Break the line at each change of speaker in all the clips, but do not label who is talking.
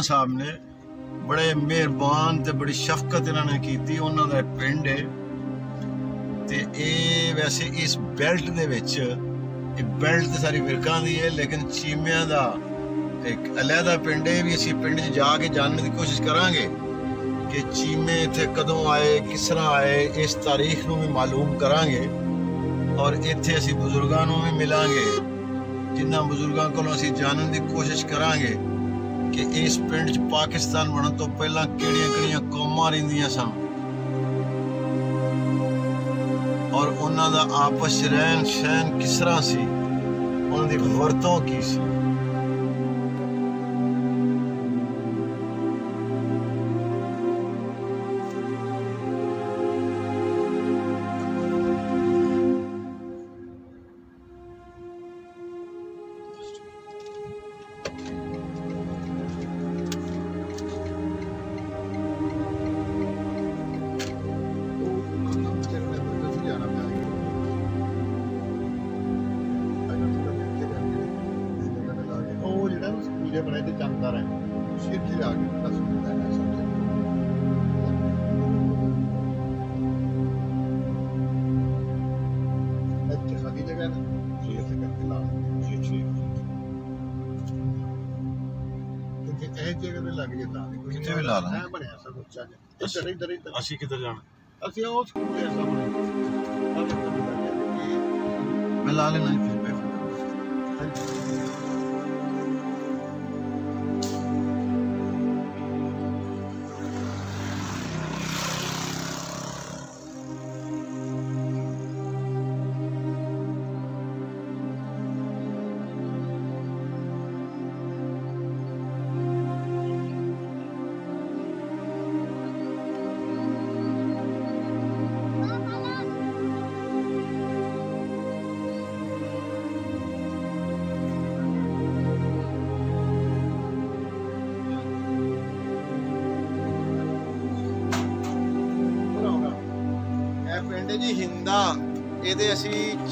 ਅਜ਼ੀਮ ਸਾਹਿਬ ਨੇ ਬੜੇ ਮਿਹਰਬਾਨ ਤੇ ਬੜੀ ਸ਼ਫਕਤ ਇਹਨਾਂ ਨੇ ਕੀਤੀ, ਉਹਨਾਂ ਦਾ ਪਿੰਡ ਹੈ ਤੇ ਇਹ ਵੈਸੇ ਇਸ ਬੈਲਟ ਦੇ ਵਿੱਚ, ਇਹ ਬੈਲਟ ਤੇ ਸਾਰੀ ਵਿਰਕਾਂ ਦੀ ਹੈ ਲੇਕਿਨ ਚੀਮਿਆਂ ਦਾ ਇੱਕ ਅਲੱਗਾ ਪਿੰਡ ਹੈ ਵੀ ਅਸੀਂ ਪਿੰਡ 'ਚ ਜਾ ਕੇ ਜਾਣਨ ਦੀ ਕੋਸ਼ਿਸ਼ ਕਰਾਂਗੇ ਕਿ ਚੀਮੇ ਇੱਥੇ ਕਦੋਂ ਆਏ, ਕਿਸ ਤਰ੍ਹਾਂ ਆਏ, ਇਸ ਤਾਰੀਖ ਨੂੰ ਵੀ ਮਾਲੂਮ ਕਰਾਂਗੇ ਔਰ ਇੱਥੇ ਅਸੀਂ ਬਜ਼ੁਰਗਾਂ ਨੂੰ ਵੀ ਮਿਲਾਂਗੇ, ਜਿਨ੍ਹਾਂ ਬਜ਼ੁਰਗਾਂ ਕੋਲੋਂ ਅਸੀਂ ਜਾਣਨ ਦੀ ਕੋਸ਼ਿਸ਼ ਕਰਾਂਗੇ। ਕਿ ਇਸ ਪਿੰਡ 'ਚ ਪਾਕਿਸਤਾਨ ਬਣਨ ਤੋਂ ਪਹਿਲਾਂ ਕਿਹੜੀਆਂ-ਕਿਹੜੀਆਂ ਕੌਮਾਂ ਰਹਿੰਦੀਆਂ ਸਨ? ਔਰ ਉਹਨਾਂ ਦਾ ਆਪਸ ਰਹਿਣ ਸਹਿਣ ਕਿਸ ਤਰ੍ਹਾਂ ਸੀ? ਉਹਨਾਂ ਦੀ ਵਰਤੋਂ ਕੀ ਸੀ?
ਉੱਚਾ ਜਿਹਾ ਇੱਧਰ ਇੱਧਰ ਇੱਧਰ।
ਅਸੀਂ ਕਿੱਧਰ ਜਾਣਾ?
ਅਸੀਂ ਉਹ ਸਕੂਲ ਦੇ ਸਾਹਮਣੇ। ਜੀ।
ਮੈਂ ਲਾ ਲੈਣਾ ਜੀ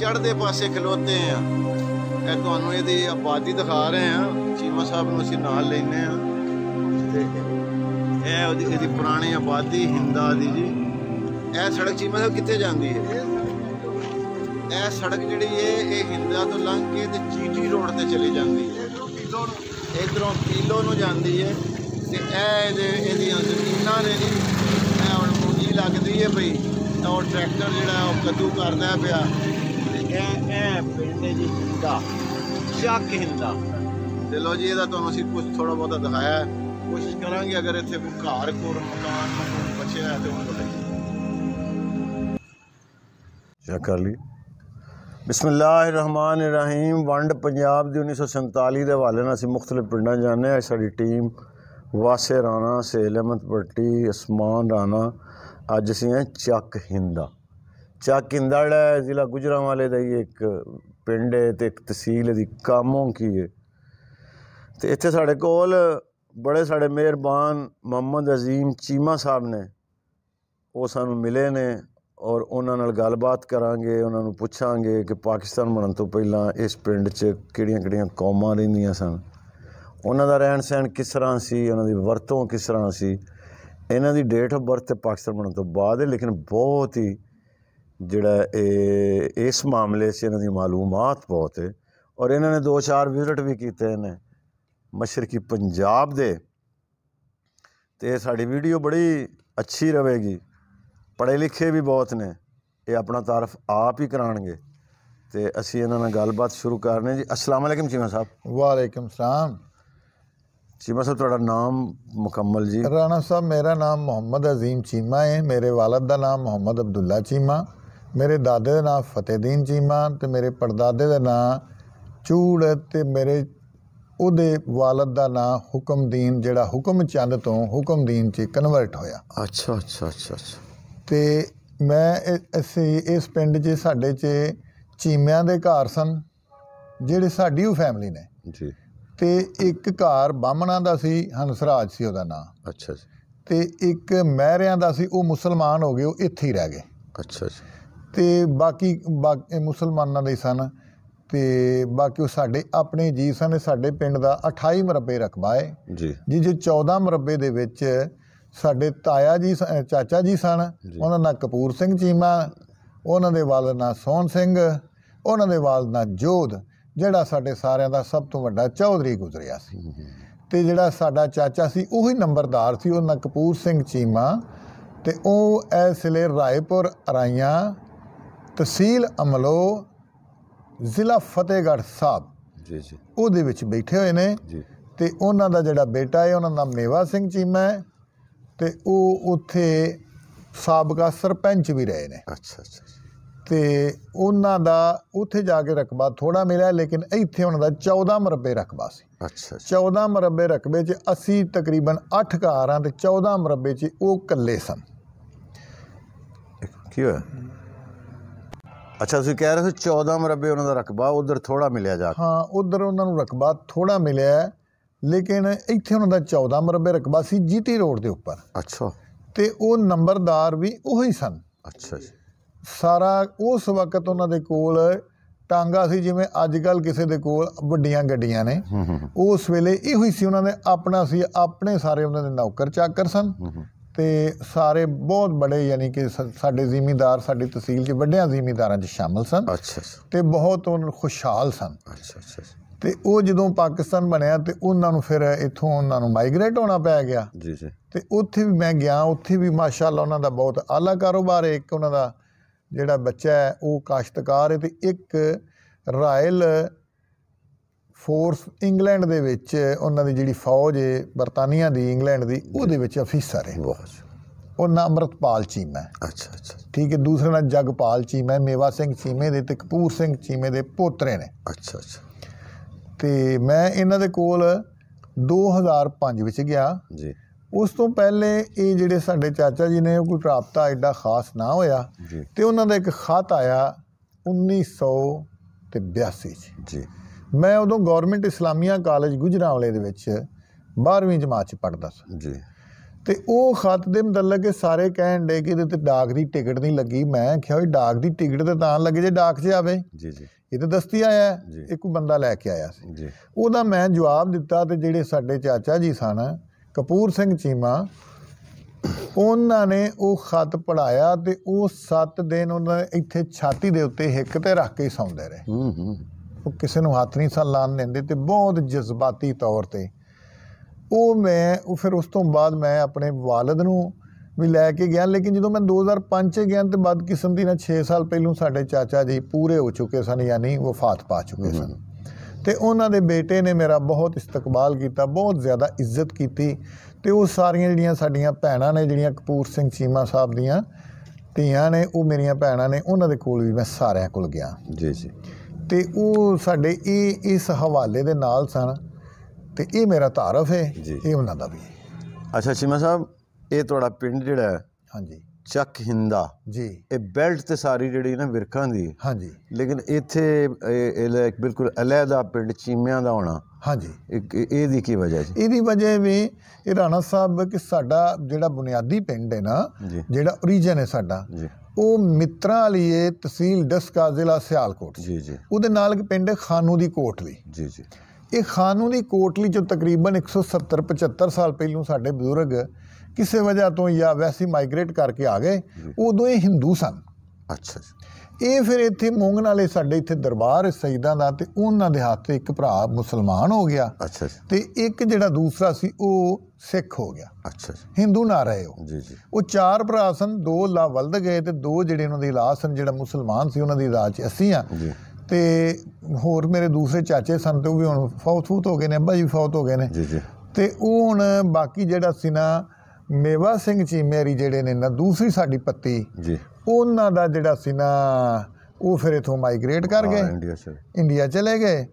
ਚੜ੍ਹਦੇ ਪਾਸੇ ਖਲੋਤੇ ਆ। ਇਹ ਤੁਹਾਨੂੰ ਇਹਦੀ ਆਬਾਦੀ ਦਿਖਾ ਰਹੇ ਆ। ਚੀਮਾ ਸਾਹਿਬ ਨੂੰ ਅਸੀਂ ਨਾਲ ਲੈਨੇ ਆ। ਇਹ ਉਹਦੀ ਇਹਦੀ ਪੁਰਾਣੀ ਆਬਾਦੀ ਹਿੰਦਾ ਦੀ ਜੀ। ਇਹ ਸੜਕ ਚੀਮਾ ਸਾਹਿਬ ਕਿੱਥੇ ਜਾਂਦੀ ਹੈ? ਇਹ ਸੜਕ ਜਿਹੜੀ ਹੈ, ਇਹ ਹਿੰਦਾ ਤੋਂ ਲੰਘ ਕੇ ਤੇ ਚੀਟੀ ਰੋਡ ਤੇ ਚਲੀ ਜਾਂਦੀ ਹੈ। ਇਧਰੋਂ ਪੀਲੋ ਨੂੰ ਜਾਂਦੀ ਹੈ। ਤੇ ਇਹ ਇਹਦੇ ਇਹਦੀਆਂ ਜ਼ਮੀਨਾਂ ਨੇ ਜੀ। ਇਹ ਹੁਣ ਪੂੰਜੀ ਲੱਗਦੀ ਹੈ ਭਈ। ਉਹ ਟਰੈਕਟਰ ਜਿਹੜਾ ਉਹ ਕੱਦੂ ਕਰਦਾ ਪਿਆ। ਇਹ ਇਹ ਪਿੰਡ ਹੈ ਜੀ ਹਿੰਦਾ ਚੱਕ ਹਿੰਦਾ। ਤੇ ਲੋ ਜੀ ਇਹਦਾ ਤੁਹਾਨੂੰ ਅਸੀਂ ਕੁਝ ਥੋੜਾ ਬਹੁਤਾ ਦਿਖਾਇਆ ਹੈ। ਕੋਸ਼ਿਸ਼ ਕਰਾਂਗੇ ਅਗਰ ਇੱਥੇ ਕੋਈ ਘਰ ਕੋਰ ਮਕਾਨ ਮਕੂਨ ਬਚਿਆ ਹੈ ਤੇ ਉਹਨੂੰ ਦਿਖਾਈਏ
ਚੈੱਕ ਕਰ ਲਈ? ਬਿਸਮਿਲ੍ਲਾਹਿਰਰਹਿਮਾਨਿਰਰਹੀਮ ਵੰਡ ਪੰਜਾਬ ਦੀ 1947 ਦੇ ਹਵਾਲੇ ਨਾਲ ਅਸੀਂ ਮੁxtਲਫ ਪਿੰਡਾਂ ਜਾਂਦੇ ਹਾਂ। ਸਾਡੀ ਟੀਮ ਵਾਸੇ ਰਾਣਾ ਸੇਲ ਅਹਿਮਦ ਪੱਟੀ ਅਸਮਾਨ ਰਾਣਾ ਅੱਜ ਅਸੀਂ ਹਾਂ ਚੱਕ ਹਿੰਦਾ। ਚੱਕ ਹਿੰਦਾ ਹੈ, ਜ਼ਿਲ੍ਹਾ ਗੁਜਰਾਂਵਾਲੇ ਦਾ ਹੀ ਇੱਕ ਪਿੰਡ ਹੈ ਤੇ ਇੱਕ ਤਹਿਸੀਲ ਦੀ ਕਾਮੋਂ ਕੀ ਹੈ। ਤੇ ਇੱਥੇ ਸਾਡੇ ਕੋਲ ਬੜੇ ਸਾਡੇ ਮਿਹਰਬਾਨ ਮੁਹੰਮਦ ਅਜ਼ੀਮ ਚੀਮਾ ਸਾਹਿਬ ਨੇ। ਉਹ ਸਾਨੂੰ ਮਿਲੇ ਨੇ ਔਰ ਉਹਨਾਂ ਨਾਲ ਗੱਲਬਾਤ ਕਰਾਂਗੇ, ਉਹਨਾਂ ਨੂੰ ਪੁੱਛਾਂਗੇ ਕਿ ਪਾਕਿਸਤਾਨ ਬਣਨ ਤੋਂ ਪਹਿਲਾਂ ਇਸ ਪਿੰਡ 'ਚ ਕਿਹੜੀਆਂ-ਕਿਹੜੀਆਂ ਕੌਮਾਂ ਰਹਿੰਦੀਆਂ ਸਨ। ਉਹਨਾਂ ਦਾ ਰਹਿਣ ਸਹਿਣ ਕਿਸ ਤਰ੍ਹਾਂ ਸੀ, ਉਹਨਾਂ ਦੀ ਵਰਤੋਂ ਕਿਸ ਤਰ੍ਹਾਂ ਸੀ। ਇਹਨਾਂ ਦੀ ਡੇਟ ਆਫ ਬਰਥ ਤੇ ਪਾਕਿਸਤਾਨ ਬਣਨ ਤੋਂ ਬਾਅਦ ਹੈ, ਲੇਕਿਨ ਬਹੁਤ ਹੀ ਜਿਹੜਾ ਇਹ ਇਸ ਮਾਮਲੇ 'ਚ ਇਹਨਾਂ ਦੀ ਮਾਲੂਮਾਤ ਬਹੁਤ ਹੈ ਔਰ ਇਹਨਾਂ ਨੇ ਦੋ ਚਾਰ ਵਿਜ਼ਿਟ ਵੀ ਕੀਤੇ ਨੇ ਮਸ਼ਰਕੀ ਪੰਜਾਬ ਦੇ ਤੇ ਸਾਡੀ ਵੀਡੀਓ ਬੜੀ ਅੱਛੀ ਰਹੇਗੀ ਪੜ੍ਹੇ ਲਿਖੇ ਵੀ ਬਹੁਤ ਨੇ ਇਹ ਆਪਣਾ ਤਾਰਫ ਆਪ ਹੀ ਕਰਾਣਗੇ ਤੇ ਅਸੀਂ ਇਹਨਾਂ ਨਾਲ ਗੱਲਬਾਤ ਸ਼ੁਰੂ ਕਰਨੇ ਜੀ। ਅਸਲਾਮ ਅਲੈਕਮ ਚੀਮਾ ਸਾਹਿਬ।
ਵਾਲੇਕਮ ਸਲਾਮ।
ਚੀਮਾ ਸਾਹਿਬ ਤੁਹਾਡਾ ਨਾਮ ਮੁਕੰਮਲ ਜੀ।
ਰਾਣਾ ਸਾਹਿਬ ਮੇਰਾ ਨਾਮ ਮੁਹੰਮਦ ਅਜ਼ੀਮ ਚੀਮਾ ਹੈ ਮੇਰੇ ਵਾਲਦ ਦਾ ਨਾਮ ਮੁਹੰਮਦ ਅਬਦੁੱਲਾ ਚੀਮਾ। ਮੇਰੇ ਦਾਦੇ ਦਾ ਨਾਮ ਫਤਿਹਦੀਨ ਚੀਮਾ ਤੇ ਮੇਰੇ ਪੜਦਾਦੇ ਦਾ ਨਾਮ ਚੂੜ ਤੇ ਮੇਰੇ ਉਹਦੇ ਵਾਲਦ ਦਾ ਨਾਮ ਹੁਕਮਦੀਨ ਜਿਹੜਾ ਹੁਕਮ ਚੰਦ ਤੋਂ ਹੁਕਮਦੀਨ ਚ ਕਨਵਰਟ ਹੋਇਆ।
ਅੱਛਾ ਅੱਛਾ ਅੱਛਾ ਅੱਛਾ।
ਤੇ ਮੈਂ ਅਸੀਂ ਇਸ ਪਿੰਡ 'ਚ ਸਾਡੇ 'ਚ ਚੀਮਿਆਂ ਦੇ ਘਰ ਸਨ ਜਿਹੜੇ ਸਾਡੀ ਉਹ ਫੈਮਿਲੀ ਨੇ।
ਜੀ।
ਤੇ ਇੱਕ ਘਰ ਬਾਹਮਣਾਂ ਦਾ ਸੀ ਹੰਸਰਾਜ ਸੀ ਉਹਦਾ ਨਾਂ।
ਅੱਛਾ ਜੀ।
ਤੇ ਇੱਕ ਮਹਿਰਿਆਂ ਦਾ ਸੀ ਉਹ ਮੁਸਲਮਾਨ ਹੋ ਗਏ ਉਹ ਇੱਥੇ ਹੀ ਰਹਿ ਗਏ।
ਅੱਛਾ ਜੀ।
ਤੇ ਬਾਕੀ ਮੁਸਲਮਾਨਾਂ ਦੇ ਸਨ। ਤੇ ਬਾਕੀ ਉਹ ਸਾਡੇ ਆਪਣੇ ਜੀ ਸਨ ਸਾਡੇ ਪਿੰਡ ਦਾ 28 ਮਰਬੇ ਰਕਬਾ ਹੈ
ਜੀ।
ਜੀ ਜੋ 14 ਮਰਬੇ ਦੇ ਵਿੱਚ ਸਾਡੇ ਤਾਇਆ ਜੀ ਚਾਚਾ ਜੀ ਸਨ। ਉਹਨਾਂ ਦਾ ਕਪੂਰ ਸਿੰਘ ਚੀਮਾ ਉਹਨਾਂ ਦੇ ਵਾਲ ਨਾਂ ਸੋਹਣ ਸਿੰਘ ਉਹਨਾਂ ਦੇ ਵਾਲ ਨਾਂ ਜੋਧ ਜਿਹੜਾ ਸਾਡੇ ਸਾਰਿਆਂ ਦਾ ਸਭ ਤੋਂ ਵੱਡਾ ਚੌਧਰੀ ਗੁਜ਼ਰਿਆ ਸੀ। ਤੇ ਜਿਹੜਾ ਸਾਡਾ ਚਾਚਾ ਸੀ ਉਹੀ ਨੰਬਰਦਾਰ ਸੀ ਉਹਨਾਂ ਕਪੂਰ ਸਿੰਘ ਚੀਮਾ ਤੇ ਉਹ ਇਸ ਵੇਲੇ ਰਾਏਪੁਰ ਰਾਈਆਂ ਤਹਿਸੀਲ ਅਮਲੋ ਜ਼ਿਲ੍ਹਾ ਫਤਿਹਗੜ੍ਹ ਸਾਹਿਬ।
ਜੀ ਜੀ।
ਉਹਦੇ ਵਿੱਚ ਬੈਠੇ ਹੋਏ ਨੇ।
ਜੀ।
ਤੇ ਉਹਨਾਂ ਦਾ ਜਿਹੜਾ ਬੇਟਾ ਹੈ ਉਹਨਾਂ ਦਾ ਮੇਵਾ ਸਿੰਘ ਚੀਮਾ ਹੈ ਤੇ ਉਹ ਉੱਥੇ ਸਾਬਕਾ ਸਰਪੰਚ ਵੀ ਰਹੇ ਨੇ।
ਅੱਛਾ ਅੱਛਾ।
ਤੇ ਉਹਨਾਂ ਦਾ ਉੱਥੇ ਜਾ ਕੇ ਰਕਬਾ ਥੋੜਾ ਮਿਲਿਆ ਲੇਕਿਨ ਇੱਥੇ ਉਹਨਾਂ ਦਾ 14 ਮਰਬੇ ਰਕਬਾ ਸੀ।
ਅੱਛਾ ਜੀ।
14 ਮਰਬੇ ਰਕਬੇ 'ਚ ਅਸੀਂ ਤਕਰੀਬਨ 8 ਘਰਾਂ ਤੇ 14 ਮਰਬੇ 'ਚ ਉਹ ਇਕੱਲੇ ਸਨ।
ਕੀ ਹੋਇਆ? ਅੱਛਾ ਤੁਸੀਂ ਕਹਿ ਰਹੇ ਸੀ 14 ਮਰਬੇ ਉਹਨਾਂ ਦਾ ਰਕਬਾ ਉਧਰ ਥੋੜਾ ਮਿਲਿਆ ਜਾ ਕੇ।
ਹਾਂ ਉਧਰ ਉਹਨਾਂ ਨੂੰ ਰਕਬਾ ਥੋੜਾ ਮਿਲਿਆ ਹੈ, ਲੇਕਿਨ ਇੱਥੇ ਉਹਨਾਂ ਦਾ 14 ਮਰਬੇ ਰਕਬਾ ਸੀ ਜੀਟੀ ਰੋਡ ਦੇ ਉੱਪਰ।
ਅੱਛਾ।
ਤੇ ਉਹ ਨੰਬਰਦਾਰ ਵੀ ਉਹੀ ਸਨ।
ਅੱਛਾ ਜੀ।
ਸਾਰਾ ਉਸ ਵਕਤ ਉਹਨਾਂ ਦੇ ਕੋਲ ਟਾਂਗਾ ਸੀ ਜਿਵੇਂ ਅੱਜ ਕੱਲ ਕਿਸੇ ਦੇ ਕੋਲ ਵੱਡੀਆਂ ਗੱਡੀਆਂ ਨੇ। ਉਸ ਵੇਲੇ ਇਹੋ ਹੀ ਸੀ ਉਹਨਾਂ ਦੇ ਆਪਣਾ ਸੀ ਆਪਣੇ ਸਾਰੇ ਉਹਨਾਂ ਦੇ ਨੌਕਰ ਚਾਕਰ ਸਨ। ਤੇ ਸਾਰੇ ਬਹੁਤ ਬੜੇ ਯਾਨੀ ਕਿ ਸਾਡੇ ਜ਼ਿਮੀਂਦਾਰ ਸਾਡੀ ਤਹਿਸੀਲ 'ਚ ਵੱਡਿਆਂ ਜ਼ਿਮੀਂਦਾਰਾਂ 'ਚ ਸ਼ਾਮਲ ਸਨ
ਅੱਛਾ
ਤੇ ਬਹੁਤ ਉਹ ਖੁਸ਼ਹਾਲ ਸਨ।
ਅੱਛਾ ਅੱਛਾ।
ਤੇ ਉਹ ਜਦੋਂ ਪਾਕਿਸਤਾਨ ਬਣਿਆ ਤੇ ਉਹਨਾਂ ਨੂੰ ਫਿਰ ਇੱਥੋਂ ਉਹਨਾਂ ਨੂੰ ਮਾਈਗ੍ਰੇਟ ਹੋਣਾ ਪੈ ਗਿਆ।
ਜੀ ਜੀ।
ਤੇ ਉੱਥੇ ਵੀ ਮੈਂ ਗਿਆ ਉੱਥੇ ਵੀ ਮਾਸ਼ਾਅੱਲਾ ਉਹਨਾਂ ਦਾ ਬਹੁਤ ਆਲਾ ਕਾਰੋਬਾਰ ਹੈ। ਇੱਕ ਉਹਨਾਂ ਦਾ ਜਿਹੜਾ ਬੱਚਾ ਹੈ ਉਹ ਕਾਸ਼ਤਕਾਰ ਹੈ ਤੇ ਇੱਕ ਰਾਇਲ ਫੋਰਸ ਇੰਗਲੈਂਡ ਦੇ ਵਿੱਚ ਉਹਨਾਂ ਦੀ ਜਿਹੜੀ ਫੌਜ ਹੈ ਬਰਤਾਨੀਆ ਦੀ ਇੰਗਲੈਂਡ ਦੀ ਉਹਦੇ ਵਿੱਚ ਅਫੀਸਰ ਹੈ। ਉਹ ਨਾਮ ਅੰਮ੍ਰਿਤਪਾਲ ਚੀਮਾ
ਅੱਛਾ ਅੱਛਾ।
ਠੀਕ ਹੈ ਦੂਸਰਾ ਨਾਮ ਜਗਪਾਲ ਚੀਮਾ ਮੇਵਾ ਸਿੰਘ ਚੀਮੇ ਦੇ ਤੇ ਕਪੂਰ ਸਿੰਘ ਚੀਮੇ ਦੇ ਪੋਤਰੇ ਨੇ।
ਅੱਛਾ ਅੱਛਾ।
ਤੇ ਮੈਂ ਇਹਨਾਂ ਦੇ ਕੋਲ 2005 ਵਿੱਚ ਗਿਆ।
ਜੀ।
ਉਸ ਤੋਂ ਪਹਿਲੇ ਇਹ ਜਿਹੜੇ ਸਾਡੇ ਚਾਚਾ ਜੀ ਨੇ ਉਹ ਕੋਈ ਪ੍ਰਾਪਤਾ ਐਡਾ ਖਾਸ ਨਾ ਹੋਇਆ। ਤੇ ਉਹਨਾਂ ਦਾ ਇੱਕ ਖਤ ਆਇਆ 1982 ਚ।
ਜੀ।
ਮੈਂ ਉਦੋਂ ਗਵਰਨਮੈਂਟ ਇਸਲਾਮੀਆ ਕਾਲਜ ਗੁਜਰਾਂਵਾਲੇ ਦੇ ਵਿੱਚ 12ਵੀਂ ਜਮਾਤ ਚ ਪੜ੍ਹਦਾ ਸੀ।
ਜੀ।
ਤੇ ਉਹ ਖਤ ਦੇ ਮੁਤਲਕ ਇਹ ਸਾਰੇ ਕਹਿਣ ਡੇ ਕਿ ਇਹਦੇ ਤੇ ਡਾਕ ਦੀ ਟਿਕਟ ਨਹੀਂ ਲੱਗੀ। ਮੈਂ ਕਿਹਾ ਵੀ ਡਾਕ ਦੀ ਟਿਕਟ ਤੇ ਤਾਂ ਲੱਗੇ ਜੇ ਡਾਕ 'ਚ ਆਵੇ
ਜੀ ਜੀ।
ਇਹ ਤਾਂ ਦਸਤੀ ਆਇਆ। ਇੱਕ ਬੰਦਾ ਲੈ ਕੇ ਆਇਆ ਸੀ।
ਜੀ।
ਉਹਦਾ ਮੈਂ ਜਵਾਬ ਦਿੱਤਾ ਤੇ ਜਿਹੜੇ ਸਾਡੇ ਚਾਚਾ ਜੀ ਸਨ ਕਪੂਰ ਸਿੰਘ ਚੀਮਾ ਉਹਨਾਂ ਨੇ ਉਹ ਖਤ ਪੜਾਇਆ ਤੇ ਉਹ 7 ਦਿਨ ਉਹਨਾਂ ਨੇ ਇੱਥੇ ਛਾਤੀ ਦੇ ਉੱਤੇ ਹਿੱਕ ਤੇ ਰੱਖ ਕੇ ਸੌਂਦੇ ਰਹੇ।
ਹੂੰ ਹੂੰ।
ਉਹ ਕਿਸੇ ਨੂੰ ਹੱਥ ਨਹੀਂ ਸਨ ਲਾਣ ਦਿੰਦੇ ਤੇ ਬਹੁਤ ਜਜ਼ਬਾਤੀ ਤੌਰ ਤੇ। ਉਹ ਮੈਂ ਉਹ ਫਿਰ ਉਸ ਤੋਂ ਬਾਅਦ ਮੈਂ ਆਪਣੇ ਵਾਲਦ ਨੂੰ ਵੀ ਲੈ ਕੇ ਗਿਆ ਲੇਕਿਨ ਜਦੋਂ ਮੈਂ 2005 ਚ ਗਿਆ ਤੇ ਬਾਅਦ ਕਿਸਮਤੀ ਨਾਲ 6 ਸਾਲ ਪਹਿਲੋਂ ਸਾਡੇ ਚਾਚਾ ਜੀ ਪੂਰੇ ਹੋ ਚੁੱਕੇ ਸਨ ਯਾਨੀ ਵਫਾਤ ਪਾ ਚੁੱਕੇ ਸਨ। ਤੇ ਉਹਨਾਂ ਦੇ ਬੇਟੇ ਨੇ ਮੇਰਾ ਬਹੁਤ ਇਸਤਕਬਾਲ ਕੀਤਾ ਬਹੁਤ ਜ਼ਿਆਦਾ ਇੱਜ਼ਤ ਕੀਤੀ ਤੇ ਉਹ ਸਾਰੀਆਂ ਜਿਹੜੀਆਂ ਸਾਡੀਆਂ ਭੈਣਾਂ ਨੇ ਜਿਹੜੀਆਂ ਕਪੂਰ ਸਿੰਘ ਚੀਮਾ ਸਾਹਿਬ ਦੀਆਂ ਧੀਆਂ ਨੇ ਉਹ ਮੇਰੀਆਂ ਭੈਣਾਂ ਨੇ ਉਹਨਾਂ ਦੇ ਕੋਲ ਵੀ ਮੈਂ ਸਾਰਿਆਂ ਕੋਲ ਗਿਆ।
ਜੀ ਜੀ।
ਤੇ ਉਹ ਸਾਡੇ ਇਹ ਇਸ ਹਵਾਲੇ ਦੇ ਨਾਲ ਸਨ ਤੇ ਇਹ ਮੇਰਾ ਤਾਰਫ ਹੈ। ਇਹ ਉਹਨਾਂ ਦਾ ਵੀ।
ਅੱਛਾ ਚੀਮਾ ਸਾਹਿਬ ਇਹ ਤੁਹਾਡਾ ਪਿੰਡ ਜਿਹੜਾ ਹੈ
ਹਾਂਜੀ।
ਚੱਕ ਹਿੰਦਾ।
ਜੀ।
ਇਹ ਬੈਲਟ ਤੇ ਸਾਰੀ ਜਿਹੜੀ ਨਾ ਵਿਰਕਾਂ ਦੀ।
ਹਾਂਜੀ।
ਲੇਕਿਨ ਇੱਥੇ ਇਹ ਬਿਲਕੁਲ ਅਲੱਗਾ ਪਿੰਡ ਚੀਮਿਆਂ ਦਾ ਹੋਣਾ।
ਹਾਂਜੀ।
ਇੱਕ ਇਹ- ਇਹਦੀ ਕੀ ਵਜ੍ਹਾ ਜੀ?
ਇਹਦੀ ਵਜ੍ਹਾ ਵੀ ਇਹ ਰਾਣਾ ਸਾਹਿਬ ਕਿ ਸਾਡਾ ਜਿਹੜਾ ਬੁਨਿਆਦੀ ਪਿੰਡ ਹੈ ਨਾ ਜਿਹੜਾ ਓਰੀਜਨ ਹੈ ਸਾਡਾ
ਜੀ।
ਉਹ ਮਿੱਤਰਾਂ ਵਾਲੀ ਹੈ ਤਹਿਸੀਲ ਡਸਕਾ ਜ਼ਿਲ੍ਹਾ ਸਿਆਲਕੋਟ
ਜੀ ਜੀ।
ਉਹਦੇ ਨਾਲ ਇੱਕ ਪਿੰਡ ਖਾਨੂ ਦੀ ਕੋਟਲੀ
ਜੀ ਜੀ।
ਇਹ ਖਾਨੂ ਦੀ ਕੋਟਲੀ ਚੋਂ ਤਕਰੀਬਨ 170 75 ਸਾਲ ਪਹਿਲੋਂ ਸਾਡੇ ਬਜ਼ੁਰਗ ਕਿਸੇ ਵਜ੍ਹਾ ਤੋਂ ਜਾਂ ਵੈਸੇ ਮਾਈਗ੍ਰੇਟ ਕਰਕੇ ਆ ਗਏ ਉਦੋਂ ਇਹ ਹਿੰਦੂ ਸਨ।
ਅੱਛਾ ਜੀ।
ਇਹ ਫਿਰ ਇੱਥੇ ਮੰਗਣ ਵਾਲੇ ਸਾਡੇ ਇੱਥੇ ਦਰਬਾਰ ਹੈ ਸਈਦਾਂ ਦਾ ਤੇ ਉਹਨਾਂ ਦੇ ਹੱਥ ਇੱਕ ਭਰਾ ਮੁਸਲਮਾਨ ਹੋ ਗਿਆ।
ਅੱਛਾ ਜੀ।
ਤੇ ਇੱਕ ਜਿਹੜਾ ਦੂਸਰਾ ਸੀ ਉਹ ਸਿੱਖ ਹੋ ਗਿਆ।
ਅੱਛਾ ਜੀ।
ਹਿੰਦੂ ਨਾ ਰਹੇ ਉਹ।
ਜੀ ਜੀ।
ਉਹ ਚਾਰ ਭਰਾ ਸਨ ਦੋ ਲਾ ਵਲਦ ਗਏ ਤੇ ਦੋ ਜਿਹੜੇ ਉਹਨਾਂ ਦੀ ਔਲਾਦ ਸਨ ਜਿਹੜਾ ਮੁਸਲਮਾਨ ਸੀ ਉਹਨਾਂ ਦੀ ਚ ਅਸੀਂ ਆ
ਜੀ।
ਤੇ ਹੋਰ ਮੇਰੇ ਦੂਸਰੇ ਚਾਚੇ ਸਨ ਤੇ ਉਹ ਵੀ ਹੁਣ ਫੌਤ ਫੂਤ ਹੋ ਗਏ ਨੇ ਅੱਬਾ ਜੀ ਫੌਤ ਹੋ ਗਏ ਨੇ।
ਜੀ ਜੀ।
ਤੇ ਉਹ ਹੁਣ ਬਾਕੀ ਜਿਹੜਾ ਸੀ ਨਾ ਮੇਵਾ ਸਿੰਘ ਚੀਮੇਰੀ ਜਿਹੜੇ ਨੇ ਨਾ ਦੂਸਰੀ ਸਾਡੀ ਪੱਤੀ
ਜੀ।
ਉਹਨਾਂ ਦਾ ਜਿਹੜਾ ਸੀ ਨਾ ਉਹ ਫਿਰ ਇਥੋਂ ਮਾਈਗ੍ਰੇਟ ਕਰ ਗਏ।
ਇੰਡੀਆ
ਚਲੇ ਗਏ।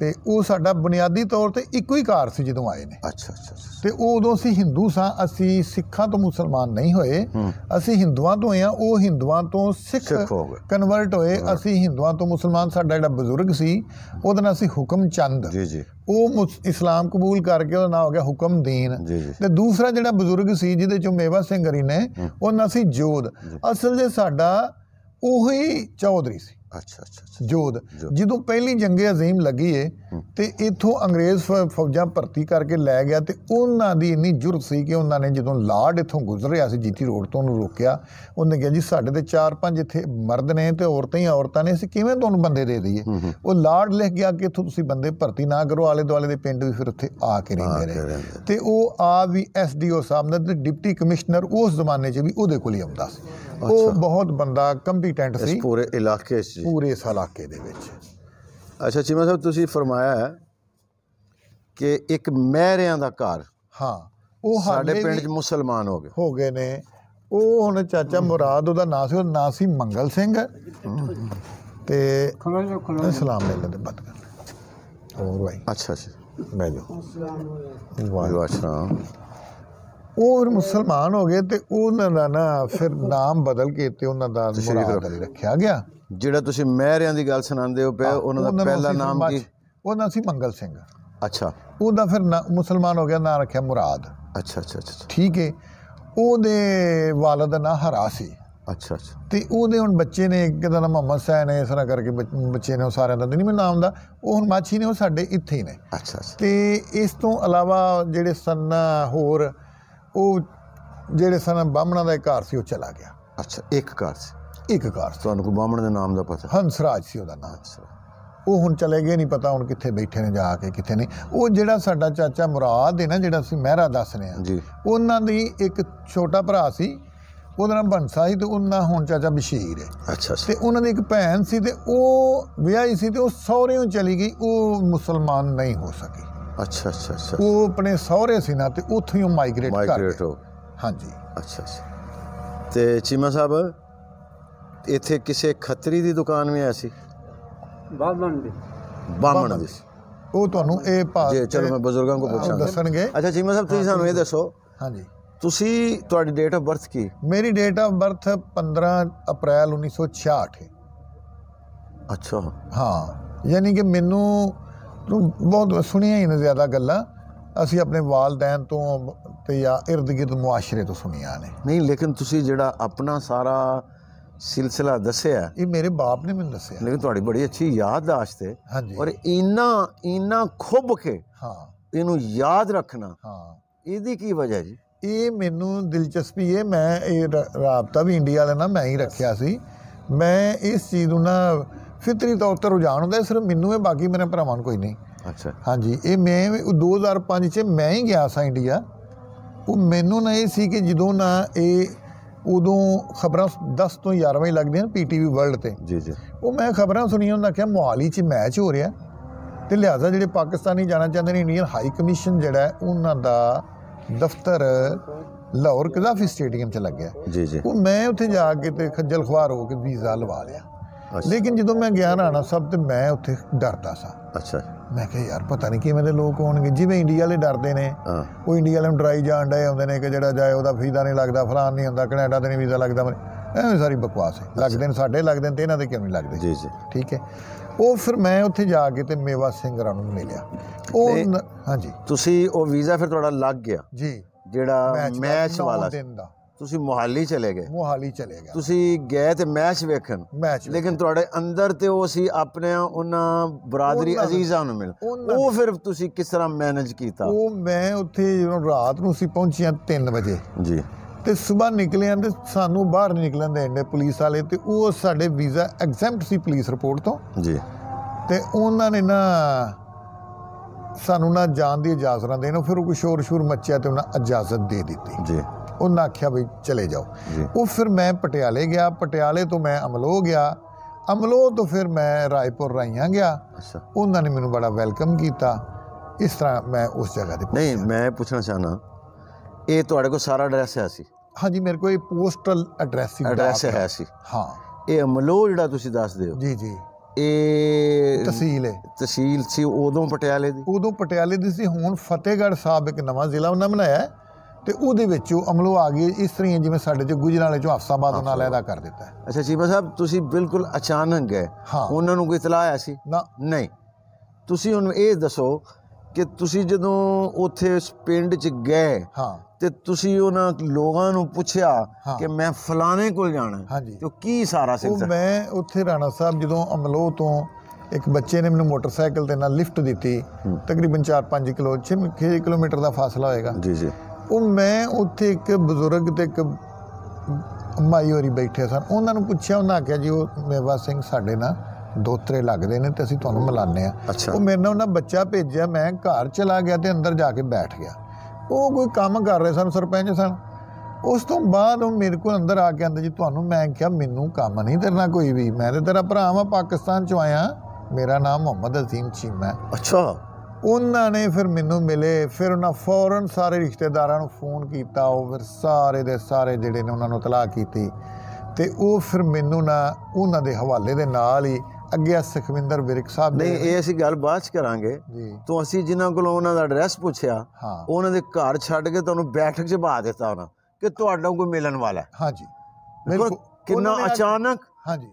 ਤੇ ਉਹ ਸਾਡਾ ਬੁਨਿਆਦੀ ਤੌਰ ਤੇ ਇੱਕੋ ਹੀ ਘਰ ਸੀ ਜਦੋਂ ਆਏ ਨੇ।
ਅੱਛਾ ਅੱਛਾ
ਤੇ ਉਹ ਉਦੋਂ ਅਸੀਂ ਹਿੰਦੂ ਸਾਂ ਅਸੀਂ ਸਿੱਖਾਂ ਤੋਂ ਮੁਸਲਮਾਨ ਨਹੀਂ ਹੋਏ। ਅਸੀਂ ਹਿੰਦੂਆਂ ਤੋਂ ਹੋਏ ਆ ਉਹ ਹਿੰਦੂਆਂ ਤੋਂ ਸਿੱਖ। ਕਨਵਰਟ ਹੋਏ। ਅਸੀਂ ਹਿੰਦੂਆਂ ਤੋਂ ਮੁਸਲਮਾਨ ਸਾਡਾ ਜਿਹੜਾ ਬਜ਼ੁਰਗ ਸੀ ਉਹਦਾ ਨਾਂ ਸੀ ਹੁਕਮ ਚੰਦ।
ਜੀ ਜੀ।
ਉਹ ਇਸਲਾਮ ਕਬੂਲ ਕਰਕੇ ਉਹਦਾ ਨਾਮ ਹੋ ਗਿਆ ਹੁਕਮ ਦੀਨ।
ਜੀ ਜੀ।
ਤੇ ਦੂਸਰਾ ਜਿਹੜਾ ਬਜ਼ੁਰਗ ਸੀ ਜਿਹਦੇ ਚੋਂ ਮੇਵਾ ਸਿੰਘ ਹਰੀ ਨੇ ਉਹ ਨਾਂ ਸੀ ਜੋਧ। ਅਸਲ 'ਚ ਸਾਡਾ ਉਹੀ ਚੌਧਰੀ ਸੀ।
ਅੱਛਾ ਅੱਛਾ
ਜੋਧ। ਜਦੋਂ ਪਹਿਲੀ ਜੰਗੇ ਅਜ਼ੀਮ ਲੱਗੀ ਏ ਤੇ ਇਥੋਂ ਅੰਗਰੇਜ਼ ਫੌਜਾਂ ਭਰਤੀ ਕਰਕੇ ਲੈ ਗਿਆ ਤੇ ਉਹਨਾਂ ਦੀ ਇੰਨੀ ਜੁਰਤ ਸੀ ਕਿ ਉਹਨਾਂ ਨੇ ਜਦੋਂ ਲਾਰਡ ਇਥੋਂ ਗੁਜ਼ਰ ਰਿਹਾ ਸੀ ਜੀਟੀ ਰੋਡ ਤੋਂ ਉਹਨੂੰ ਰੋਕਿਆ ਉਹਨੇ ਕਿਹਾ ਜੀ ਸਾਡੇ ਤੇ ਚਾਰ ਪੰਜ ਇੱਥੇ ਮਰਦ ਨੇ ਤੇ ਔਰਤਾਂ ਹੀ ਔਰਤਾਂ ਨੇ ਅਸੀਂ ਕਿਵੇਂ ਤੁਹਾਨੂੰ ਬੰਦੇ ਦੇ ਦਈਏ? ਉਹ ਲਾਰਡ ਲਿਖ ਗਿਆ ਕਿ ਇੱਥੋਂ ਤੁਸੀਂ ਬੰਦੇ ਭਰਤੀ ਨਾ ਕਰੋ ਆਲੇ ਦੁਆਲੇ ਦੇ ਪਿੰਡ ਵੀ ਫਿਰ ਉੱਥੇ ਆ ਕੇ ਰਹਿੰਦੇ ਰਹੇ। ਤੇ ਉਹ ਆ ਵੀ ਐਸਡੀਓ ਸਾਹਿਬ ਨੇ ਡਿਪਟੀ ਕਮਿਸ਼ਨਰ ਉਸ ਜ਼ਮਾਨੇ 'ਚ ਵੀ ਉਹਦੇ ਕੋਲ ਹੀ ਆਉਂਦਾ ਸੀ। ਉਹ ਬਹੁਤ ਬੰਦਾ ਕੰਪੀਟੈਂਟ
ਇਸ
ਸੀ।
ਪੂਰੇ ਇਲਾਕੇ 'ਚ ਜੀ।
ਪੂਰੇ ਇਸ ਇਲਾਕੇ ਦੇ ਵਿੱਚ।
ਅੱਛਾ ਚੀਮਾ ਸਾਹਿਬ ਤੁਸੀਂ ਫਰਮਾਇਆ ਹੈ ਕਿ ਇੱਕ ਮਹਿਰਿਆਂ ਦਾ ਘਰ
ਹਾਂ ਉਹ
ਸਾਡੇ ਪਿੰਡ 'ਚ ਮੁਸਲਮਾਨ ਹੋ ਗਏ।
ਹੋ ਗਏ ਨੇ। ਉਹ ਹੁਣ ਚਾਚਾ ਮੁਰਾਦ ਉਹਦਾ ਨਾਂ ਸੀ ਉਹ ਨਾਂ ਸੀ ਮੰਗਲ ਸਿੰਘ। ਤੇ ਸਲਾਮ ਲੈ ਲੈਂਦੇ ਬਾਤ ਕਰ। ਹੋਰ ਭਾਈ
ਅੱਛਾ ਅੱਛਾ।
ਬਹਿ ਜਾਓ।
ਵਾਹਿਗੁਰੂ। ਅੱਛਾ
ਉਹ ਫਿਰ ਮੁਸਲਮਾਨ ਹੋ ਗਏ ਤੇ ਉਹਨਾਂ ਦਾ ਨਾ ਫਿਰ ਨਾਮ ਬਦਲ ਕੇ ਤੇ ਉਹਨਾਂ ਦਾ
ਤਸ਼ਰੀਫ
ਮੁਰਾਦ ਅਲੀ ਰੱਖਿਆ ਗਿਆ।
ਜਿਹੜਾ ਤੁਸੀਂ ਮਹਿਰਿਆਂ ਦੀ ਗੱਲ ਸੁਣਾਉਂਦੇ ਹੋ ਪਿਆ ਉਹਨਾਂ ਦਾ
ਨੂੰ
ਪਹਿਲਾ ਨਾਮ ਕੀ?
ਉਹਦਾ ਸੀ ਮੰਗਲ ਸਿੰਘ।
ਅੱਛਾ।
ਉਹਦਾ ਫਿਰ ਨਾਂ- ਮੁਸਲਮਾਨ ਹੋ ਗਿਆ ਨਾਂ ਰੱਖਿਆ ਮੁਰਾਦ।
ਅੱਛਾ ਅੱਛਾ ਅੱਛਾ
ਠੀਕ ਹੈ ਉਹਦੇ ਵਾਲਦ ਦਾ ਨਾਂ ਹਰਾ ਸੀ।
ਅੱਛਾ ਅੱਛਾ।
ਤੇ ਉਹਦੇ ਹੁਣ ਬੱਚੇ ਨੇ ਇੱਕ ਦਾ ਨਾਮ ਮੁਹੰਮਦ ਸੈਨ ਹੈ ਇਸ ਤਰ੍ਹਾਂ ਕਰਕੇ ਬੱਚ- ਨੇ ਉਹ ਸਾਰਿਆਂ ਦਾ ਨਹੀਂ ਮੈਨੂੰ ਨਾਮ ਦਾ ਉਹ ਹੁਣ ਮਾਛੀ ਨੇ ਉਹ ਸਾਡੇ ਇੱਥੇ ਹੀ ਨੇ।
ਅੱਛਾ ਅੱਛਾ।
ਤੇ ਇਸ ਤੋਂ ਇਲਾਵਾ ਜਿਹੜੇ ਸਨ ਹੋਰ ਉਹ ਜਿਹੜੇ ਸਨ ਬਾਹਮਣਾਂ ਦਾ ਇੱਕ ਘਰ ਸੀ ਉਹ ਚਲਾ ਗਿਆ।
ਅੱਛਾ ਇੱਕ ਘਰ ਸੀ?
ਇੱਕ ਘਰ
ਤੁਹਾਨੂੰ ਕੋਈ ਬਾਹਮਣ ਦੇ ਨਾਮ ਦਾ ਪਤਾ?
ਹੰਸਰਾਜ ਸੀ ਉਹਦਾ ਨਾਮ। ਉਹ ਹੁਣ ਚਲੇ ਗਏ ਨਹੀਂ ਪਤਾ ਹੁਣ ਕਿੱਥੇ ਬੈਠੇ ਨੇ ਜਾ ਕੇ ਕਿੱਥੇ ਨਹੀਂ। ਉਹ ਜਿਹੜਾ ਸਾਡਾ ਚਾਚਾ ਮੁਰਾਦ ਹੈ ਨਾ ਜਿਹੜਾ ਅਸੀਂ ਮਹਿਰਾ ਦੱਸਨੇ ਆ
ਜੀ।
ਉਹਨਾਂ ਦੀ ਇੱਕ ਛੋਟਾ ਭਰਾ ਸੀ ਉਹਦਾ ਨਾਮ ਬੰਸਾ ਸੀ ਤੇ ਉਹਨਾਂ ਹੁਣ ਚਾਚਾ ਬਸ਼ੀਰ ਹੈ
ਅੱਛਾ ਅੱਛਾ।
ਤੇ ਉਹਨਾਂ ਦੀ ਇੱਕ ਭੈਣ ਸੀ ਤੇ ਉਹ ਵਿਆਹੀ ਸੀ ਤੇ ਉਹ ਸਹੁਰਿਓਂ ਚਲੀ ਗਈ ਉਹ ਮੁਸਲਮਾਨ ਨਹੀਂ ਹੋ ਸਕੀ।
ਅੱਛਾ ਅੱਛਾ ਅੱਛਾ।
ਉਹ ਆਪਣੇ ਸਹੁਰੇ ਸੀ ਨਾ ਤੇ ਉੱਥੋਂ ਹੀ ਮਾਈਗ੍ਰੇਟ ਕਰ
ਮਾਈਗ੍ਰੇਟ ਹੋ
ਹਾਂਜੀ।
ਅੱਛਾ ਅੱਛਾ। ਤੇ ਚੀਮਾ ਸਾਹਿਬ ਇੱਥੇ ਕਿਸੇ ਖੱਤਰੀ ਦੀ ਦੁਕਾਨ ਵੀ ਐਸੀ
ਬਾਬਨ ਦੀ।
ਬਾਹਮਣ ਦੀ। ਸੀ।
ਉਹ ਤੁਹਾਨੂੰ ਇਹ ਭਾਗ
ਜੀ ਚਲੋ ਮੈਂ ਬਜ਼ੁਰਗਾਂ
ਉਹ
ਪੁੱਛਾਂਗਾ
ਦੱਸਣਗੇ।
ਅੱਛਾ ਚੀਮਾ ਸਾਹਿਬ ਤੁਸੀਂ ਸਾਨੂੰ ਇਹ ਦੱਸੋ।
ਹਾਂਜੀ।
ਤੁਸੀਂ ਤੁਹਾਡੀ ਡੇਟ ਆਫ ਬਰਥ ਕੀ?
ਮੇਰੀ ਡੇਟ ਆਫ ਬਰਥ 15 ਅਪ੍ਰੈਲ 1966 ਹੈ।
ਅੱਛਾ।
ਹਾਂ। ਯਾਨੀ ਕਿ ਮੈਨੂੰ ਬਹੁਤ ਸੁਣੀਆਂ ਹੀ ਨੇ ਜ਼ਿਆਦਾ ਗੱਲਾਂ। ਅਸੀਂ ਆਪਣੇ ਵਾਲਦੈਨ ਤੋਂ ਤੇ ਜਾਂ ਇਰਦ ਗਿਰਦ ਮੁਆਸ਼ਰੇ ਤੋਂ ਸੁਣੀਆਂ ਨੇ।
ਨਹੀਂ ਲੇਕਿਨ ਤੁਸੀਂ ਜਿਹੜਾ ਆਪਣਾ ਸਾਰਾ ਸਿਲਸਿਲਾ ਦੱਸਿਆ।
ਇਹ ਮੇਰੇ ਬਾਪ ਨੇ ਮੈਨੂੰ ਦੱਸਿਆ।
ਲੇਕਿਨ ਤੁਹਾਡੀ ਬੜੀ ਅੱਛੀ ਯਾਦਦਾਸ਼ਤ
ਹਾਂਜੀ।
ਔਰ ਇੰਨਾ ਇੰਨਾ ਖੁੱਬ ਕੇ
ਹਾਂ।
ਇਹਨੂੰ ਯਾਦ ਰੱਖਣਾ
ਹਾਂ।
ਇਹਦੀ ਕੀ ਵਜ੍ਹਾ ਜੀ?
ਇਹ ਮੈਨੂੰ ਦਿਲਚਸਪੀ ਹੈ ਮੈਂ ਇਹ ਰਾਬਤਾ ਵੀ ਇੰਡੀਆ ਵਾਲੇ ਨਾਲ ਮੈਂ ਹੀ ਰੱਖਿਆ ਸੀ। ਮੈਂ ਇਸ ਚੀਜ਼ ਨੂੰ ਨਾ ਫਿਤਰੀ ਤੌਰ ਤੇ ਰੁਝਾਨ ਹੁੰਦਾ ਸਿਰਫ ਮੈਨੂੰ ਹੈ ਬਾਕੀ ਮੇਰੇ ਭਰਾਵਾਂ ਨੂੰ ਕੋਈ ਨਹੀਂ।
ਅੱਛਾ।
ਹਾਂਜੀ ਇਹ ਮੈਂ ਵੀ ਉਹ 2005 ਚ ਮੈਂ ਹੀ ਗਿਆ ਸਾਂ ਇੰਡੀਆ। ਉਹ ਮੈਨੂੰ ਨਾ ਇਹ ਸੀ ਕਿ ਜਦੋਂ ਨਾ ਇਹ ਉਦੋਂ ਖਬਰਾਂ 10 ਤੋਂ 11 ਵਜੇ ਲੱਗਦੀਆਂ ਪੀਟੀਵੀ ਵਰਲਡ ਤੇ।
ਜੀ ਜੀ।
ਉਹ ਮੈਂ ਖਬਰਾਂ ਸੁਣੀਆਂ ਉਹਨਾਂ ਕਿਹਾ ਮੋਹਾਲੀ 'ਚ ਮੈਚ ਹੋ ਰਿਹਾ। ਤੇ ਲਿਹਾਜ਼ਾ ਜਿਹੜੇ ਪਾਕਿਸਤਾਨੀ ਜਾਣਾ ਚਾਹੁੰਦੇ ਨੇ ਇੰਡੀਅਨ ਹਾਈ ਕਮਿਸ਼ਨ ਜਿਹੜਾ ਉਹਨਾਂ ਦਾ ਦਫ਼ਤਰ ਲਾਹੌਰ ਕਜ਼ਾਫੀ ਸਟੇਡੀਅਮ 'ਚ ਲੱਗਿਆ।
ਜੀ ਜੀ।
ਉਹ ਮੈਂ ਉੱਥੇ ਜਾ ਕੇ ਤੇ ਖੱਜਲ ਖੁਆਰ ਹੋ ਕੇ ਵੀਜ਼ਾ ਲਵਾ ਲਿਆ। ਲੇਕਿਨ ਜਦੋਂ ਮੈਂ ਗਿਆ ਰਾਣਾ ਸਾਹਿਬ ਤੇ ਮੈਂ ਉੱਥੇ ਡਰਦਾ ਸਾਂ।
ਅੱਛਾ।
ਮੈਂ ਕਿਹਾ ਯਾਰ ਪਤਾ ਨਹੀਂ ਕਿਵੇਂ ਦੇ ਲੋਕ ਹੋਣਗੇ। ਜਿਵੇਂ ਇੰਡੀਆ ਵਾਲੇ ਡਰਦੇ ਨੇ ਉਹ ਇੰਡੀਆ ਵਾਲੇ ਨੂੰ ਡਰਾਈ ਜਾਣ ਡਏ ਹੁੰਦੇ ਨੇ ਕਿ ਜਿਹੜਾ ਜਾਏ ਉਹਦਾ ਵੀਜ਼ਾ ਨਹੀਂ ਲੱਗਦਾ ਫਲਾਨ ਨਹੀਂ ਹੁੰਦਾ ਕੈਨੇਡਾ ਤੇ ਨਹੀਂ ਵੀਜ਼ਾ ਲੱਗਦਾ। ਐਵੇਂ ਸਾਰੀ ਬਕਵਾਸ ਹੈ। ਲੱਗਦੇ ਨੇ ਸਾਡੇ ਲੱਗਦੇ ਨੇ ਤੇ ਇਹਨਾਂ ਦੇ ਕਿਉਂ ਨਹੀਂ ਲੱਗਦੇ?
ਜੀ ਜੀ।
ਠੀਕ ਹੈ। ਉਹ ਫਿਰ ਮੈਂ ਉੱਥੇ ਜਾ ਕੇ ਤੇ ਮੇਵਾ ਸਿੰਘ ਰਾਂ ਨੂੰ ਮਿਲਿਆ। ਉਹ ਹਾਂਜੀ।
ਤੁਸੀਂ ਉਹ ਵੀਜ਼ਾ ਫਿਰ ਤੁਹਾਡਾ ਲੱਗ ਗਿਆ?
ਜੀ।
ਜਿਹੜਾ
ਮੈਚ
ਵਾਲਾ।
ਦਿਨ ਦਾ।
ਤੁਸੀਂ ਮੋਹਾਲੀ ਚਲੇ ਗਏ।
ਮੋਹਾਲੀ ਚਲੇ ਗਿਆ
ਤੁਸੀਂ ਗਏ ਤੇ ਮੈਚ ਵੇਖਣ।
ਮੈਚ
ਲੇਕਿਨ ਤੁਹਾਡੇ ਅੰਦਰ ਤੇ ਉਹ ਸੀ ਆਪਣੇ ਉਹਨਾਂ ਬਰਾਦਰੀ ਅਜ਼ੀਜ਼ਾਂ ਨੂੰ ਮਿਲ। ਉਹ ਫਿਰ ਤੁਸੀਂ ਕਿਸ ਤਰ੍ਹਾਂ ਮੈਨੇਜ ਕੀਤਾ?
ਉਹ ਮੈਂ ਉੱਥੇ ਜਦੋਂ ਰਾਤ ਨੂੰ ਸੀ ਪਹੁੰਚਿਆ 3 ਵਜੇ।
ਜੀ।
ਤੇ ਸਵੇਰ ਨਿਕਲਿਆ ਤੇ ਸਾਨੂੰ ਬਾਹਰ ਨਿਕਲਣ ਦੇਣ ਪੁਲਿਸ ਵਾਲੇ ਤੇ ਉਹ ਸਾਡੇ ਵੀਜ਼ਾ ਐਗਜ਼ੈਂਪਟ ਸੀ ਪੁਲਿਸ ਰਿਪੋਰਟ ਤੋਂ।
ਜੀ।
ਤੇ ਉਹਨਾਂ ਨੇ ਨਾ ਸਾਨੂੰ ਨਾ ਜਾਣ ਦੀ ਇਜਾਜ਼ਤ ਨਾ ਦੇਣ ਫਿਰ ਕੋਈ ਸ਼ੋਰ ਸ਼ੋਰ ਮੱਚਿਆ ਤੇ ਉਹਨਾਂ ਇਜਾਜ਼ਤ ਦੇ ਦਿੱਤੀ।
ਜੀ।
ਉਹਨਾਂ ਆਖਿਆ ਵੀ ਚਲੇ ਜਾਓ। ਉਹ ਫਿਰ ਮੈਂ ਪਟਿਆਲੇ ਗਿਆ। ਪਟਿਆਲੇ ਤੋਂ ਮੈਂ ਅਮਲੋ ਗਿਆ। ਅਮਲੋ ਤੋਂ ਫਿਰ ਮੈਂ ਰਾਏਪੁਰ ਰਾਈਆਂ ਗਿਆ। ਉਹਨਾਂ ਨੇ ਮੈਨੂੰ ਬੜਾ ਵੈਲਕਮ ਕੀਤਾ। ਇਸ ਤਰ੍ਹਾਂ ਮੈਂ ਉਸ ਜਗ੍ਹਾ ਤੇ
ਨਹੀਂ ਮੈਂ ਪੁੱਛਣਾ ਚਾਹਨਾ ਇਹ ਤੁਹਾਡੇ ਕੋਲ ਸਾਰਾ ਐਡਰੈਸ ਹੈ ਸੀ?
ਹਾਂਜੀ ਮੇਰੇ ਕੋਲ ਇਹ ਪੋਸਟਲ ਐਡਰੈਸ ਸੀ
ਐਡਰੈਸ। ਹੈ ਸੀ।
ਹਾਂ।
ਇਹ ਅਮਲੋ ਜਿਹੜਾ ਤੁਸੀਂ ਦੱਸਦੇ ਹੋ?
ਜੀ ਜੀ।
ਇਹ
ਤਹਿਸੀਲ ਹੈ।
ਤਹਿਸੀਲ ਸੀ ਉਦੋਂ ਪਟਿਆਲੇ ਦੀ?
ਉਦੋਂ ਪਟਿਆਲੇ ਦੀ ਸੀ। ਹੁਣ ਫਤਿਹਗੜ੍ਹ ਸਾਹਿਬ ਇੱਕ ਨਵਾਂ ਜ਼ਿਲ੍ਹਾ ਉਹਨਾਂ ਬਣਾਇਆ ਹੈ। ਤੇ ਉਹਦੇ ਵਿੱਚ ਉਹ ਅਮਲੋ ਆ ਗਈ ਇਸ ਤਰ੍ਹਾਂ ਜਿਵੇਂ ਸਾਡੇ ਚ ਗੁਜਰਾਲੇ ਚੋਂ ਹਫਸਾਬਾਦ ਉਹਨਾਂ ਅਲੱਗਾ ਕਰ ਦਿੱਤਾ
ਅੱਛਾ ਚੀਮਾ ਸਾਹਿਬ ਤੁਸੀਂ ਬਿਲਕੁਲ ਅਚਾਨਕ ਗਏ। ਉਹਨਾਂ ਨੂੰ ਕੋਈ ਇਤਲਾਹ ਆਇਆ ਸੀ?
ਨਾ।
ਨਹੀਂ। ਤੁਸੀਂ ਹੁਣ ਇਹ ਦੱਸੋ ਕਿ ਤੁਸੀਂ ਜਦੋਂ ਉੱਥੇ ਉਸ ਪਿੰਡ 'ਚ ਗਏ
ਹਾਂ।
ਤੇ ਤੁਸੀਂ ਉਹਨਾਂ ਲੋਕਾਂ ਨੂੰ ਪੁੱਛਿਆ। ਕਿ ਮੈਂ ਫਲਾਣੇ ਕੋਲ ਜਾਣਾ ਤੇ ਕੀ ਸਾਰਾ
ਉਹ
ਸਿਲਸਿਲਾ?
ਮੈਂ ਉੱਥੇ ਰਾਣਾ ਸਾਹਿਬ ਜਦੋਂ ਅਮਲੋ ਤੋਂ ਇੱਕ ਬੱਚੇ ਨੇ ਮੈਨੂੰ ਮੋਟਰਸਾਈਕਲ ਤੇ ਨਾਲ ਲਿਫਟ ਦਿੱਤੀ ਤਕਰੀਬਨ 4-5 ਕਿਲੋ 6 ਕਿਲੋਮੀਟਰ ਦਾ ਫਾਸਲਾ ਹੋਏਗਾ।
ਜੀ ਜੀ।
ਉਹ ਮੈਂ ਉੱਥੇ ਇੱਕ ਬਜ਼ੁਰਗ ਤੇ ਇੱਕ ਮਾਈ ਹੋਰੀ ਬੈਠੇ ਸਨ। ਉਹਨਾਂ ਨੂੰ ਪੁੱਛਿਆ ਉਹਨਾਂ ਆਖਿਆ ਜੀ ਉਹ ਮੇਵਾ ਸਿੰਘ ਸਾਡੇ ਨਾਲ ਦੋਤਰੇ ਲੱਗਦੇ ਨੇ ਤੇ ਅਸੀਂ ਤੁਹਾਨੂੰ ਮਿਲਾਨੇ ਆ ਉਹ ਮੇਰੇ ਨਾਲ ਉਹਨਾਂ ਬੱਚਾ ਭੇਜਿਆ। ਮੈਂ ਘਰ ਚਲਾ ਗਿਆ ਤੇ ਅੰਦਰ ਜਾ ਕੇ ਬੈਠ ਗਿਆ। ਉਹ ਕੋਈ ਕੰਮ ਕਰ ਰਹੇ ਸਨ ਸਰਪੰਚ ਸਨ। ਉਸ ਤੋਂ ਬਾਅਦ ਉਹ ਮੇਰੇ ਕੋਲ ਅੰਦਰ ਆ ਕੇ ਆਂਦੇ ਜੀ ਤੁਹਾਨੂੰ ਮੈਂ ਕਿਹਾ ਮੈਨੂੰ ਕੰਮ ਨਹੀਂ ਕਰਨਾ ਕੋਈ ਵੀ। ਮੈਂ ਤੇ ਤੇਰਾ ਭਰਾ ਵਾਂ ਪਾਕਿਸਤਾਨ ਚੋਂ ਆਇਆ। ਮੇਰਾ ਨਾਮ ਮੁਹੰਮਦ ਅਜ਼ੀਮ ਚੀਮਾ
ਅੱਛਾ।
ਉਹਨਾਂ ਨੇ ਫਿਰ ਮੈਨੂੰ ਮਿਲੇ ਫਿਰ ਉਹਨਾਂ ਫੌਰਨ ਸਾਰੇ ਰਿਸ਼ਤੇਦਾਰਾਂ ਨੂੰ ਫੋਨ ਕੀਤਾ ਉਹ ਫਿਰ ਸਾਰੇ ਦੇ ਸਾਰੇ ਜਿਹੜੇ ਨੇ ਉਹਨਾਂ ਨੂੰ ਤਲਾਕ ਕੀਤੀ ਤੇ ਉਹ ਫਿਰ ਮੈਨੂੰ ਨਾ ਉਹਨਾਂ ਦੇ ਹਵਾਲੇ ਦੇ ਨਾਲ ਹੀ ਅੱਗੇ ਆ ਸੁਖਵਿੰਦਰ ਵਿਰਕ ਸਾਹਿਬ
ਨਹੀਂ ਇਹ ਅਸੀਂ ਗੱਲ ਬਾਅਦ 'ਚ ਕਰਾਂਗੇ।
ਜੀ।
ਤੋਂ ਅਸੀਂ ਜਿਨ੍ਹਾਂ ਕੋਲੋਂ ਉਹਨਾਂ ਦਾ ਐਡਰੈਸ ਪੁੱਛਿਆ ਉਹਨਾਂ ਦੇ ਘਰ ਛੱਡ ਕੇ ਤੁਹਾਨੂੰ ਬੈਠਕ 'ਚ ਬਾ ਦਿੱਤਾ ਉਹਨਾਂ ਕਿ ਤੁਹਾਡਾ ਕੋਈ ਮਿਲਣ ਵਾਲਾ। ਹੈ
ਹਾਂਜੀ
ਬਿਲਕੁਲ। ਕਿੰਨਾ ਅਚਾਨਕ
ਹਾਂਜੀ।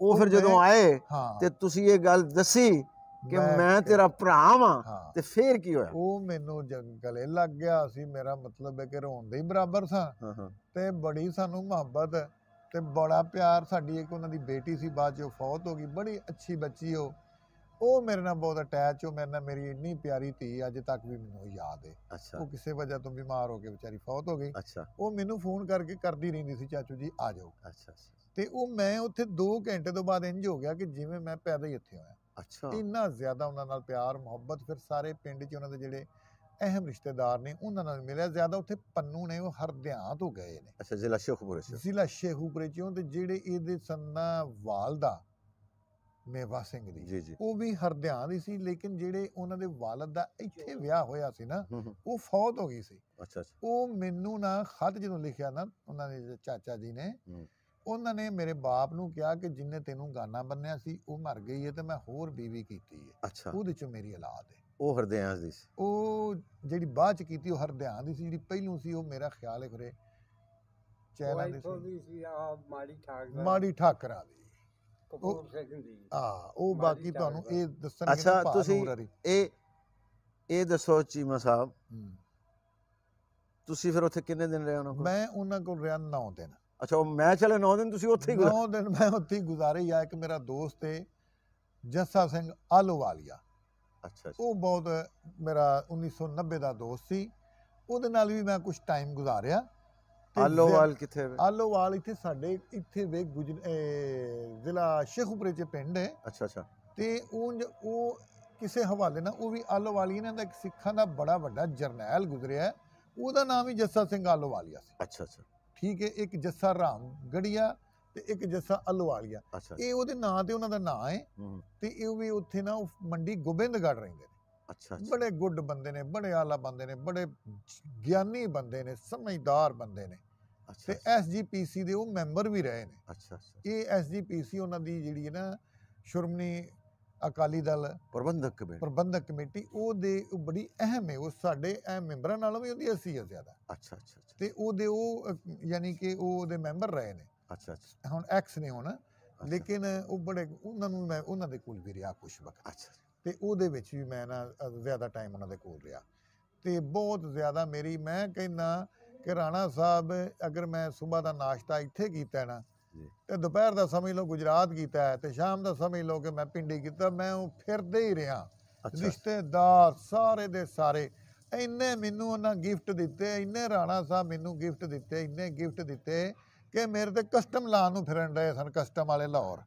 ਉਹ ਫਿਰ ਜਦੋਂ ਆਏ ਤੇ ਤੁਸੀਂ ਇਹ ਗੱਲ ਦੱਸੀ ਕਿ
ਮੈਂ
ਤੇਰਾ ਭਰਾ ਵਾਂ
ਹਾਂ।
ਤੇ ਫੇਰ ਕੀ ਹੋਇਆ?
ਉਹ ਮੈਨੂੰ ਜ- ਗਲੇ ਲੱਗ ਗਿਆ। ਸੀ ਮੇਰਾ ਮਤਲਬ ਹੈ ਕਿ ਰੋਣ ਦੇ ਹੀ ਬਰਾਬਰ ਸਾਂ।
ਹਾਂ ਹਾਂ।
ਤੇ ਬੜੀ ਸਾਨੂੰ ਮੁਹੱਬਤ ਤੇ ਬੜਾ ਪਿਆਰ ਸਾਡੀ ਇੱਕ ਉਹਨਾਂ ਦੀ ਬੇਟੀ ਸੀ ਬਾਅਦ ਉਹ ਫੌਤ ਹੋ ਗਈ। ਬੜੀ ਅੱਛੀ ਬੱਚੀ ਉਹ। ਉਹ ਮੇਰੇ ਨਾਲ ਬਹੁਤ ਅਟੈਚ ਉਹ ਮੇਰੇ ਨਾਲ ਮੇਰੀ ਇੰਨੀ ਪਿਆਰੀ ਧੀ ਅੱਜ ਤੱਕ ਵੀ ਮੈਨੂੰ ਯਾਦ ਹੈ। ਉਹ ਕਿਸੇ ਵਜ੍ਹਾ ਤੋਂ ਬਿਮਾਰ ਹੋ ਕੇ ਵਿਚਾਰੀ ਫੌਤ ਹੋ ਗਈ। ਉਹ ਮੈਨੂੰ ਫੋਨ ਕਰਕੇ ਕਰਦੀ ਰਹਿੰਦੀ ਸੀ ਚਾਚੂ ਜੀ ਆ ਜਾਓ। ਤੇ ਉਹ ਮੈਂ ਉੱਥੇ 2 ਘੰਟੇ ਤੋਂ ਬਾਅਦ ਇੰਜ ਹੋ ਗਿਆ ਕਿ ਜਿਵੇਂ ਮੈਂ ਪੈਦਾ ਹੀ ਇੱਥੇ ਹੋਇਆ
ਅੱਛਾ।
ਇੰਨਾ ਜ਼ਿਆਦਾ ਉਹਨਾਂ ਨਾਲ ਪਿਆਰ ਮੁਹੱਬਤ ਫਿਰ ਸਾਰੇ ਪਿੰਡ 'ਚ ਉਹਨਾਂ ਦੇ ਜਿਹੜੇ ਅਹਿਮ ਰਿਸ਼ਤੇਦਾਰ ਨੇ ਉਹਨਾਂ ਨਾਲ ਮਿਲਿਆ। ਜ਼ਿਆਦਾ ਉੱਥੇ ਪੰਨੂ ਨੇ ਉਹ ਹਰਦਿਆਂ ਤੋਂ ਗਏ ਨੇ।
ਅੱਛਾ ਜ਼ਿਲ੍ਹਾ ਸ਼ੇਖੂਪੁਰ ਸੇ
ਜ਼ਿਲ੍ਹਾ ਸ਼ੇਖੂਪੁਰੇ ਚੋਂ ਤੇ ਜਿਹੜੇ ਇਹਦੇ ਸੰਨਾ ਵਾਲਦਾ ਮੇਵਾ ਸਿੰਘ ਦੀ ਉਹ ਵੀ ਹਰਦਿਆਂ ਦੀ ਸੀ ਲੇਕਿਨ ਜਿਹੜੇ ਉਹਨਾਂ ਦੇ ਵਾਲਦ ਦਾ ਇੱਥੇ ਵਿਆਹ ਹੋਇਆ ਸੀ ਨਾ ਉਹ ਫੌਤ ਹੋ ਗਈ ਸੀ।
ਅੱਛਾ ਅੱਛਾ।
ਉਹ ਮੈਨੂੰ ਨਾ ਖਤ ਜਦੋਂ ਲਿਖਿਆ ਨਾ ਉਹਨਾਂ ਦੇ ਚਾਚਾ ਜੀ ਨੇ। ਉਹਨਾਂ ਨੇ ਮੇਰੇ ਬਾਪ ਨੂੰ ਕਿਹਾ ਕਿ ਜਿੰਨੇ ਤੈਨੂੰ ਗਾਨਾ ਬੰਨਿਆ ਸੀ ਉਹ ਮਰ ਗਈ ਹੈ ਤੇ ਮੈਂ ਹੋਰ ਬੀਵੀ ਕੀਤੀ ਹੈ
ਅੱਛਾ।
ਉਹਦੇ ਚੋਂ ਮੇਰੀ ਔਲਾਦ ਹੈ
ਉਹ ਹਰਦਿਆਂ ਦੀ ਸੀ।
ਉਹ ਜਿਹੜੀ ਬਾਅਦ ਚ ਕੀਤੀ ਉਹ ਹਰਦਿਆਂ ਦੀ ਸੀ ਜਿਹੜੀ ਪਹਿਲੋਂ ਸੀ ਉਹ ਮੇਰਾ ਖਿਆਲ ਹੈ ਖਰੇ ਚੈਨਾ ਦੀ ਸੀ।
ਵੀ ਸੀ ਆ ਮਾੜੀ ਠਾਕ ਦਾ
ਮਾੜੀ ਠਾਕਰਾਂ ਦੀ।
ਕਪੂਰ ਸਿੰਘ ਦੀ।
ਆ ਉਹ ਬਾਕੀ ਤੁਹਾਨੂੰ
ਠਾਕਰਾਂ।
ਇਹ ਦੱਸਣਗੇ
ਅੱਛਾ, ਤੁਸੀਂ-। ਇਹ ਇਹ ਦੱਸੋ ਚੀਮਾ ਸਾਹਿਬ। ਤੁਸੀਂ ਫਿਰ ਉੱਥੇ ਕਿੰਨੇ ਦਿਨ ਰਹੇ ਉਹਨਾਂ ਕੋਲ?
ਮੈਂ ਉਹਨਾਂ ਕੋਲ ਰਿਹਾ 9 ਦਿਨ।
ਅੱਛਾ ਉਹ ਮੈਂ ਚਲੇ 9 ਦਿਨ ਤੁਸੀਂ ਉੱਥੇ ਹੀ ਗੁਜ਼ਾਰੇ
9 ਦਿਨ ਮੈਂ ਉੱਥੇ ਹੀ ਗੁਜ਼ਾਰੇ ਜਾਂ ਇੱਕ ਮੇਰਾ ਦੋਸਤ ਹੈ ਜੱਸਾ ਸਿੰਘ ਆਲੋਵਾਲੀਆ।
ਅੱਛਾ
ਉਹ ਬਹੁਤ ਮੇਰਾ 1990 ਦਾ ਦੋਸਤ ਸੀ। ਉਹਦੇ ਨਾਲ ਵੀ ਮੈਂ ਕੁਝ ਟਾਈਮ ਗੁਜ਼ਾਰਿਆ।
ਆਲੋਵਾਲ ਕਿੱਥੇ ਵੇ?
ਆਲੋਵਾਲ ਇੱਥੇ ਸਾਡੇ ਇੱਥੇ ਵੇ ਜ਼ਿਲ੍ਹਾ ਸ਼ੇਖੂਪੁਰੇ ਚ ਪਿੰਡ ਹੈ
ਅੱਛਾ ਅੱਛਾ।
ਤੇ ਉਂਝ ਉਹ ਕਿਸੇ ਹਵਾਲੇ ਨਾਲ ਉਹ ਵੀ ਆਲੋਵਾਲੀ ਇਹਨਾਂ ਦਾ ਇੱਕ ਸਿੱਖਾਂ ਦਾ ਬੜਾ ਵੱਡਾ ਜਰਨੈਲ ਗੁਜ਼ਰਿਆ। ਉਹਦਾ ਨਾਮ ਹੀ ਜੱਸਾ ਸਿੰਘ ਆਲੋਵਾਲੀਆ ਸੀ।
ਅੱਛਾ ਅੱਛਾ।
ਠੀਕ ਹੈ ਇੱਕ ਜੱਸਾ ਰਾਮ ਗੜੀਆ ਤੇ ਇੱਕ ਜੱਸਾ ਆਲੋਵਾਲੀਆ
ਅੱਛਾ।
ਇਹ ਉਹਦੇ ਨਾਂ ਤੇ ਉਹਨਾਂ ਦਾ ਨਾਂ ਹੈ ਤੇ ਇਹ ਵੀ ਉੱਥੇ ਨਾ ਮੰਡੀ ਗੋਬਿੰਦਗੜ੍ਹ ਰਹਿੰਦੇ ਨੇ।
ਅੱਛਾ
ਬੜੇ ਗੁੱਡ ਬੰਦੇ ਨੇ ਬੜੇ ਆਲਾ ਬੰਦੇ ਨੇ ਬੜੇ ਗਿਆਨੀ ਬੰਦੇ ਨੇ ਸਮਝਦਾਰ ਬੰਦੇ ਨੇ। ਤੇ ਐਸਜੀਪੀਸੀ ਦੇ ਉਹ ਮੈਂਬਰ ਵੀ ਰਹੇ ਨੇ।
ਅੱਛਾ ਅੱਛਾ।
ਇਹ ਐਸਜੀਪੀਸੀ ਉਹਨਾਂ ਦੀ ਜਿਹੜੀ ਹੈ ਨਾ ਸ਼੍ਰੋਮਣੀ ਅਕਾਲੀ ਦਲ
ਪ੍ਰਬੰਧਕ ਕਮੇਟੀ।
ਪ੍ਰਬੰਧਕ ਕਮੇਟੀ ਉਹ ਦੇ ਉਹ ਬੜੀ ਅਹਿਮ ਹੈ ਉਹ ਸਾਡੇ ਅਹਿਮ ਮੈਂਬਰਾਂ ਨਾਲੋਂ ਵੀ ਉਹਦੀ ਅਸੀਂ ਜ਼ਿਆਦਾ।
ਅੱਛਾ ਅੱਛਾ
ਤੇ ਉਹਦੇ ਉਹ ਯਾਨੀ ਕਿ ਉਹ ਉਹਦੇ ਮੈਂਬਰ ਰਹੇ ਨੇ।
ਅੱਛਾ ਅੱਛਾ।
ਹੁਣ ਐਕਸ ਨੇ ਹੁਣ ਲੇਕਿਨ ਉਹ ਬੜੇ ਉਹਨਾਂ ਨੂੰ ਮੈਂ ਉਹਨਾਂ ਦੇ ਕੋਲ ਵੀ ਰਿਹਾ ਕੁਛ ਵਕਤ।
ਅੱਛਾ
ਤੇ ਉਹਦੇ ਵਿੱਚ ਵੀ ਮੈਂ ਨਾ ਜ਼ਿਆਦਾ ਟਾਈਮ ਉਹਨਾਂ ਦੇ ਕੋਲ ਰਿਹਾ। ਤੇ ਬਹੁਤ ਜ਼ਿਆਦਾ ਮੇਰੀ ਮੈਂ ਕਹਿੰਦਾ ਕਿ ਰਾਣਾ ਸਾਹਿਬ ਅਗਰ ਮੈਂ ਸਵੇਰ ਦਾ ਨਾਸ਼ਤਾ ਇੱਥੇ ਕੀਤਾ ਨਾ। ਤੇ ਦੁਪਹਿਰ ਦਾ ਸਮਝ ਲਓ ਗੁਜਰਾਤ ਕੀਤਾ ਹੈ ਤੇ ਸ਼ਾਮ ਦਾ ਸਮਝ ਲਓ ਕਿ ਮੈਂ ਪਿੰਡੀ ਕੀਤਾ ਮੈਂ ਉਹ ਫਿਰਦੇ ਹੀ ਰਿਹਾ। ਰਿਸ਼ਤੇਦਾਰ ਸਾਰੇ ਦੇ ਸਾਰੇ ਇੰਨੇ ਮੈਨੂੰ ਉਹਨਾਂ ਗਿਫਟ ਦਿੱਤੇ ਇੰਨੇ ਰਾਣਾ ਸਾਹਿਬ ਮੈਨੂੰ ਗਿਫਟ ਦਿੱਤੇ ਇੰਨੇ ਗਿਫਟ ਦਿੱਤੇ ਕਿ ਮੇਰੇ ਤੇ ਕਸਟਮ ਲਾਉਣ ਨੂੰ ਫਿਰਨ ਰਹੇ ਸਨ ਕਸਟਮ ਵਾਲੇ ਲਾਹੌਰ।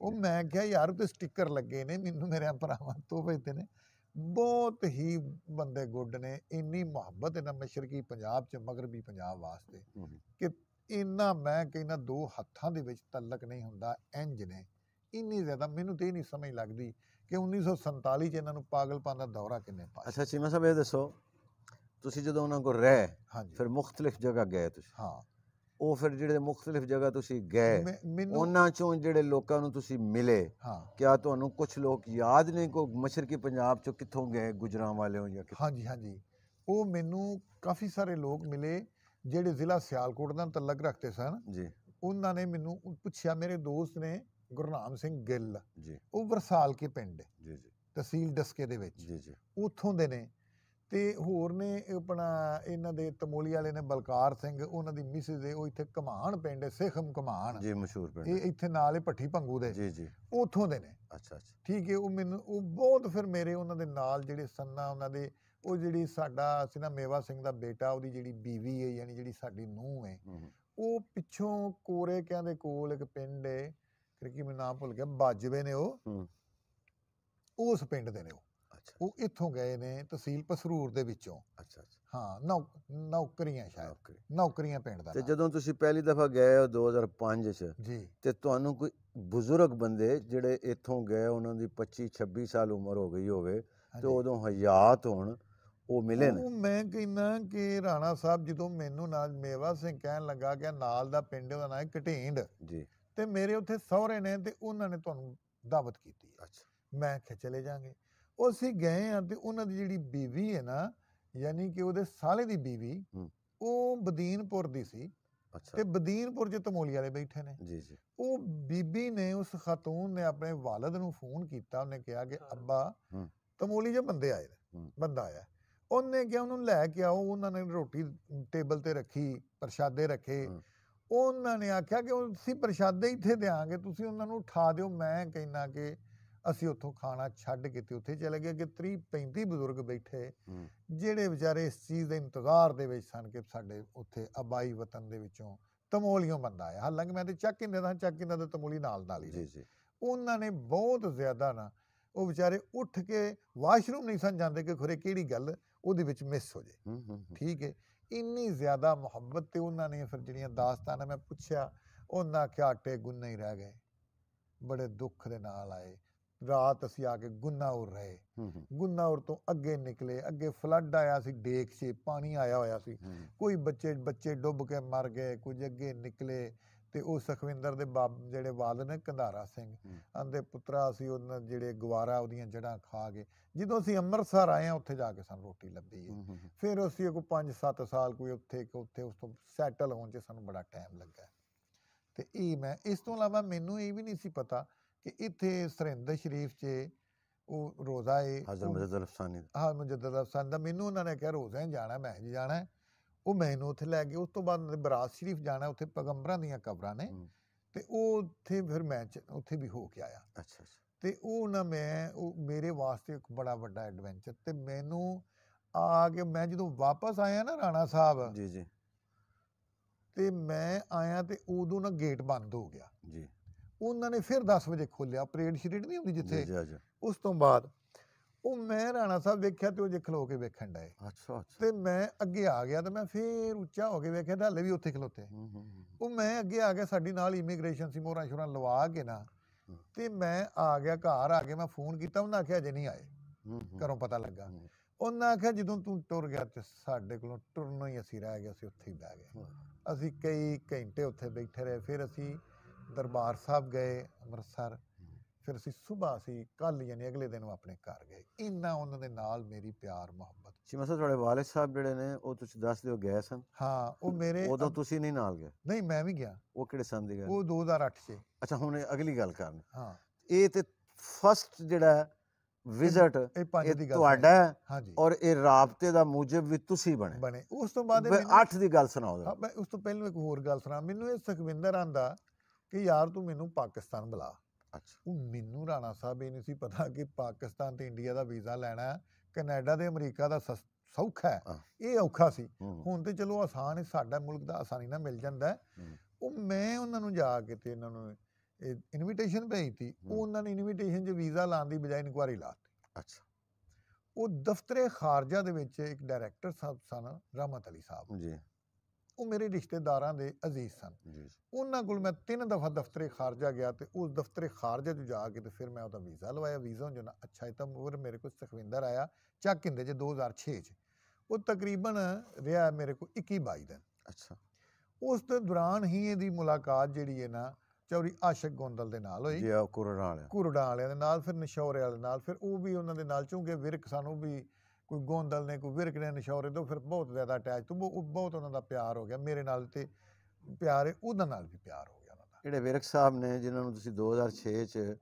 ਉਹ ਮੈਂ ਕਿਹਾ ਯਾਰ ਤੇ ਸਟicker ਲੱਗੇ ਨੇ ਮੈਨੂੰ ਮੇਰੇ ਭਰਾਵਾਂ ਤੋਂ ਭੇਜਦੇ ਨੇ। ਬਹੁਤ ਹੀ ਬੰਦੇ ਗੁੱਡ ਨੇ ਇੰਨੀ ਮੁਹੱਬਤ ਇਹਨਾਂ ਮਸ਼ਰਕੀ ਪੰਜਾਬ ਚ ਮਗਰਬੀ ਪੰਜਾਬ ਵਾਸਤੇ। ਕਿ ਇੰਨਾ ਮੈਂ ਕਹਿੰਦਾ ਦੋ ਹੱਥਾਂ ਦੇ ਵਿੱਚ ਤਲਕ ਨਹੀਂ ਹੁੰਦਾ ਇੰਜ ਨੇ। ਇੰਨੀ ਜ਼ਿਆਦਾ ਮੈਨੂੰ ਤੇ ਨਹੀਂ ਸਮਝ ਲੱਗਦੀ ਕਿ 1947 ਚ ਇਹਨਾਂ ਨੂੰ ਪਾਗਲਪਨ ਦਾ ਦੌਰਾ ਕਿੰਨੇ ਪਾਇਆ
ਅੱਛਾ ਚੀਮਾ ਸਾਹਿਬ ਇਹ ਦੱਸੋ ਤੁਸੀਂ ਜਦੋਂ ਉਹਨਾਂ ਕੋਲ ਰਹਿ ਫਿਰ ਮੁxtਲਿਫ ਜਗ੍ਹਾ ਗਏ ਤੁਸੀਂ?
ਹਾਂ।
ਉਹ ਫਿਰ ਜਿਹੜੇ ਮੁxtਲਿਫ ਜਗ੍ਹਾ ਤੁਸੀਂ ਗਏ ਉਹਨਾਂ ਚੋਂ ਜਿਹੜੇ ਲੋਕਾਂ ਨੂੰ ਤੁਸੀਂ ਮਿਲੇ
ਹਾਂ।
ਕਿਆ ਤੁਹਾਨੂੰ ਕੁਝ ਲੋਕ ਯਾਦ ਨੇ ਕੋ ਮਸ਼ਰਕੀ ਪੰਜਾਬ ਚੋਂ ਕਿੱਥੋਂ ਗਏ ਗੁਜਰਾਂ ਵਾਲਿਓ ਜਾਂ?
ਹਾਂਜੀ ਹਾਂਜੀ। ਉਹ ਮੈਨੂੰ ਕਾਫੀ ਸਾਰੇ ਲੋਕ ਮਿਲੇ ਜਿਹੜੇ ਜ਼ਿਲ੍ਹਾ ਸਿਆਲਕੋਟ ਨਾਲ ਤਲਕ ਰੱਖਦੇ ਸਨ
ਜੀ।
ਉਹਨਾਂ ਨੇ ਮੈਨੂੰ ਪੁੱਛਿਆ ਮੇਰੇ ਦੋਸਤ ਨੇ ਗੁਰਨਾਮ ਸਿੰਘ ਗਿੱਲ।
ਜੀ।
ਉਹ ਵਰਸਾਲ ਕੇ ਪਿੰਡ ਹੈ,
ਜੀ ਜੀ।
ਤਹਿਸੀਲ ਡਸਕੇ ਦੇ ਵਿੱਚ।
ਜੀ ਜੀ।
ਉੱਥੋਂ ਦੇ ਨੇ। ਤੇ ਹੋਰ ਨੇ ਆਪਣਾ ਇਹਨਾਂ ਦੇ ਤਮੋਲੀ ਵਾਲੇ ਨੇ ਬਲਕਾਰ ਸਿੰਘ ਉਹਨਾਂ ਦੀ ਮਿਸਿਸ ਦੇ ਉਹ ਇੱਥੇ ਕਮਾਨ ਪਿੰਡ ਹੈ ਸੇਖਮ ਕਮਾਨ।
ਜੀ ਮਸ਼ਹੂਰ ਪਿੰਡ
ਇਹ ਇੱਥੇ ਨਾਲ ਹੀ ਭੱਠੀ ਭੰਗੂ ਦੇ।
ਜੀ ਜੀ।
ਉੱਥੋਂ ਦੇ ਨੇ।
ਅੱਛਾ ਅੱਛਾ।
ਠੀਕ ਹੈ ਉਹ ਮੈਨੂੰ ਉਹ ਬਹੁਤ ਫਿਰ ਮੇਰੇ ਉਹਨਾਂ ਦੇ ਨਾਲ ਜਿਹੜੇ ਸੰਨਾ ਉਹਨਾਂ ਦੇ ਉਹ ਜਿਹੜੀ ਸਾਡਾ ਸੀ ਨਾ ਮੇਵਾ ਸਿੰਘ ਦਾ ਬੇਟਾ ਉਹਦੀ ਜਿਹੜੀ ਬੀਵੀ ਹੈ ਯਾਨੀ ਜਿਹੜੀ ਸਾਡੀ ਨੂੰਹ ਹੈ ਉਹ ਪਿੱਛੋਂ ਕੋਰੇ ਕਿਆਂ ਦੇ ਕੋਲ ਇੱਕ ਪਿੰਡ ਹੈ ਕਿ ਮੈਨੂੰ ਨਾਮ ਭੁੱਲ ਗਿਆ ਬਾਜਵੇ ਨੇ ਉਹ। ਉਸ ਪਿੰਡ ਦੇ ਨੇ ਉਹ।
ਅੱਛਾ।
ਉਹ ਇੱਥੋਂ ਗਏ ਨੇ ਤਹਿਸੀਲ ਪਸਰੂਰ ਦੇ ਵਿੱਚੋਂ।
ਅੱਛਾ ਅੱਛਾ।
ਹਾਂ ਨੌਕਰੀਆਂ ਸ਼ਾਇਦ।
ਨੌਕਰੀ।
ਨੌਕਰੀਆਂ ਪਿੰਡ ਦਾ
ਤੇ। ਜਦੋਂ ਤੁਸੀਂ ਪਹਿਲੀ ਦਫਾ ਗਏ ਹੋ 2005 ਚ
ਜੀ।
ਤੇ ਤੁਹਾਨੂੰ ਕੋਈ ਬਜ਼ੁਰਗ ਬੰਦੇ ਜਿਹੜੇ ਇੱਥੋਂ ਗਏ ਉਹਨਾਂ ਦੀ 25 26 ਸਾਲ ਉਮਰ ਹੋ ਗਈ ਹੋਵੇ ਤੇ। ਉਦੋਂ ਹਯਾਤ ਹੋਣ ਉਹ ਮਿਲੇ ਨੇ?
ਉਹ ਮੈਂ ਕਹਿੰਦਾ ਕਿ ਰਾਣਾ ਸਾਹਿਬ ਜਦੋਂ ਮੈਨੂੰ ਨਾਲ ਮੇਵਾ ਸਿੰਘ ਕਹਿਣ ਲੱਗਾ ਕਿ ਨਾਲ ਦਾ ਪਿੰਡ ਉਹਦਾ ਨਾਂ ਹੈ ਕਟਿੰਡ
ਜੀ।
ਤੇ ਮੇਰੇ ਉੱਥੇ ਸਹੁਰੇ ਨੇ ਤੇ ਉਹਨਾਂ ਨੇ ਤੁਹਾਨੂੰ ਦਾਵਤ ਕੀਤੀ
ਅੱਛਾ।
ਮੈਂ ਕਿਹਾ ਚਲੇ ਜਾਾਂਗੇ। ਉਹ ਅਸੀਂ ਗਏ ਆ ਤੇ ਉਹਨਾਂ ਦੀ ਜਿਹੜੀ ਬੀਵੀ ਹੈ ਨਾ ਯਾਨੀ ਕਿ ਉਹਦੇ ਸਾਲੇ ਦੀ ਬੀਵੀ। ਉਹ ਬਦੀਨਪੁਰ ਦੀ ਸੀ
ਅੱਛਾ।
ਤੇ ਬਦੀਨਪੁਰ 'ਚ ਤਮੋਲੀ ਵਾਲੇ ਬੈਠੇ ਨੇ।
ਜੀ ਜੀ।
ਉਹ ਬੀਬੀ ਨੇ ਉਸ ਖਾਤੂਨ ਨੇ ਆਪਣੇ ਵਾਲਦ ਨੂੰ ਫੋਨ ਕੀਤਾ ਉਹਨੇ ਕਿਹਾ ਕਿ ਅੱਬਾ। ਤਮੋਲੀ 'ਚ ਬੰਦੇ ਆਏ ਨੇ। ਬੰਦਾ ਆਇਆ। ਉਹਨੇ ਕਿਹਾ ਉਹਨੂੰ ਲੈ ਕੇ ਆਓ ਉਹਨਾਂ ਨੇ ਰੋਟੀ ਟੇਬਲ ਤੇ ਰੱਖੀ ਪ੍ਰਸ਼ਾਦੇ ਰੱਖੇ। ਉਹਨਾਂ ਨੇ ਆਖਿਆ ਕਿ ਅਸੀਂ ਪ੍ਰਸ਼ਾਦੇ ਇੱਥੇ ਦੇਾਂਗੇ ਤੁਸੀਂ ਉਹਨਾਂ ਨੂੰ ਉਠਾ ਦਿਓ ਮੈਂ ਕਹਿਣਾ ਕਿ ਅਸੀਂ ਉੱਥੋਂ ਖਾਣਾ ਛੱਡ ਕੇ ਤੇ ਉੱਥੇ ਚਲੇ ਗਏ ਕਿ 30 35 ਬਜ਼ੁਰਗ ਬੈਠੇ ਜਿਹੜੇ ਵਿਚਾਰੇ ਇਸ ਚੀਜ਼ ਦੇ ਇੰਤਜ਼ਾਰ ਦੇ ਵਿੱਚ ਸਨ ਕਿ ਸਾਡੇ ਉੱਥੇ ਆਬਾਈ ਵਤਨ ਦੇ ਵਿੱਚੋਂ ਤਮੋਲੀਓਂ ਬੰਦਾ ਆਇਆ ਹਾਲਾਂਕਿ ਮੈਂ ਤੇ ਚੱਕ ਨਹੀਂ ਦਾ ਚੱਕ ਹੀ ਦਾ ਤਮੋਲੀ ਨਾਲ ਨਾਲ ਹੀ
ਜੀ
ਨੇ।
ਜੀ
ਉਹਨਾਂ ਨੇ ਬਹੁਤ ਜ਼ਿਆਦਾ ਨਾ ਉਹ ਵਿਚਾਰੇ ਉੱਠ ਕੇ ਵਾਸ਼ਰੂਮ ਨਹੀਂ ਸਨ ਜਾਂਦੇ ਕਿ ਖੁਰੇ ਕਿਹੜੀ ਗੱਲ ਉਹਦੇ ਵਿੱਚ ਮਿਸ ਹੋ ਜੇ। ਠੀਕ ਹੈ? ਇੰਨੀ ਜ਼ਿਆਦਾ ਮੁਹੱਬਤ ਤੇ ਉਹਨਾਂ ਨੇ ਫਿਰ ਜਿਹੜੀਆਂ ਦਾਸਤਾਨਾਂ ਮੈਂ ਪੁੱਛਿਆ ਉਹਨਾਂ ਆਖਿਆ ਆਟੇ ਗੁੰਨੇ ਹੀ ਰਹਿ ਗਏ। ਬੜੇ ਦੁੱਖ ਦੇ ਨਾਲ ਆਏ। ਰਾਤ ਅਸੀਂ ਆ ਕੇ ਗੁੰਨਾਉਰ ਰਹੇ।
ਹੂੰ
ਗੁੰਨਾਉਰ ਤੋਂ ਅੱਗੇ ਨਿਕਲੇ। ਅੱਗੇ ਫਲੱਡ ਆਇਆ ਸੀ ਡੇਕ 'ਚ ਪਾਣੀ ਆਇਆ ਹੋਇਆ ਸੀ। ਕੋਈ ਬੱਚੇ ਬੱਚੇ ਡੁੱਬ ਕੇ ਮਰ ਗਏ ਕੁਝ ਅੱਗੇ ਨਿਕਲੇ। ਤੇ ਉਹ ਸੁਖਵਿੰਦਰ ਦੇ ਬਾਬ ਜਿਹੜੇ ਵਾਲਦ ਨੇ ਕੰਧਾਰਾ ਸਿੰਘ
ਹੂੰ।
ਆਂਦੇ ਪੁੱਤਰਾ ਸੀ ਉਹਨਾਂ ਜਿਹੜੇ ਗਵਾਰਾ ਉਹਦੀਆਂ ਜੜਾਂ ਖਾ ਗਏ ਜਦੋਂ ਅਸੀਂ ਅੰਮ੍ਰਿਤਸਰ ਆਏ ਆ ਉੱਥੇ ਜਾ ਕੇ ਸਾਨੂੰ ਰੋਟੀ ਲੱਭੀ ਹੈ
ਹੂੰ ਹੂੰ ਹੂੰ।
ਫਿਰ ਅਸੀਂ ਕੋਈ 5-7 ਸਾਲ ਕੋਈ ਉੱਥੇ ਉੱਥੇ ਉਸ ਤੋਂ ਸੈਟਲ ਹੋਣ 'ਚ ਸਾਨੂੰ ਬੜਾ ਟਾਈਮ ਲੱਗਾ ਤੇ ਇਹ ਮੈਂ ਇਸ ਤੋਂ ਇਲਾਵਾ ਮੈਨੂੰ ਇਹ ਵੀ ਨਹੀਂ ਸੀ ਪਤਾ ਕਿ ਇੱਥੇ ਸਰਿੰਦਰ ਸ਼ਰੀਫ 'ਚ ਉਹ ਰੋਜ਼ਾ ਏ
ਅਫਸਾਨੀ।
ਹਾਂ ਮੁਜੱਦਦ ਅਫਸਾਨ ਦਾ ਮੈਨੂੰ ਉਹਨਾਂ ਨੇ ਕਿਹਾ ਰੋਜ਼ਾ ਜਾਣਾ ਮੈਂ ਜੀ ਜਾਣਾ ਹੈ। ਉਹ ਮੈਨੂੰ ਉੱਥੇ ਲੈ ਗਏ ਉਸ ਤੋਂ ਬਾਅਦ ਬਰਾਤ ਸ਼ਰੀਫ ਜਾਣਾ ਉੱਥੇ ਪੈਗੰਬਰਾਂ ਦੀਆਂ ਕਬਰਾਂ ਨੇ। ਤੇ ਉਹ ਉੱਥੇ ਫਿਰ ਮੈਂ ਉੱਥੇ ਵੀ ਹੋ ਕੇ ਆਇਆ।
ਅੱਛਾ ਅੱਛਾ।
ਤੇ ਉਹ ਨਾ ਮੈਂ ਉਹ ਮੇਰੇ ਵਾਸਤੇ ਇੱਕ ਬੜਾ ਵੱਡਾ ਐਡਵੈਂਚਰ ਤੇ ਮੈਨੂੰ ਆ ਕੇ ਮੈਂ ਜਦੋਂ ਵਾਪਸ ਆਇਆ ਨਾ ਰਾਣਾ ਸਾਹਿਬ
ਜੀ ਜੀ।
ਤੇ ਮੈਂ ਆਇਆ ਤੇ ਉਦੋਂ ਨਾ ਗੇਟ ਬੰਦ ਹੋ ਗਿਆ।
ਜੀ।
ਉਹਨਾਂ ਨੇ ਫਿਰ 10 ਵਜੇ ਖੋਲਿਆ ਪਰੇਡ ਸ਼ਰੀਟ ਨਹੀਂ ਹੁੰਦੀ ਜਿੱਥੇ ਉਸ ਤੋਂ ਬਾਅਦ ਉਹ ਮੈਂ ਰਾਣਾ ਸਾਹਿਬ ਵੇਖਿਆ ਤੇ ਉਹ ਜੇ ਖਲੋ ਕੇ ਵੇਖਣ ਡਏ
ਅੱਛਾ ਅੱਛਾ
ਤੇ ਮੈਂ ਅੱਗੇ ਆ ਗਿਆ ਤੇ ਮੈਂ ਫੇਰ ਉੱਚਾ ਹੋ ਕੇ ਵੇਖਿਆ ਤੇ ਹਲੇ ਵੀ ਉੱਥੇ ਖਲੋਤੇ
ਹੂੰ ਹੂੰ ਹੂੰ।
ਉਹ ਮੈਂ ਅੱਗੇ ਆ ਗਿਆ ਸਾਡੀ ਨਾਲ ਇਮੀਗ੍ਰੇਸ਼ਨ ਸੀ ਮੋਹਰਾਂ ਸ਼ੋਰਾਂ ਲਵਾ ਕੇ ਨਾ। ਤੇ ਮੈਂ ਆ ਗਿਆ ਘਰ ਆ ਕੇ ਮੈਂ ਫੋਨ ਕੀਤਾ ਉਹਨਾਂ ਆਖਿਆ ਅਜੇ ਨਹੀਂ ਆਏ। ਘਰੋਂ ਪਤਾ ਲੱਗਾ। ਉਹਨਾਂ ਆਖਿਆ ਜਦੋਂ ਤੂੰ ਟੁਰ ਗਿਆ ਤੇ ਸਾਡੇ ਕੋਲੋਂ ਟੁਰਨੋਂ ਹੀ ਅਸੀਂ ਰਹਿ ਗਏ ਅਸੀਂ ਉੱਥੇ ਹੀ ਬਹਿ ਗਏ। ਅਸੀਂ ਕਈ ਘੰਟੇ ਉੱਥੇ ਬੈਠੇ ਰਹੇ ਫਿਰ ਅਸੀਂ ਦਰਬਾਰ ਸਾਹਿਬ ਗਏ ਅੰਮ੍ਰਿਤਸਰ ਫਿਰ ਅਸੀਂ ਸਵੇਰ ਅਸੀਂ ਕੱਲ ਯਾਨੀ ਅਗਲੇ ਦਿਨ ਉਹ ਆਪਣੇ ਘਰ ਗਏ। ਇੰਨਾ ਉਹਨਾਂ ਦੇ ਨਾਲ ਮੇਰੀ ਪਿਆਰ ਮੁਹੱਬਤ।
ਚੀਮਾ ਸਾਹਿਬ ਤੁਹਾਡੇ ਵਾਲਿਦ ਸਾਹਿਬ ਜਿਹੜੇ ਨੇ ਉਹ ਤੁਸੀਂ ਦੱਸ ਦਿਓ ਗਏ ਸਨ?
ਹਾਂ ਉਹ ਮੇਰੇ
ਉਦੋਂ ਤੁਸੀਂ ਨਹੀਂ ਨਾਲ ਗਏ?
ਨਹੀਂ ਮੈਂ ਵੀ ਗਿਆ।
ਉਹ ਕਿਹੜੇ ਸੰਨ ਦੀ ਗੱਲ
ਉਹ 2008 ਚ।
ਅੱਛਾ ਹੁਣ ਅਗਲੀ ਗੱਲ ਕਰਨ।
ਹਾਂ।
ਇਹ ਤੇ ਫਸਟ ਜਿਹੜਾ ਵਿਜ਼ਿਟ
ਇਹ
ਤੁਹਾਡਾ ਹੈ।
ਹਾਂਜੀ
ਔਰ ਇਹ ਰਾਬਤੇ ਦਾ ਮੂਜਬ ਵੀ ਤੁਸੀਂ ਬਣੇ।
ਬਣੇ। ਉਸ ਤੋਂ ਬਾਅਦ ਮੈਨੂੰ-
ਅੱਠ ਦੀ ਗੱਲ ਸੁਣਾਓ ਜ਼ਰਾ।
ਮੈਂ ਉਸ ਤੋਂ ਪਹਿਲਾਂ ਇੱਕ ਹੋਰ ਗੱਲ ਸੁਣਾ ਮੈਨੂੰ ਇਹ ਸੁਖਵਿੰਦਰ ਆਂਦਾ ਕਿ ਯਾਰ ਤੂੰ ਮੈਨੂੰ ਪਾਕਿਸਤਾਨ ਬੁਲਾ। ਉਹ ਮੈਨੂੰ ਰਾਣਾ ਸਾਹਿਬ ਇਹ ਨਹੀਂ ਸੀ ਪਤਾ ਕਿ ਪਾਕਿਸਤਾਨ ਤੇ ਇੰਡੀਆ ਦਾ ਵੀਜ਼ਾ ਲੈਣਾ ਕੈਨੇਡਾ ਤੇ ਅਮਰੀਕਾ ਦਾ ਸੌਖਾ ਹੈ। ਇਹ ਔਖਾ ਸੀ। ਹੁਣ ਤੇ ਚਲੋ ਆਸਾਨ ਹੈ ਸਾਡਾ ਮੁਲਕ ਦਾ ਆਸਾਨੀ ਨਾਲ ਮਿਲ ਜਾਂਦਾ। ਉਹ ਮੈਂ ਉਹਨਾਂ ਨੂੰ ਜਾ ਕੇ ਤੇ ਇਹਨਾਂ ਨੂੰ ਇਨਵੀਟੇਸ਼ਨ ਭੇਜਤੀ। ਉਹ ਉਹਨਾਂ ਨੇ ਇਨਵੀਟੇਸ਼ਨ 'ਚ ਵੀਜ਼ਾ ਲਾਉਣ ਦੀ ਬਜਾਏ ਇਨਕੁਆਰੀ ਲਾਤੀ
ਅੱਛਾ।
ਉਹ ਦਫ਼ਤਰੇ ਖਾਰਜਾ ਦੇ ਵਿੱਚ ਇੱਕ ਡਾਇਰੈਕਟਰ ਸਾਹਿਬ ਸਨ ਰਹਿਮਤ ਅਲੀ ਸਾਹਿਬ।
ਜੀ।
ਉਹ ਮੇਰੇ ਰਿਸ਼ਤੇਦਾਰਾਂ ਦੇ ਅਜ਼ੀਜ਼ ਸਨ।
ਜੀ
ਉਹਨਾਂ ਕੋਲ ਮੈਂ ਤਿੰਨ ਦਫਾ ਦਫ਼ਤਰੇ ਖਾਰਜਾ ਗਿਆ ਤੇ ਉਸ ਦਫ਼ਤਰੇ ਖਾਰਜਾ 'ਚ ਜਾ ਕੇ ਤੇ ਫਿਰ ਮੈਂ ਉਹਦਾ ਵੀਜ਼ਾ ਲਵਾਇਆ। ਵੀਜ਼ਾ ਜੋ ਨਾ ਅੱਛਾ ਹੈ ਤਾਂ ਉਹ ਮੇਰੇ ਕੋਲ ਸੁਖਵਿੰਦਰ ਆਇਆ ਚੱਕ ਹਿੰਦੇ 'ਚ 2006 'ਚ। ਉਹ ਤਕਰੀਬਨ ਰਿਹਾ ਮੇਰੇ ਕੋਲ 21 22 ਦਿਨ।
ਅੱਛਾ।
ਉਸ ਦੇ ਦੌਰਾਨ ਹੀ ਇਹਦੀ ਮੁਲਾਕਾਤ ਜਿਹੜੀ ਹੈ ਨਾ ਚੌਰੀ ਆਸ਼ਕ ਗੋਂਦਲ ਦੇ ਨਾਲ ਹੋਈ।
ਜੀ ਆ ਕੁਰੜਾ ਵਾਲਿਆ।
ਕੁਰੜਾ ਵਾਲਿਆਂ ਦੇ ਨਾਲ ਫਿਰ ਨਿਸ਼ੌਰੇ ਵਾਲੇ ਨਾਲ ਫਿਰ ਉਹ ਵੀ ਉਹਨਾਂ ਦੇ ਨਾਲ ਚੁੰਗੇ ਵਿਰਕ ਸਾਨੂੰ ਵੀ ਕੋਈ ਗੋਂਦਲ ਨੇ ਕੋਈ ਵਿਰਕ ਨੇ ਨਿਸ਼ੌਰੇ ਤੋਂ ਫਿਰ ਬਹੁਤ ਜ਼ਿਆਦਾ ਅਟੈਚ ਤੋਂ ਬਹੁਤ ਉਹਨਾਂ ਦਾ ਪਿਆਰ ਹੋ ਗਿਆ ਮੇਰੇ ਨਾਲ ਤੇ ਪਿਆਰ ਹੈ ਉਹਦੇ ਨਾਲ ਵੀ ਪਿਆਰ ਹੋ ਗਿਆ ਉਹਨਾਂ ਦਾ।
ਜਿਹੜੇ ਵਿਰਕ ਸਾਹਿਬ ਨੇ ਜਿਨ੍ਹਾਂ ਨੂੰ ਤੁਸੀਂ 2006 ਚ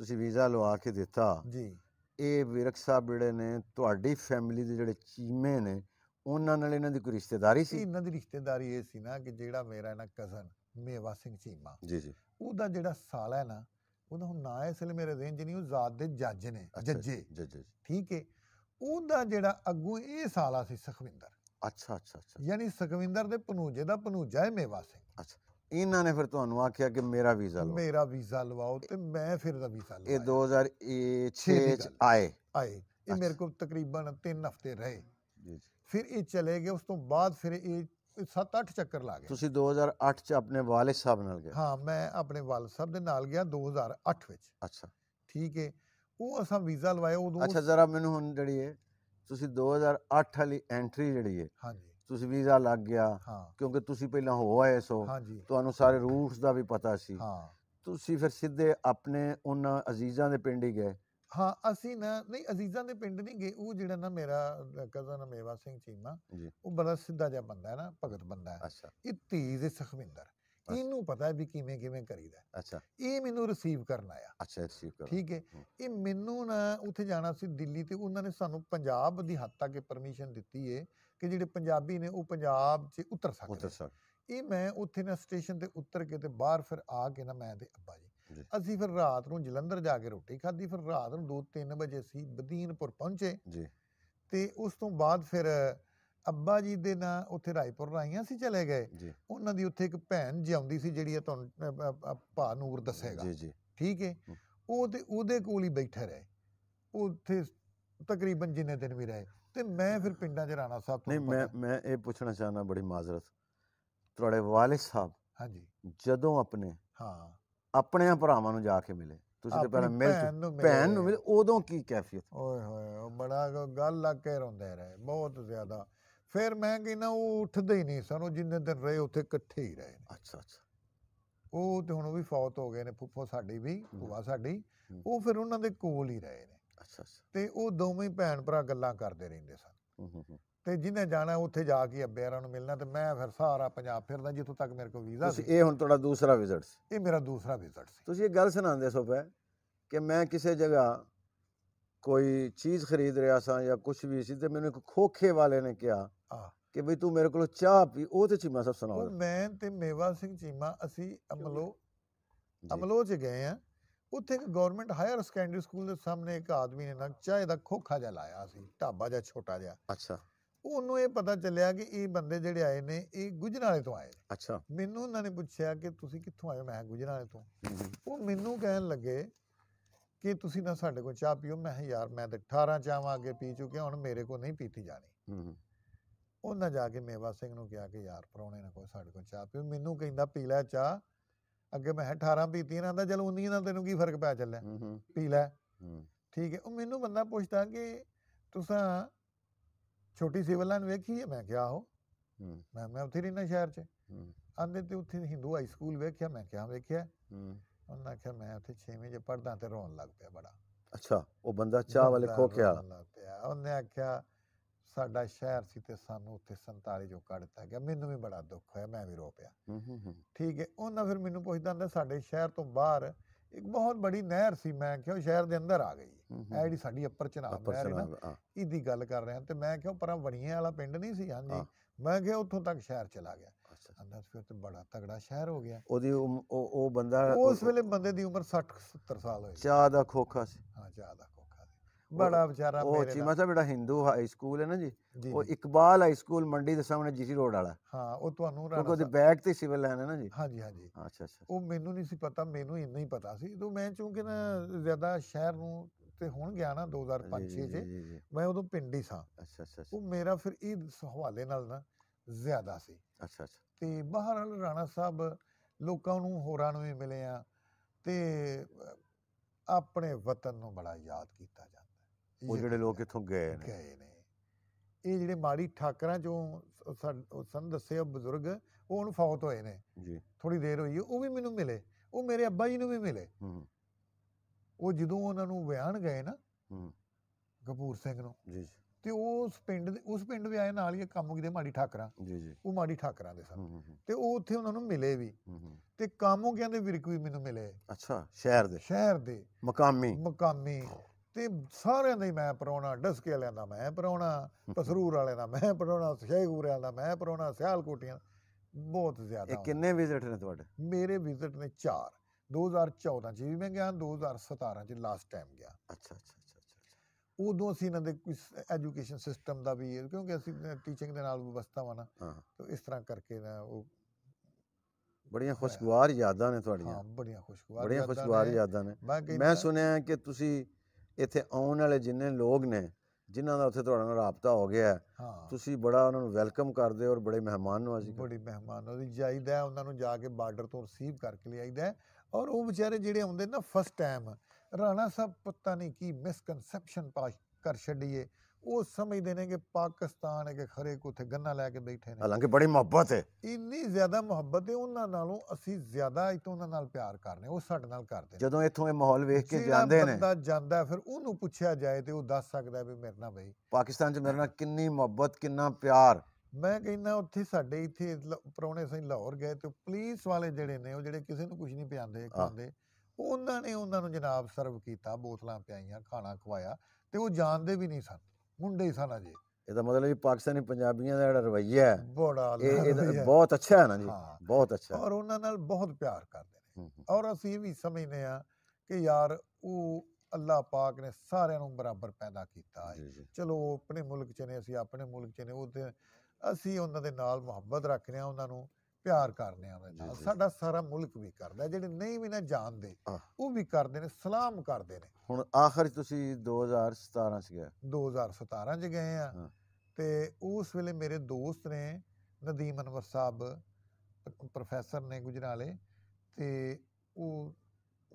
ਤੁਸੀਂ ਵੀਜ਼ਾ ਲਵਾ ਕੇ ਦਿੱਤਾ
ਜੀ।
ਇਹ ਵਿਰਕ ਸਾਹਿਬ ਜਿਹੜੇ ਨੇ ਤੁਹਾਡੀ ਫੈਮਿਲੀ ਦੇ ਜਿਹੜੇ ਚੀਮੇ ਨੇ ਉਹਨਾਂ ਨਾਲ ਇਹਨਾਂ ਦੀ ਕੋਈ ਰਿਸ਼ਤੇਦਾਰੀ
ਸੀ? ਇਹਨਾਂ ਦੀ ਰਿਸ਼ਤੇਦਾਰੀ ਇਹ ਸੀ ਨਾ ਕਿ ਜਿਹੜਾ ਮੇਰਾ ਨਾ ਕਜ਼ਨ ਮੇਵਾ ਸਿੰਘ ਚੀਮਾ
ਜੀ ਜੀ।
ਉਹਦਾ ਜਿਹੜਾ ਸਾਲਾ ਹੈ ਨਾ ਉਹਦਾ ਹੁਣ ਨਾਂ ਇਸ ਮੇਰੇ ਜ਼ਿਹਨ 'ਚ ਨਹੀਂ ਉਹ ਜ਼ਾਤ ਦੇ ਜੱਜ ਨੇ ਜੱਜੇ। ਠੀਕ ਹੈ ਉਹਦਾ ਜਿਹੜਾ ਅੱਗੋਂ ਇਹ ਸਾਲਾ ਸੀ ਸੁਖਵਿੰਦਰ।
ਅੱਛਾ ਅੱਛਾ ਅੱਛਾ।
ਯਾਨੀ ਸੁਖਵਿੰਦਰ ਦੇ ਭਣੂਜੇ ਦਾ ਭਣੂਜਾ ਹੈ ਮੇਵਾ ਸਿੰਘ।
ਅੱਛਾ। ਇਹਨਾਂ ਨੇ ਫਿਰ ਤੁਹਾਨੂੰ ਆਖਿਆ ਕਿ ਮੇਰਾ ਵੀਜ਼ਾ ਲਓ।
ਮੇਰਾ ਵੀਜ਼ਾ ਲਵਾਓ ਤੇ ਮੈਂ ਫਿਰ ਦਾ ਵੀਜ਼ਾ
ਇਹ
ਲਵਾਇਆ।
2006
ਦੀ
ਚ
ਗੱਲ।
ਆਏ।
ਆਏ। ਇਹ ਮੇਰੇ ਕੋਲ ਤਕਰੀਬਨ 3 ਹਫ਼ਤੇ ਰਹੇ।
ਜੀ ਜੀ।
ਫਿਰ ਇਹ ਚਲੇ ਗਏ ਉਸ ਤੋਂ ਬਾਅਦ ਫਿਰ ਇਹ 7-8 ਚੱਕਰ ਲਾ ਗਏ।
ਤੁਸੀਂ 2008 ਚ ਆਪਣੇ ਵਾਲਿਦ ਸਾਹਿਬ ਨਾਲ ਗਏ?
ਹਾਂ ਮੈਂ ਆਪਣੇ ਵਾਲਦ ਸਾਹਿਬ ਦੇ ਨਾਲ ਗਿਆ 2008 ਵਿੱਚ।
ਅੱਛਾ।
ਠੀਕ ਹੈ ਉਹ ਅਸਾਂ ਵੀਜ਼ਾ ਲਵਾਇਆ ਉਦੋਂ
ਅੱਛਾ ਜ਼ਰਾ ਮੈਨੂੰ ਹੁਣ ਜਿਹੜੀ ਹੈ ਤੁਸੀਂ 2008 ਵਾਲੀ ਐਂਟਰੀ ਜਿਹੜੀ ਹੈ
ਹਾਂਜੀ।
ਤੁਸੀਂ ਵੀਜ਼ਾ ਲੱਗ ਗਿਆ ਕਿਉਂਕਿ ਤੁਸੀਂ ਪਹਿਲਾਂ ਹੋ ਆਏ ਸੋ ਤੁਹਾਨੂੰ ਸਾਰੇ ਰੂਟਸ ਦਾ ਵੀ ਪਤਾ ਸੀ। ਤੁਸੀਂ ਫਿਰ ਸਿੱਧੇ ਆਪਣੇ ਉਹਨਾਂ ਅਜ਼ੀਜ਼ਾਂ ਦੇ ਪਿੰਡ ਹੀ ਗਏ?
ਹਾਂ ਅਸੀਂ ਨਾ ਨਹੀਂ ਅਜ਼ੀਜ਼ਾਂ ਦੇ ਪਿੰਡ ਨਹੀਂ ਗਏ ਉਹ ਜਿਹੜਾ ਨਾ ਮੇਰਾ ਕਜ਼ਨ ਮੇਵਾ ਸਿੰਘ ਚੀਮਾ। ਉਹ ਬੜਾ ਸਿੱਧਾ ਜਿਹਾ ਬੰਦਾ ਹੈ ਨਾ ਭਗਤ ਬੰਦਾ ਹੈ।
ਅੱਛਾ।
ਇਹ ਤੀਜ਼ ਹੈ ਸੁਖਵਿੰਦਰ। ਇਹਨੂੰ ਪਤਾ ਵੀ ਕਿਵੇਂ ਕਿਵੇਂ ਕਰੀਦਾ
ਅੱਛਾ।
ਇਹ ਮੈਨੂੰ ਰਿਸੀਵ ਕਰਨ ਆਇਆ।
ਅੱਛਾ ਰਿਸੀਵ ਕਰੋ
ਠੀਕ ਹੈ। ਇਹ ਮੈਨੂੰ ਨਾ ਉੱਥੇ ਜਾਣਾ ਸੀ ਦਿੱਲੀ ਤੇ ਉਹਨਾਂ ਨੇ ਸਾਨੂੰ ਪੰਜਾਬ ਦੀ ਹੱਦ ਤੱਕ ਪਰਮਿਸ਼ਨ ਦਿੱਤੀ ਹੈ ਕਿ ਜਿਹੜੇ ਪੰਜਾਬੀ ਨੇ ਉਹ ਪੰਜਾਬ 'ਚ ਉਤਰ ਸਕਦੇ
ਉਤਰ ਸਰ
ਇਹ ਮੈਂ ਉੱਥੇ ਨਾ ਸਟੇਸ਼ਨ ਤੇ ਉਤਰ ਕੇ ਤੇ ਬਾਹਰ ਫਿਰ ਆ ਕੇ ਨਾ ਮੈਂ ਤੇ ਅੱਬਾ ਜੀ।
ਜੀ।
ਅਸੀਂ ਫਿਰ ਰਾਤ ਨੂੰ ਜਲੰਧਰ ਜਾ ਕੇ ਰੋਟੀ ਖਾਧੀ ਫਿਰ ਰਾਤ ਨੂੰ 2-3 ਵਜੇ ਅਸੀਂ ਬਦੀਨਪੁਰ ਪਹੁੰਚੇ।
ਜੀ।
ਤੇ ਉਸ ਤੋਂ ਬਾਅਦ ਫਿਰ ਅੱਬਾ ਜੀ ਦੇ ਨਾਲ ਉੱਥੇ ਰਾਏਪੁਰ ਰਾਈਆਂ ਸੀ ਚਲੇ ਗਏ। ਉਹਨਾਂ ਦੀ ਉੱਥੇ ਇੱਕ ਭੈਣ ਜਿਉਂਦੀ ਸੀ ਜਿਹੜੀ ਤੁਹਾਨੂੰ ਭਾ ਨੂਰ ਦੱਸੇਗਾ।
ਜੀ ਜੀ।
ਠੀਕ ਹੈ। ਉਹ ਤੇ ਉਹਦੇ ਕੋਲ ਹੀ ਬੈਠੇ ਰਹੇ। ਉੱਥੇ ਤਕਰੀਬਨ ਜਿੰਨੇ ਦਿਨ ਵੀ ਰਹੇ। ਤੇ ਮੈਂ ਫਿਰ ਪਿੰਡਾਂ 'ਚ ਰਾਣਾ ਸਾਹਿਬ
ਨਹੀਂ
ਤੁਹਾਨੂੰ
ਮੈਂ ਮੈਂ ਇਹ ਪੁੱਛਣਾ ਚਾਹਨਾ ਬੜੀ ਮਾਜ਼ਰਤ। ਤੁਹਾਡੇ ਵਾਲਿਦ ਸਾਹਿਬ
ਹਾਂਜੀ।
ਜਦੋਂ ਆਪਣੇ
ਹਾਂ।
ਆਪਣੇ ਭਰਾਵਾਂ ਨੂੰ ਜਾ ਕੇ ਮਿਲੇ ਤੁਸੀਂ ਤਾਂ ਪਹਿਲਾਂ ਮਿਲ
ਭੈਣ ਨੂੰ
ਨੂੰ
ਮਿਲੇ।
ਉਦੋਂ ਕੀ ਕੈਫੀਅਤ?
ਓਏ ਹੋਏ ਉਹ ਬੜਾ ਗੱਲ ਲੱਗ ਕੇ ਰੋਂਦੇ ਰਹੇ ਬਹੁਤ ਜ਼ਿਆਦਾ। ਫਿਰ ਮੈਂ ਕਹਿੰਦਾ ਉਹ ਉੱਠਦੇ ਹੀ ਨਹੀਂ ਸਨ ਉਹ ਜਿੰਨੇ ਦਿਨ ਰਹੇ ਉੱਥੇ ਇਕੱਠੇ ਹੀ ਰਹੇ
ਅੱਛਾ ਅੱਛਾ।
ਉਹ ਤੇ ਹੁਣ ਉਹ ਵੀ ਫੌਤ ਹੋ ਗਏ ਨੇ ਫੁੱਫੋ ਸਾਡੀ ਵੀ। ਭੂਆ ਸਾਡੀ। ਉਹ ਫਿਰ ਉਹਨਾਂ ਦੇ ਕੋਲ ਹੀ ਰਹੇ ਨੇ।
ਅੱਛਾ ਅੱਛਾ।
ਤੇ ਉਹ ਦੋਵੇਂ ਭੈਣ ਭਰਾ ਗੱਲਾਂ ਕਰਦੇ ਰਹਿੰਦੇ ਸਨ। ਤੇ ਜਿਹਨੇ ਜਾਣਾ ਉੱਥੇ ਜਾ ਕੇ ਅੱਬਿਆਰਾਂ ਨੂੰ ਮਿਲਣਾ ਤੇ ਮੈਂ ਫਿਰ ਸਾਰਾ ਪੰਜਾਬ ਫਿਰਦਾ ਜਿੱਥੋਂ ਤੱਕ ਮੇਰੇ ਕੋਲ ਵੀਜ਼ਾ
ਤੁਸੀਂ
ਸੀ।
ਇਹ ਹੁਣ ਤੁਹਾਡਾ ਦੂਸਰਾ ਵਿਜ਼ਿਟ ਸੀ।
ਇਹ ਮੇਰਾ ਦੂਸਰਾ ਵਿਜ਼ਿਟ ਸੀ।
ਤੁਸੀਂ ਇਹ ਗੱਲ ਸੁਣਾਉਂਦੇ ਸੋ ਪਏ ਕਿ ਮੈਂ ਕਿਸੇ ਜਗ੍ਹਾ ਕੋਈ ਚੀਜ਼ ਖਰੀਦ ਰਿਹਾ ਸਾਂ ਜਾਂ ਕੁਝ ਵੀ ਸੀ ਤੇ ਮੈਨੂੰ ਇੱਕ ਖੋਖੇ ਵਾਲੇ ਨੇ ਕਿਹਾ ਕਿ ਬਈ ਤੂੰ ਮੇਰੇ ਕੋਲੋਂ ਚਾਹ ਪੀ ਉਹ ਤੇ ਚੀਮਾ ਸਾਹਿਬ ਸੁਣਾਓ
ਮੈਂ ਤੇ ਮੇਵਾ ਸਿੰਘ ਚੀਮਾ ਅਸੀਂ ਅਮਲੋ। ਅਮਲੋ ਚ ਗਏ ਆ। ਉੱਥੇ ਇੱਕ ਗਵਰਨਮੈਂਟ ਹਾਇਰ ਸੈਕੰਡਰੀ ਸਕੂਲ ਦੇ ਸਾਹਮਣੇ ਇੱਕ ਆਦਮੀ ਨੇ ਨਾ ਚਾਹ ਦਾ ਖੋਖਾ ਜਿਹਾ ਲਾਇਆ ਸੀ ਢਾਬਾ ਜਿਹਾ ਛੋਟਾ ਜਿਹਾ।
ਅੱਛਾ।
ਉਹਨੂੰ ਇਹ ਪਤਾ ਚੱਲਿਆ ਕਿ ਇਹ ਬੰਦੇ ਜਿਹੜੇ ਆਏ ਨੇ ਇਹ ਗੁਜਰਾਲੇ ਤੋਂ ਆਏ।
ਅੱਛਾ।
ਮੈਨੂੰ ਉਹਨਾਂ ਨੇ ਪੁੱਛਿਆ ਕਿ ਤੁਸੀਂ ਕਿੱਥੋਂ ਆਏ ਮੈਂ ਗੁਜਰਾਲੇ ਤੋਂ। ਉਹ ਮੈਨੂੰ ਕਹਿਣ ਲੱਗੇ ਕਿ ਤੁਸੀਂ ਨਾ ਸਾਡੇ ਕੋਲ ਚਾਹ ਪੀਓ। ਮੈਂ ਯਾਰ ਮੈਂ ਤੇ 18 ਚਾਹਾਂ ਅੱਗੇ ਪੀ ਚੁੱਕਿਆ ਹੁਣ ਮੇਰੇ ਕੋਲ ਨਹੀਂ ਪੀਤੀ ਜਾਣੀ। ਉਹਨਾਂ ਜਾ ਕੇ ਮੇਵਾ ਸਿੰਘ ਨੂੰ ਕਿਹਾ ਕਿ ਯਾਰ ਪਰੌਣੇ ਨੇ ਕੋਈ ਸਾਡੇ ਕੋਲ ਚਾਹ ਪੀਓ। ਮੈਨੂੰ ਕਹਿੰਦਾ ਪੀ ਲੈ ਚਾਹ। ਅੱਗੇ ਮੈਂ ਕਿਹਾ 18 ਪੀਤੀਆਂ ਨਾ ਦਾ ਚਲ 19 ਨਾਲ ਤੈਨੂੰ ਕੀ ਫ਼ਰਕ ਪੈ ਚੱਲਿਆ? ਪੀ ਲੈ। ਠੀਕ ਹੈ। ਉਹ ਮੈਨੂੰ ਬੰਦਾ ਪੁੱਛਦਾ ਕਿ ਤੁਸੀਂ ਛੋਟੀ ਸਿਵਲ ਲਾਈਨ ਵੇਖੀ ਹੈ? ਮੈਂ ਕਿਹਾ ਆਹੋ।
ਹੂੰ,
ਮੈਂ ਮੈਂ ਉੱਥੇ ਰਹਿਣਾ ਸ਼ਹਿਰ 'ਚ। ਆਂਦੇ ਤੇ ਉੱਥੇ ਹਿੰਦੂ ਹਾਈ ਸਕੂਲ ਵੇਖਿਆ? ਮੈਂ ਕਿਹਾ ਵੇਖਿਆ। ਉਹਨਾਂ ਆਖਿਆ ਮੈਂ ਉੱਥੇ 6ਵੀਂ 'ਚ ਪੜਦਾ ਤੇ ਰੋਣ ਲੱਗ ਪਿਆ ਬੜਾ।
ਅੱਛਾ ਉਹ ਬੰਦਾ ਚਾਹ ਵਾਲੇ ਖੋਖਿਆ
ਉਹਨੇ ਆਖਿਆ ਸਾਡਾ ਸ਼ਹਿਰ ਸੀ ਤੇ ਸਾਨੂੰ ਉੱਥੇ 47 ਚੋਂ ਕੱਢ ਦਿੱਤਾ ਗਿਆ। ਮੈਨੂੰ ਵੀ ਬੜਾ ਦੁੱਖ ਹੋਇਆ ਮੈਂ ਵੀ ਰੋ ਪਿਆ।
ਹੂੰ, ਹੂੰ, ਹੂੰ।
ਠੀਕ ਹੈ ਉਹਨਾਂ ਫਿਰ ਮੈਨੂੰ ਪੁੱਛਦਾ ਹੁੰਦਾ ਸਾਡੇ ਸ਼ਹਿਰ ਤੋਂ ਬਾਹਰ ਇੱਕ ਬਹੁਤ ਬੜੀ ਨਹਿਰ ਸੀ ਮੈਂ ਕਿਹਾ ਸ਼ਹਿਰ ਦੇ ਅੰਦਰ ਆ ਗਈ।
ਹੂੰ।
ਜਿਹੜੀ ਸਾਡੀ ਅੱਪਰ ਚਨਾਬ ਨਹਿਰ ਹੈ ਨਾ। ਇਹਦੀ ਗੱਲ ਕਰ ਰਹੇ ਹਾਂ ਤੇ ਮੈਂ ਕਿਹਾ ਪਰਾਂ ਵੜੀਆਂ ਵਾਲਾ ਪਿੰਡ ਨਹੀਂ ਸੀ ਹਾਂਜੀ। ਮੈਂ ਕਿਹਾ ਉੱਥੋਂ ਤੱਕ ਸ਼ਹਿਰ ਚਲਾ ਗਿਆ। ਅੰਦਰ ਫਿਰ ਤੇ ਬੜਾ ਤਗੜਾ ਸ਼ਹਿਰ ਹੋ ਗਿਆ।
ਉਹਦੀ ਉਹ ਉਹ ਬੰਦਾ
ਉਸ ਵੇਲੇ ਬੰਦੇ ਦੀ ਉਮਰ 60 70 ਸਾਲ ਹੋਈ
ਚਾਹ ਦਾ ਖੋਖਾ ਸੀ।
ਹਾਂ ਕੋਖਾ ਸੀ ਬੜਾ ਵਿਚਾਰਾ
ਉਹ ਚੀਮਾ ਸਾਹਿਬ ਜਿਹੜਾ ਹਿੰਦੂ ਹਾਈ ਸਕੂਲ ਹੈ ਨਾ ਜੀ ਉਹ। ਇਕਬਾਲ ਹਾਈ ਸਕੂਲ ਮੰਡੀ ਦੇ ਸਾਹਮਣੇ ਜੀਸੀ ਰੋਡ ਵਾਲਾ।
ਹਾਂ ਉਹ ਤੁਹਾਨੂੰ ਰਾਣਾ
ਉਹਦੇ ਬੈਕ ਤੇ ਸਿਵਲ ਲਾਈਨ ਹੈ ਨਾ ਜੀ।
ਹਾਂਜੀ ਹਾਂਜੀ।
ਅੱਛਾ ਅੱਛਾ।
ਉਹ ਮੈਨੂੰ ਨਹੀਂ ਸੀ ਪਤਾ ਮੈਨੂੰ ਇੰਨਾ ਹੀ ਪਤਾ ਸੀ। ਤੋਂ ਮੈਂ ਚੂੰਕਿ ਨਾ ਜ਼ਿਆਦਾ ਸ਼ਹਿਰ ਨੂੰ ਤੇ ਹੁਣ ਗਿਆ ਨਾ 2005
ਜੀ,
6
ਜੀ,
ਚ
ਜੀ, ਜੀ।
ਮੈਂ ਉਦੋਂ ਪਿੰਡ ਹੀ ਸਾਂ।
ਅੱਛਾ ਅੱਛਾ
ਉਹ ਮੇਰਾ ਫਿਰ ਇਸ ਹਵਾਲੇ ਨਾਲ ਨਾ ਜ਼ਿਆਦਾ ਸੀ।
ਅੱਛਾ ਅੱਛਾ।
ਤੇ ਬਾਹਰ ਵਾਲ ਰਾਣਾ ਸਾਹਿਬ ਲੋਕਾਂ ਨੂੰ ਹੋਰਾਂ ਨੂੰ ਵੀ ਮਿਲੇ ਆ ਤੇ ਆਪਣੇ ਵਤਨ ਨੂੰ ਬੜਾ ਯਾਦ ਕੀਤਾ।
ਉਹ ਜਿਹੜੇ ਲੋਕ ਇੱਥੋਂ ਗਏ ਨੇ।
ਗਏ ਨੇ। ਇਹ ਜਿਹੜੇ ਮਾੜੀ ਠਾਕਰਾਂ ਚੋਂ ਸਾਨੂੰ ਦੱਸਿਆ ਬਜ਼ੁਰਗ ਉਹ ਹੁਣ ਫੌਤ ਹੋਏ ਨੇ।
ਜੀ।
ਥੋੜੀ ਦੇਰ ਹੋਈ ਉਹ ਵੀ ਮੈਨੂੰ ਮਿਲੇ। ਉਹ ਮੇਰੇ ਅੱਬਾ ਜੀ ਨੂੰ ਵੀ ਮਿਲੇ।
ਹੂੰ
ਉਹ ਜਦੋਂ ਉਹਨਾਂ ਨੂੰ ਵਿਆਹਣ ਗਏ ਨਾ
ਹੂੰ।
ਕਪੂਰ ਸਿੰਘ ਨੂੰ
ਜੀ
ਤੇ ਉਸ ਪਿੰਡ ਦੇ ਉਸ ਪਿੰਡ ਵੀ ਆਏ ਨਾਲ ਹੀ ਕੰਮ ਦੇ ਮਾੜੀ ਠਾਕਰਾਂ।
ਜੀ ਜੀ।
ਉਹ ਮਾੜੀ ਠਾਕਰਾਂ ਦੇ ਸਨ। ਤੇ ਉਹ ਉੱਥੇ ਉਹਨਾਂ ਨੂੰ ਮਿਲੇ ਵੀ। ਤੇ ਕਾਮੋਂ ਕਹਿੰਦੇ ਵਿਰਕ ਵੀ ਮੈਨੂੰ ਮਿਲੇ।
ਅੱਛਾ ਸ਼ਹਿਰ ਦੇ?
ਸ਼ਹਿਰ ਦੇ।
ਮਕਾਮੀ?
ਮਕਾਮੀ। ਤੇ ਸਾਰਿਆਂ ਦਾ ਹੀ ਮੈਂ ਪਰਾਉਣਾ ਡਸਕੇ ਵਾਲਿਆਂ ਦਾ ਮੈਂ ਪਰਾਉਣਾ ਪਸਰੂਰ ਵਾਲਿਆਂ ਦਾ ਮੈਂ ਪਰਾਉਣਾ ਸ਼ੇਖੂਰ ਵਾਲਿਆਂ ਦਾ ਮੈਂ ਪਰਾਉਣਾ ਸਿਆਲਕੋਟੀਆਂ ਬਹੁਤ ਜ਼ਿਆਦਾ
ਇਹ ਕਿੰਨੇ ਵਿਜ਼ਿਟ ਨੇ ਤੁਹਾਡੇ?
ਮੇਰੇ ਵਿਜ਼ਿਟ ਨੇ 4 2014 ਚ ਵੀ ਮੈਂ ਗਿਆ 2017 ਚ ਲਾਸਟ ਟਾਈਮ ਗਿਆ।
ਅੱਛਾ।
ਉਦੋਂ ਅਸੀਂ ਇਹਨਾਂ ਦੇ ਕੁਝ ਐਜੂਕੇਸ਼ਨ ਸਿਸਟਮ ਦਾ ਵੀ ਕਿਉਂਕਿ ਅਸੀਂ ਟੀਚਿੰਗ ਦੇ ਨਾਲ ਵਿਵਸਥਾ ਵਾ ਨਾ
ਹਾਂ।
ਤੇ ਇਸ ਤਰ੍ਹਾਂ ਕਰਕੇ ਨਾ ਉਹ
ਬੜੀਆਂ ਖੁਸ਼ਗਵਾਰ ਯਾਦਾਂ ਨੇ
ਹਾਂ
ਤੁਹਾਡੀਆਂ
ਬੜੀਆਂ ਖੁਸ਼ਗਵਾਰ
ਬੜੀਆਂ ਖੁਸ਼ਗਵਾਰ। ਯਾਦਾਂ ਨੇ।
ਮੈਂ
ਸੁਣਿਆ ਹੈ ਕਿ ਤੁਸੀਂ ਇੱਥੇ ਆਉਣ ਵਾਲੇ ਜਿੰਨੇ ਲੋਕ ਨੇ ਜਿਨ੍ਹਾਂ ਦਾ ਉੱਥੇ ਤੁਹਾਡਾ ਨਾਲ ਰਾਬਤਾ ਹੋ ਗਿਆ ਤੁਸੀਂ ਬੜਾ ਉਹਨਾਂ ਨੂੰ ਵੈਲਕਮ ਕਰਦੇ ਹੋ ਔਰ ਬੜੇ ਮਹਿਮਾਨ ਨਵਾਜ਼ੀ
ਬੜੀ ਮਹਿਮਾਨ ਉਹਦੀ ਜਾਈਦਾ ਉਹਨਾਂ ਨੂੰ ਜਾ ਕੇ ਬਾਰਡਰ ਤੋਂ ਰਿਸੀਵ ਕਰਕੇ ਲਿਆਈਦਾ ਔਰ ਉਹ ਵਿਚਾਰੇ ਜਿਹੜੇ ਆਉਂਦੇ ਨਾ ਫਸਟ ਟਾਈਮ ਰਾਣਾ ਸਾਹਿਬ ਪਤਾ ਨਹੀਂ ਕੀ ਮਿਸਕਨਸੈਪਸ਼ਨ ਪਾਸ ਕਰ ਛੱਡੀਏ। ਉਹ ਸਮਝਦੇ ਨੇ ਕਿ ਪਾਕਿਸਤਾਨ ਹੈ ਕਿ ਖਰੇ ਕੋ ਉੱਥੇ ਗੰਨਾ ਲੈ ਕੇ ਬੈਠੇ ਨੇ।
ਹਾਲਾਂਕਿ ਬੜੀ ਮੁਹੱਬਤ ਹੈ
ਇੰਨੀ ਜ਼ਿਆਦਾ ਮੁਹੱਬਤ ਹੈ ਉਹਨਾਂ ਨਾਲੋਂ ਅਸੀਂ ਜ਼ਿਆਦਾ ਇਤੋਂ ਉਹਨਾਂ ਨਾਲ ਪਿਆਰ ਕਰਨੇ ਉਹ ਸਾਡੇ ਨਾਲ ਕਰਦੇ ਨੇ।
ਜਦੋਂ ਇੱਥੋਂ ਇਹ ਮਾਹੌਲ ਵੇਖ ਕੇ ਜਾਂਦੇ ਨੇ।
ਬੰਦਾ ਜਾਂਦਾ ਫਿਰ ਉਹਨੂੰ ਪੁੱਛਿਆ ਜਾਏ ਤੇ ਉਹ ਦੱਸ ਸਕਦਾ ਵੀ ਮੇਰੇ ਨਾਲ ਬਈ।
ਪਾਕਿਸਤਾਨ 'ਚ ਮੇਰੇ ਨਾਲ ਕਿੰਨੀ ਮੁਹੱਬਤ ਕਿੰਨਾ ਪਿਆਰ।
ਮੈਂ ਕਹਿੰਦਾ ਉੱਥੇ ਸਾਡੇ ਇੱਥੇ ਪਰੌਣੇ ਸਿੰਘ ਲਾਹੌਰ ਗਏ ਤੇ ਪੁਲਿਸ ਵਾਲੇ ਜਿਹੜੇ ਨੇ ਉਹ ਜਿਹੜੇ ਕਿਸੇ ਨੂੰ ਕੁਝ ਨਹੀਂ ਪਿਆਉਂਦੇ ਖਾਂਦੇ ਉਹਨਾਂ ਨੇ ਉਹਨਾਂ ਨੂੰ ਜਨਾਬ ਸਰਵ ਕੀਤਾ ਬੋਤਲਾਂ ਪਿਆਈਆਂ ਖਾਣਾ ਖਵਾਇਆ ਤੇ ਉਹ ਜਾਣਦੇ ਵੀ ਨਹੀਂ ਸਨ। ਮੁੰਡੇ ਹੀ ਸਨ ਅਜੇ
ਇਹਦਾ ਮਤਲਬ ਵੀ ਪਾਕਿਸਤਾਨੀ ਪੰਜਾਬੀਆਂ ਦਾ ਜਿਹੜਾ ਰਵੱਈਆ ਹੈ
ਬੜਾ
ਇਹ। ਬਹੁਤ ਅੱਛਾ ਹੈ ਨਾ ਜੀ। ਬਹੁਤ ਅੱਛਾ।
ਔਰ ਉਹਨਾਂ ਨਾਲ ਬਹੁਤ ਪਿਆਰ ਕਰਦੇ ਨੇ। ਔਰ ਅਸੀਂ ਇਹ ਵੀ ਸਮਝਦੇ ਆ ਕਿ ਯਾਰ ਉਹ ਅੱਲਾਹ ਪਾਕ ਨੇ ਸਾਰਿਆਂ ਨੂੰ ਬਰਾਬਰ ਪੈਦਾ ਕੀਤਾ ਹੈ ਚਲੋ ਆਪਣੇ ਮੁਲਕ ਚ ਨੇ ਅਸੀਂ ਆਪਣੇ ਮੁਲਕ ਚ ਨੇ ਉਹ ਤੇ ਅਸੀਂ ਉਹਨਾਂ ਦੇ ਨਾਲ ਮੁਹੱਬਤ ਰੱਖਦੇ ਆ ਉਹਨਾਂ ਨੂੰ ਪਿਆਰ ਕਰਨੇ ਆ ਨਾਲ
ਜੀ।
ਸਾਡਾ ਸਾਰਾ ਮੁਲਕ ਵੀ ਕਰਦਾ। ਜਿਹੜੇ ਨਹੀਂ ਵੀ ਨਾ ਜਾਣਦੇ। ਉਹ ਵੀ ਕਰਦੇ ਨੇ ਸਲਾਮ ਕਰਦੇ ਨੇ
ਹੁਣ ਆਖਰ ਤੁਸੀਂ 2017 ਚ ਗਏ
2017 ਚ ਗਏ ਆ। ਤੇ ਉਸ ਵੇਲੇ ਮੇਰੇ ਦੋਸਤ ਨੇ ਨਦੀਮ ਅਨਵਰ ਸਾਹਿਬ ਪ੍ਰੋਫੈਸਰ ਨੇ ਗੁਜਰਾਲੇ ਤੇ ਉਹ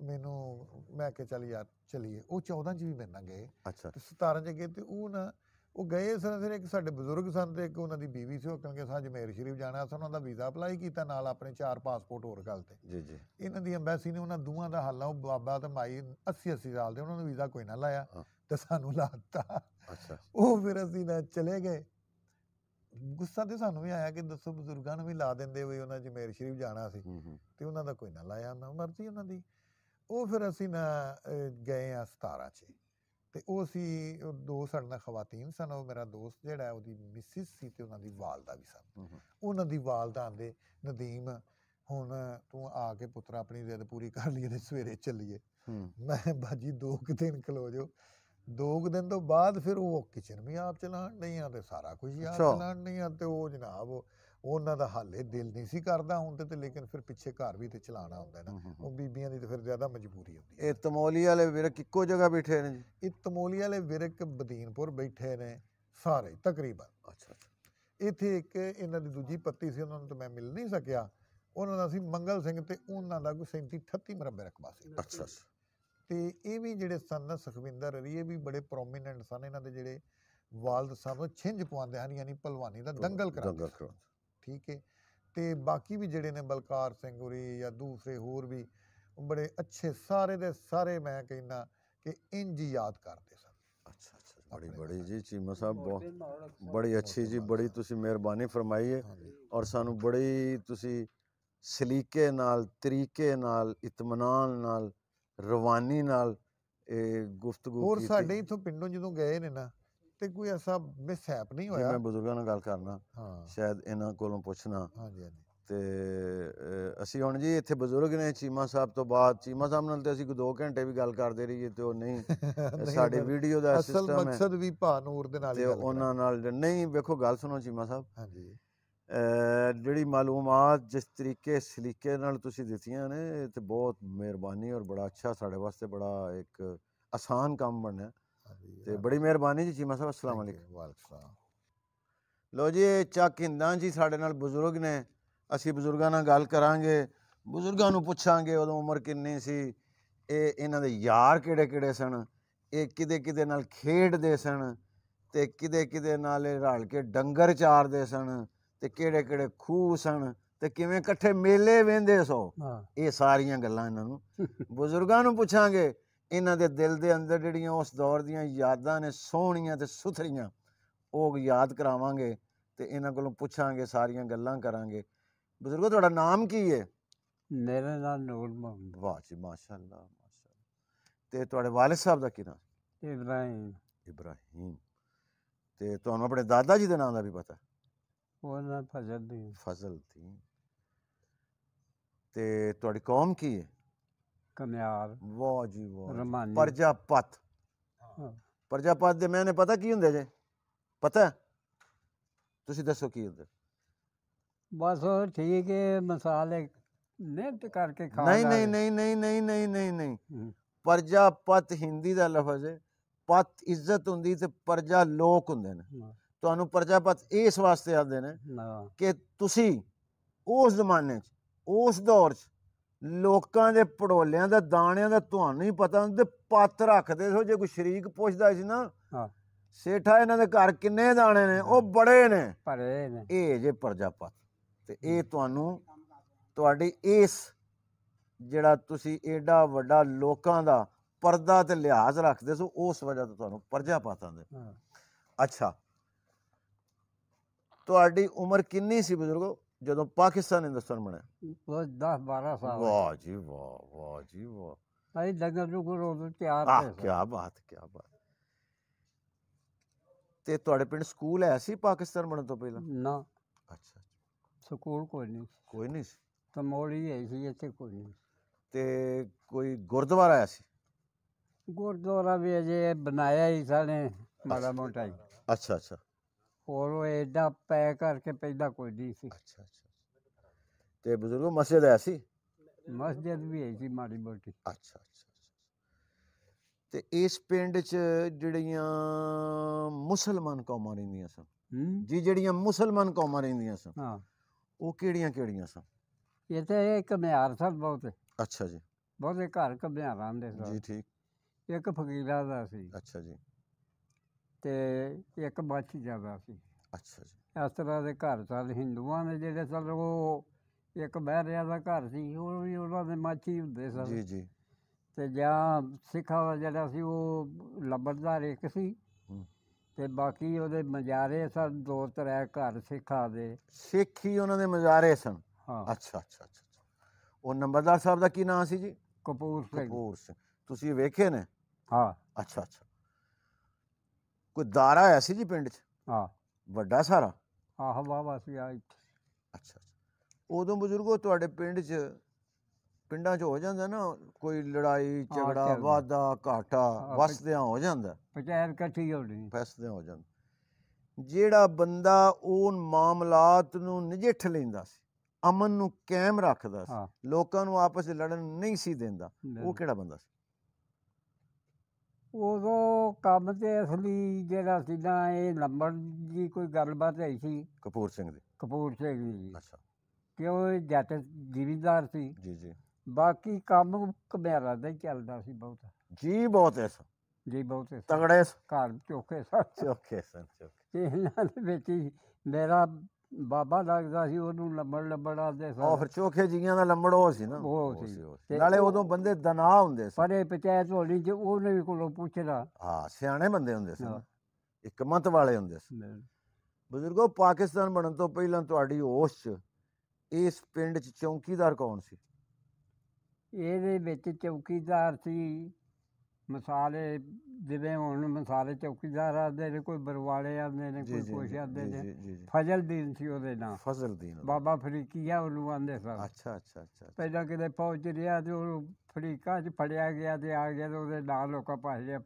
ਮੈਨੂੰ ਮੈਂ ਕਿ ਚੱਲ ਯਾਰ ਚਲੀਏ ਉਹ 14 ਚ ਵੀ ਮੇਰੇ ਨਾਲ ਗਏ
ਅੱਛਾ
ਤੇ 17 ਚ ਗਏ ਤੇ ਉਹ ਨਾ ਉਹ ਗਏ ਸਨ ਫਿਰ ਇੱਕ ਸਾਡੇ ਬਜ਼ੁਰਗ ਸਨ ਤੇ ਇੱਕ ਉਹਨਾਂ ਦੀ ਬੀਵੀ ਸੀ ਉਹ ਕਹਿੰਦੇ ਸਾਂ ਜਮੇਰ ਸ਼ਰੀਫ ਜਾਣਾ ਸੀ ਉਹਨਾਂ ਦਾ ਵੀਜ਼ਾ ਅਪਲਾਈ ਕੀਤਾ ਨਾਲ ਆਪਣੇ ਚਾਰ ਪਾਸਪੋਰਟ ਹੋਰ ਗੱਲ ਤੇ।
ਜੀ ਜੀ।
ਇਹਨਾਂ ਦੀ ਐਮਬੈਸੀ ਨੇ ਉਹਨਾਂ ਦੋਵਾਂ ਦਾ ਹੱਲ ਉਹ ਬਾਬਾ ਤੇ ਮਾਈ 80 80 ਸਾਲ ਦੇ ਉਹਨਾਂ ਨੂੰ ਵੀਜ਼ਾ ਕੋਈ ਨਾ ਲਾਇਆ। ਤੇ ਸਾਨੂੰ ਲਾਤਾ
ਅੱਛਾ।
ਉਹ ਫਿਰ ਅਸੀਂ ਨਾ ਚਲੇ ਗਏ। ਗੁੱਸਾ ਤੇ ਸਾਨੂੰ ਵੀ ਆਇਆ ਕਿ ਦੱਸੋ ਬਜ਼ੁਰਗਾਂ ਨੂੰ ਵੀ ਲਾ ਦਿੰਦੇ ਹੋਏ ਉਹਨਾਂ ਜਮੇਰ ਸ਼ਰੀਫ ਜਾਣਾ ਸੀ। ਤੇ ਉਹਨਾਂ ਦਾ ਕੋਈ ਨਾ ਲਾਇਆ ਨਾ ਮਰਜ਼ੀ ਉਹਨਾਂ ਦੀ। ਉਹ ਫਿਰ ਅਸੀਂ ਨਾ ਗਏ ਆ 17 ਚ। ਤੇ ਉਹ ਸੀ ਦੋ ਸਾਡੇ ਨਾਲ ਖਵਾਤੀਨ ਸਨ ਉਹ ਮੇਰਾ ਦੋਸਤ ਜਿਹੜਾ ਹੈ, ਉਹਦੀ ਮਿਸਿਸ ਸੀ ਤੇ ਉਹਨਾਂ ਦੀ ਵਾਲਦਾ ਵੀ ਸਨ। ਉਹਨਾਂ ਦੀ ਵਾਲਦਾ ਆਂਦੇ ਨਦੀਮ ਹੁਣ ਤੂੰ ਆ ਕੇ ਪੁੱਤਰ ਆਪਣੀ ਜ਼ਿੱਦ ਪੂਰੀ ਕਰ ਲਈ ਤੇ ਸਵੇਰੇ ਚੱਲੀਏ ਮੈਂ ਬਾਜੀ ਦੋ ਕੁ ਦਿਨ ਖਲੋ ਜੋ ਦੋ ਕੁ ਦਿਨ ਤੋਂ ਬਾਅਦ ਫਿਰ ਉਹ ਕਿਚਨ ਵੀ ਆਪ ਚਲਾਉਣ ਨਹੀਂ ਆ ਤੇ ਸਾਰਾ ਕੁਝ ਆਪ
ਅੱਛਾ।
ਚਲਾਉਣ ਨਹੀਂ ਆ ਤੇ ਉਹ ਜਨਾਬ ਉਹਨਾਂ ਦਾ ਹਾਲੇ ਦਿਲ ਨਹੀਂ ਸੀ ਕਰਦਾ ਹੁਣ ਤੇ ਲੇਕਿਨ ਫਿਰ ਪਿੱਛੇ ਘਰ ਵੀ ਤੇ ਚਲਾਉਣਾ ਹੁੰਦਾ ਨਾ। ਉਹ ਬੀਬੀਆਂ ਦੀ ਤੇ ਫਿਰ ਜ਼ਿਆਦਾ ਮਜਬੂਰੀ ਹੁੰਦੀ ਹੈ।
ਇਹ ਤਮੋਲੀ ਵਾਲੇ ਵੀਰ ਇੱਕੋ ਜਗ੍ਹਾ ਬੈਠੇ ਨੇ ਜੀ?
ਇਹ ਤਮੋਲੀ ਵਾਲੇ ਵਿਰਕ ਬਦੀਨਪੁਰ ਬੈਠੇ ਨੇ ਸਾਰੇ ਤਕਰੀਬਨ।
ਅੱਛਾ
ਇੱਥੇ ਇੱਕ ਇਹਨਾਂ ਦੀ ਦੂਜੀ ਪੱਤੀ ਸੀ ਉਹਨਾਂ ਨੂੰ ਤਾਂ ਮੈਂ ਮਿਲ ਨਹੀਂ ਸਕਿਆ। ਉਹਨਾਂ ਦਾ ਸੀ ਮੰਗਲ ਸਿੰਘ ਤੇ ਉਹਨਾਂ ਦਾ ਕੋਈ 37 38 ਮਰਬੇ ਰਕਬਾ ਸੀ।
ਅੱਛਾ
ਤੇ ਇਹ ਵੀ ਜਿਹੜੇ ਸਨ ਨਾ ਸੁਖਵਿੰਦਰ ਅਰੀ ਇਹ ਵੀ ਬੜੇ ਪ੍ਰੋਮੀਨੈਂਟ ਸਨ ਇਹਨਾਂ ਦੇ ਜਿਹੜੇ ਵਾਲਦ ਸਨ ਉਹ ਛਿੰਝ ਪਵਾਉਂਦੇ ਹਨ ਯਾਨੀ ਪਹਿਲਵਾਨੀ ਦਾ ਦੰਗਲ। ਕਰਾਉਂਦੇ ਠੀਕ ਹੈ ਤੇ ਬਾਕੀ ਵੀ ਜਿਹੜੇ ਨੇ ਬਲਕਾਰ ਸਿੰਘ ਉਰੀ ਜਾਂ ਦੂਸਰੇ ਹੋਰ ਵੀ ਬੜੇ ਅੱਛੇ ਸਾਰੇ ਦੇ ਸਾਰੇ ਮੈਂ ਕਹਿੰਦਾ ਕਿ ਇੰਜ ਯਾਦ ਕਰਦੇ ਸਨ।
ਅੱਛਾ ਅੱਛਾ ਬੜੀ ਬੜੀ ਜੀ ਚੀਮਾ ਸਾਹਿਬ ਬਹੁਤ। ਬੜੀ ਅੱਛੀ ਜੀ ਬੜੀ ਤੁਸੀਂ ਮਿਹਰਬਾਨੀ ਫਰਮਾਈ ਹੈ ਔਰ ਸਾਨੂੰ ਬੜੀ ਤੁਸੀਂ ਸਲੀਕੇ ਨਾਲ ਤਰੀਕੇ ਨਾਲ ਇਤਮਾਨਾਨ ਨਾਲ ਰਵਾਨੀ ਨਾਲ ਇਹ ਗੁਫ਼ਤਗੂ
ਹੋਰ
ਕੀਤੀ।
ਸਾਡੇ ਇਥੋਂ ਪਿੰਡੋਂ ਜਦੋਂ ਗਏ ਨੇ ਨਾ ਤੇ ਕੋਈ ਐਸਾ ਮਿਸਹੈਪ ਨਹੀਂ
ਜੀ,
ਹੋਇਆ
ਮੈਂ ਬਜ਼ੁਰਗਾਂ ਨਾਲ ਗੱਲ ਕਰਨਾ
ਹਾਂ
ਸ਼ਾਇਦ ਇਹਨਾਂ ਕੋਲੋਂ ਪੁੱਛਣਾ
ਹਾਂਜੀ ਹਾਂਜੀ
ਤੇ ਅਹ, ਅਸੀਂ ਹੁਣ ਜੀ ਇੱਥੇ ਬਜ਼ੁਰਗ ਨੇ ਚੀਮਾ ਸਾਹਿਬ ਤੋਂ ਬਾਅਦ ਚੀਮਾ ਸਾਹਿਬ ਨਾਲ ਤੇ ਅਸੀਂ ਕੋਈ 2 ਘੰਟੇ ਵੀ ਗੱਲ ਕਰਦੇ ਰਹੀਏ ਤੇ ਉਹ ਨਹੀਂ ਇਹ
ਨਹੀਂ,
ਸਾਡੀ
ਫਿਰ
ਵੀਡੀਓ ਦਾ
ਅਸਲ
ਸਿਸਟਮ ਹੈ
ਮਕਸਦ ਵੀ ਭਾ ਨੂਰ ਦੇ ਨਾਲ
ਤੇ
ਹੀ ਗੱਲ ਕਰਨਾ।
ਉਹਨਾਂ ਨਾਲ ਨਹੀਂ ਵੇਖੋ ਗੱਲ ਸੁਣੋ ਚੀਮਾ ਸਾਹਿਬ
ਹਾਂਜੀ
ਅਹ ਜਿਹੜੀ ਮਾਲੂਮਾਤ ਜਿਸ ਤਰੀਕੇ ਸਲੀਕੇ ਨਾਲ ਤੁਸੀਂ ਦਿੱਤੀਆਂ ਨੇ ਇਹ ਤੇ ਬਹੁਤ ਮਿਹਰਬਾਨੀ ਔਰ ਬੜਾ ਅੱਛਾ ਸਾਡੇ ਵਾਸਤੇ ਬੜਾ ਇੱਕ ਆਸਾਨ ਕੰਮ ਬਣਿਆ
ਹਾਂਜੀ
ਤੇ ਬੜੀ ਮਿਹਰਬਾਨੀ ਜੀ ਚੀਮਾ ਸਾਹਿਬ ਅਸਲਾਮ ਅਲੈਕੁਮ।
ਵਾਲੇਕੁਮ ਸਲਾਮ।
ਲੋ ਜੀ ਇਹ ਚੱਕ ਹਿੰਦਾਂ ਜੀ ਸਾਡੇ ਨਾਲ ਬਜ਼ੁਰਗ ਨੇ ਅਸੀਂ ਬਜ਼ੁਰਗਾਂ ਨਾਲ ਗੱਲ ਕਰਾਂਗੇ ਬਜ਼ੁਰਗਾਂ ਨੂੰ ਪੁੱਛਾਂਗੇ ਉਦੋਂ ਉਮਰ ਕਿੰਨੀ ਸੀ ਇਹ ਇਹਨਾਂ ਦੇ ਯਾਰ ਕਿਹੜੇ ਕਿਹੜੇ ਸਨ ਇਹ ਕਿਦੇ ਕਿਦੇ ਨਾਲ ਖੇਡਦੇ ਸਨ ਤੇ ਕਿਦੇ ਕਿਦੇ ਨਾਲੇ ਰਲ ਕੇ ਡੰਗਰ ਚਾਰਦੇ ਸਨ ਤੇ ਕਿਹੜੇ ਕਿਹੜੇ ਖੂਹ ਸਨ ਤੇ ਕਿਵੇਂ ਇਕੱਠੇ ਮੇਲੇ ਵੇਂਦੇ ਸੋ। ਇਹ ਸਾਰੀਆਂ ਗੱਲਾਂ ਇਹਨਾਂ ਨੂੰ ਬਜ਼ੁਰਗਾਂ ਨੂੰ ਪੁੱਛਾਂਗੇ ਇਹਨਾਂ ਦੇ ਦਿਲ ਦੇ ਅੰਦਰ ਜਿਹੜੀਆਂ ਉਸ ਦੌਰ ਦੀਆਂ ਯਾਦਾਂ ਨੇ ਸੋਹਣੀਆਂ ਤੇ ਸੁਥਰੀਆਂ ਉਹ ਯਾਦ ਕਰਾਵਾਂਗੇ ਤੇ ਇਹਨਾਂ ਕੋਲੋਂ ਪੁੱਛਾਂਗੇ ਸਾਰੀਆਂ ਗੱਲਾਂ ਕਰਾਂਗੇ। ਬਜ਼ੁਰਗੋ ਤੁਹਾਡਾ ਨਾਮ ਕੀ ਹੈ
ਮੇਰੇ ਨਾਲ ਨੂਰ ਮੁਹੰਮਦ।
ਵਾਹ ਜੀ ਮਾਸ਼ਾਅੱਲਾ ਮਾਸ਼ਾਅੱਲਾ। ਤੇ ਤੁਹਾਡੇ ਵਾਲਿਦ ਸਾਹਿਬ ਦਾ ਕੀ ਨਾਮ?
ਇਬਰਾਹਿਮ।
ਇਬਰਾਹੀਮ। ਤੇ ਤੁਹਾਨੂੰ ਆਪਣੇ ਦਾਦਾ ਜੀ ਦੇ ਨਾਮ ਦਾ ਵੀ ਪਤਾ?
ਉਹਨਾਂ ਫਜ਼ਲ ਦੀ
ਫਜ਼ਲ ਦੀ ਤੇ ਤੁਹਾਡੀ ਕੌਮ ਕੀ ਹੈ
ਕਮਿਆਰ
ਵਾਹ ਜੀ ਵਾਹ।
ਰਮਾਨੀ
ਪ੍ਰਜਾਪਤ
ਹਾਂ।
ਪ੍ਰਜਾਪਤ ਦੇ ਮੈਨੇ ਪਤਾ ਕੀ ਹੁੰਦੇ ਜੇ ਪਤਾ ਹੈ? ਤੁਸੀਂ ਦੱਸੋ ਕੀ ਹੁੰਦੇ
ਬਸ ਉਹ ਠੀਕ ਹੈ ਮਸਾਲੇ ਮਿਹਨਤ ਕਰਕੇ ਖਾ
ਨਹੀਂ। ਨਹੀਂ ਨਹੀਂ ਨਹੀਂ ਨਹੀਂ ਨਹੀਂ ਨਹੀਂ ਨਹੀਂ
ਹੂੰ।
ਪ੍ਰਜਾਪਤ ਹਿੰਦੀ ਦਾ ਲਫ਼ਜ਼ ਹੈ ਪਤ ਇੱਜ਼ਤ ਹੁੰਦੀ ਤੇ ਪ੍ਰਜਾ ਲੋਕ ਹੁੰਦੇ ਨੇ
ਨਾ,
ਤੁਹਾਨੂੰ ਪ੍ਰਜਾਪਤ ਇਸ ਵਾਸਤੇ ਆਉਂਦੇ ਨੇ
ਨਾ
ਕਿ ਤੁਸੀਂ ਉਸ ਜ਼ਮਾਨੇ 'ਚ ਉਸ ਦੌਰ 'ਚ ਲੋਕਾਂ ਦੇ ਪੜੋਲਿਆਂ ਦਾ ਦਾਣਿਆਂ ਦਾ ਤੁਹਾਨੂੰ ਹੀ ਪਤਾ ਹੁੰਦਾ ਤੇ ਪੱਤ ਰੱਖਦੇ ਸੋ ਜੇ ਕੋਈ ਸ਼ਰੀਕ ਪੁੱਛਦਾ ਸੀ ਨਾ
ਹਾਂ।
ਸੇਠਾ ਇਹਨਾਂ ਦੇ ਘਰ ਕਿੰਨੇ ਦਾਣੇ ਨੇ? ਉਹ ਬੜੇ ਨੇ।
ਭਰੇ ਨੇ।
ਇਹ ਜੇ ਪ੍ਰਜਾਪਤ ਤੇ ਇਹ ਤੁਹਾਨੂੰ ਤੁਹਾਡੀ ਇਸ ਜਿਹੜਾ ਤੁਸੀਂ ਏਡਾ ਵੱਡਾ ਲੋਕਾਂ ਦਾ ਪਰਦਾ ਤੇ ਲਿਹਾਜ਼ ਰੱਖਦੇ ਸੋ ਉਸ ਵਜ੍ਹਾ ਤੋਂ ਤੁਹਾਨੂੰ ਪ੍ਰਜਾਪਤ ਆਂਦੇ। ਅੱਛਾ। ਤੁਹਾਡੀ ਉਮਰ ਕਿੰਨੀ ਸੀ ਬਜ਼ੁਰਗੋ? ਜਦੋਂ ਪਾਕਿਸਤਾਨ ਹਿੰਦੁਸਤਾਨ ਬਣਿਆ।
ਉਹ 10 12 ਸਾਲ
ਵਾਹ ਜੀ ਵਾਹ ਵਾਹ ਜੀ ਵਾਹ।
ਅਸੀਂ ਡੰਗਰ ਨੂੰ ਉਦੋਂ ਤਿਆਰ
ਆਹ
ਤੇ
ਕੀ ਬਾਤ ਕੀ ਬਾਤ। ਤੇ ਤੁਹਾਡੇ ਪਿੰਡ ਸਕੂਲ ਹੈ ਸੀ ਪਾਕਿਸਤਾਨ ਬਣਨ ਤੋਂ ਪਹਿਲਾਂ?
ਨਾ।
ਅੱਛਾ
ਸਕੂਲ ਕੋਈ ਨਹੀਂ
ਕੋਈ ਨਹੀਂ ਸੀ?
ਤਮੋਲੀ ਹੈ ਸੀ ਇੱਥੇ ਕੋਈ ਨਹੀਂ
ਤੇ ਕੋਈ ਗੁਰਦੁਆਰਾ ਆਇਆ ਸੀ?
ਗੁਰਦੁਆਰਾ ਵੀ ਅਜੇ ਬਣਾਇਆ ਹੀ ਸਾਨੇ ਮਾੜਾ ਮੋਟਾ ਹੀ।
ਅੱਛਾ ਅੱਛਾ।
ਹੋਰ ਉਹ ਐਡਾ ਪੈ ਕਰਕੇ ਪੈਦਾ ਕੋਈ ਨਹੀਂ ਸੀ।
ਅੱਛਾ ਅੱਛਾ ਤੇ ਬਜ਼ੁਰਗੋ ਮਸਜਿਦ ਹੈ ਸੀ?
ਮਸਜਿਦ ਵੀ ਹੈ ਸੀ ਮਾੜੀ ਮੋਟੀ।
ਅੱਛਾ। ਤੇ ਇਸ ਪਿੰਡ 'ਚ ਜਿਹੜੀਆਂ ਮੁਸਲਮਾਨ ਕੌਮਾਂ ਰਹਿੰਦੀਆਂ ਸਨ? ਜੀ ਜਿਹੜੀਆਂ ਮੁਸਲਮਾਨ ਕੌਮਾਂ ਰਹਿੰਦੀਆਂ ਸਨ
ਹਾਂ।
ਉਹ ਕਿਹੜੀਆਂ ਕਿਹੜੀਆਂ ਸਨ?
ਇੱਥੇ ਇੱਕ ਮਿਆਰ ਸਨ ਬਹੁਤ।
ਅੱਛਾ ਜੀ।
ਬਹੁਤੇ ਘਰ ਘਮਿਆਰਾਂ ਦੇ
ਜੀ
ਸਨ
ਠੀਕ।
ਇੱਕ ਫਕੀਰਾਂ ਦਾ ਸੀ।
ਅੱਛਾ ਜੀ।
ਤੇ ਇੱਕ ਮਾਛੀ ਜ਼ਿਆਦਾ ਸੀ।
ਅੱਛਾ ਜੀ।
ਇਸ ਤਰ੍ਹਾਂ ਦੇ ਘਰ ਸਨ ਹਿੰਦੂਆਂ ਦੇ ਜਿਹੜੇ ਸਨ ਉਹ ਇੱਕ ਬਹਿਰਿਆਂ ਦਾ ਘਰ ਸੀ ਉਹ ਵੀ ਉਹਨਾਂ ਦੇ ਮਾਛੀ ਹੁੰਦੇ ਸਨ।
ਜੀ ਜੀ।
ਤੇ ਜਾਂ ਸਿੱਖਾਂ ਦਾ ਜਿਹੜਾ ਸੀ ਉਹ ਲੰਬੜਦਾਰ ਇੱਕ ਸੀ।
ਹੂੰ।
ਤੇ ਬਾਕੀ ਉਹਦੇ ਮਜਾਰੇ ਸਨ ਦੋ ਤਰ੍ਹਾਂ ਘਰ ਸਿੱਖਾਂ ਦੇ।
ਸਿੱਖ ਹੀ ਉਹਨਾਂ ਦੇ ਮਜ਼ਾਰੇ ਸਨ?
ਹਾਂ।
ਅੱਛਾ ਅੱਛਾ ਅੱਛਾ ਅੱਛਾ। ਉਹ ਨੰਬਰਦਾਰ ਸਾਹਿਬ ਦਾ ਕੀ ਨਾਮ ਸੀ ਜੀ?
ਕਪੂਰ ਸਿੰਘ।
ਕਪੂਰ ਸਿੰਘ। ਤੁਸੀਂ ਵੇਖੇ ਨੇ?
ਹਾਂ।
ਅੱਛਾ ਅੱਛਾ। ਕੋਈ ਦਾਰਾ ਆਇਆ ਸੀ ਜੀ ਪਿੰਡ 'ਚ?
ਹਾਂ।
ਵੱਡਾ ਸਾਰਾ?
ਆਹ ਵਾਵਾ ਸੀ ਆ ਇੱਥੇ।
ਅੱਛਾ ਉਦੋਂ ਬਜ਼ੁਰਗੋ ਤੁਹਾਡੇ ਪਿੰਡ 'ਚ ਪਿੰਡਾਂ 'ਚ ਹੋ ਜਾਂਦਾ ਨਾ ਕੋਈ ਲੜਾਈ ਝਗੜਾ। ਵਾਦਾ ਘਾਟਾ ਵਸਦਿਆਂ ਹੋ ਜਾਂਦਾ।
ਪੰਚਾਇਤ ਇਕੱਠੀ ਹੋਣੀ
ਫੈਸਦਿਆਂ ਹੋ ਜਾਂਦਾ। ਜਿਹੜਾ ਬੰਦਾ ਉਹ ਮਾਮਲਾਤ ਨੂੰ ਨਜਿੱਠ ਲੈਂਦਾ ਸੀ ਅਮਨ ਨੂੰ ਕਾਇਮ ਰੱਖਦਾ ਸੀ ਲੋਕਾਂ ਨੂੰ ਆਪਸ ਵਿੱਚ ਲੜਨ ਨਹੀਂ ਸੀ ਦਿੰਦਾ ਉਹ। ਕਿਹੜਾ ਬੰਦਾ ਸੀ?
ਉਦੋਂ ਕੰਮ ਤੇ ਅਸਲੀ ਜਿਹੜਾ ਸੀ ਨਾ ਇਹ ਲੰਬੜ ਦੀ ਕੋਈ ਗੱਲਬਾਤ ਹੈ ਸੀ।
ਕਪੂਰ ਸਿੰਘ ਦੀ।
ਕਪੂਰ ਸਿੰਘ ਦੀ
ਅੱਛਾ।
ਕਿ ਉਹ ਜੱਟ ਜ਼ਿਮੀਂਦਾਰ ਸੀ?
ਜੀ ਜੀ।
ਬਾਕੀ ਕੰਮ ਘਮਿਆਰਾਂ ਦਾ ਹੀ ਚੱਲਦਾ ਸੀ ਬਹੁਤ।
ਜੀ ਬਹੁਤ ਐਸਾ।
ਜੀ ਬਹੁਤ ਸੀ।
ਤਗੜੇ
ਘਰ ਚੋਖੇ ਸਨ।
ਚੋਖੇ ਸਨ
ਇਹਨਾਂ ਦੇ ਵਿੱਚ ਹੀ ਮੇਰਾ ਬਾਬਾ ਲੱਗਦਾ ਸੀ ਉਹਨੂੰ ਲੰਬੜ ਲੰਬੜ ਆਦੇ
ਉਹ
ਸਨ
ਫਿਰ ਚੋਖੇ ਜੀਆਂ ਦਾ ਲੰਬੜ ਉਹ ਸੀ। ਨਾ
ਉਹ ਸੀ।
ਉਹ ਨਾਲੇ
ਉਹ-
ਉਦੋਂ ਬੰਦੇ ਦਨਾ ਹੁੰਦੇ ਸੀ।
ਪਰ ਇਹ ਪੰਚਾਇਤ ਹੋਣੀ ਚ ਉਹਨੇ ਵੀ ਕੋਲੋਂ ਪੁੱਛਣਾ।
ਹਾਂ ਸਿਆਣੇ ਬੰਦੇ ਹੁੰਦੇ ਸੀ
ਹਾਂ।
ਨਾ ਹਕਮਤ ਵਾਲੇ ਹੁੰਦੇ ਸੀ। ਬਜ਼ੁਰਗੋ ਪਾਕਿਸਤਾਨ ਬਣਨ ਤੋਂ ਪਹਿਲਾਂ ਤੁਹਾਡੀ ਹੋਸ਼ 'ਚ ਇਸ ਪਿੰਡ 'ਚ ਚੌਕੀਦਾਰ ਕੌਣ ਸੀ?
ਇਹਦੇ ਵਿੱਚ ਚੌਕੀਦਾਰ ਸੀ ਮਸਾਲੇ ਜਿਵੇਂ ਹੁਣ ਮਸਾਲੇ ਚੌਕੀਦਾਰ ਆਉਂਦੇ ਨੇ ਕੋਈ ਬਰਵਾਲੇ ਆਉਂਦੇ ਨੇ ਕੋਈ ਕੁਛ ਆਉਂਦੇ ਨੇ ਫਜ਼ਲਦੀਨ ਸੀ ਉਹਦੇ ਨਾਂ
ਫਜ਼ਲਦੀਨ
ਬਾਬਾ ਫਰੀਕੀਆ ਉਹਨੂੰ ਆਂਦੇ ਸਨ।
ਅੱਛਾ ਅੱਛਾ ਅੱਛਾ
ਪਹਿਲਾਂ ਕਿਤੇ ਪਹੁੰਚ ਰਿਹਾ ਤੇ ਉਹ ਫਰੀਕਾ 'ਚ ਫੜਿਆ ਗਿਆ ਤੇ ਆ ਗਿਆ ਤੇ ਉਹਦੇ ਨਾਲ ਲੋਕਾਂ ਪਾ ਲਿਆ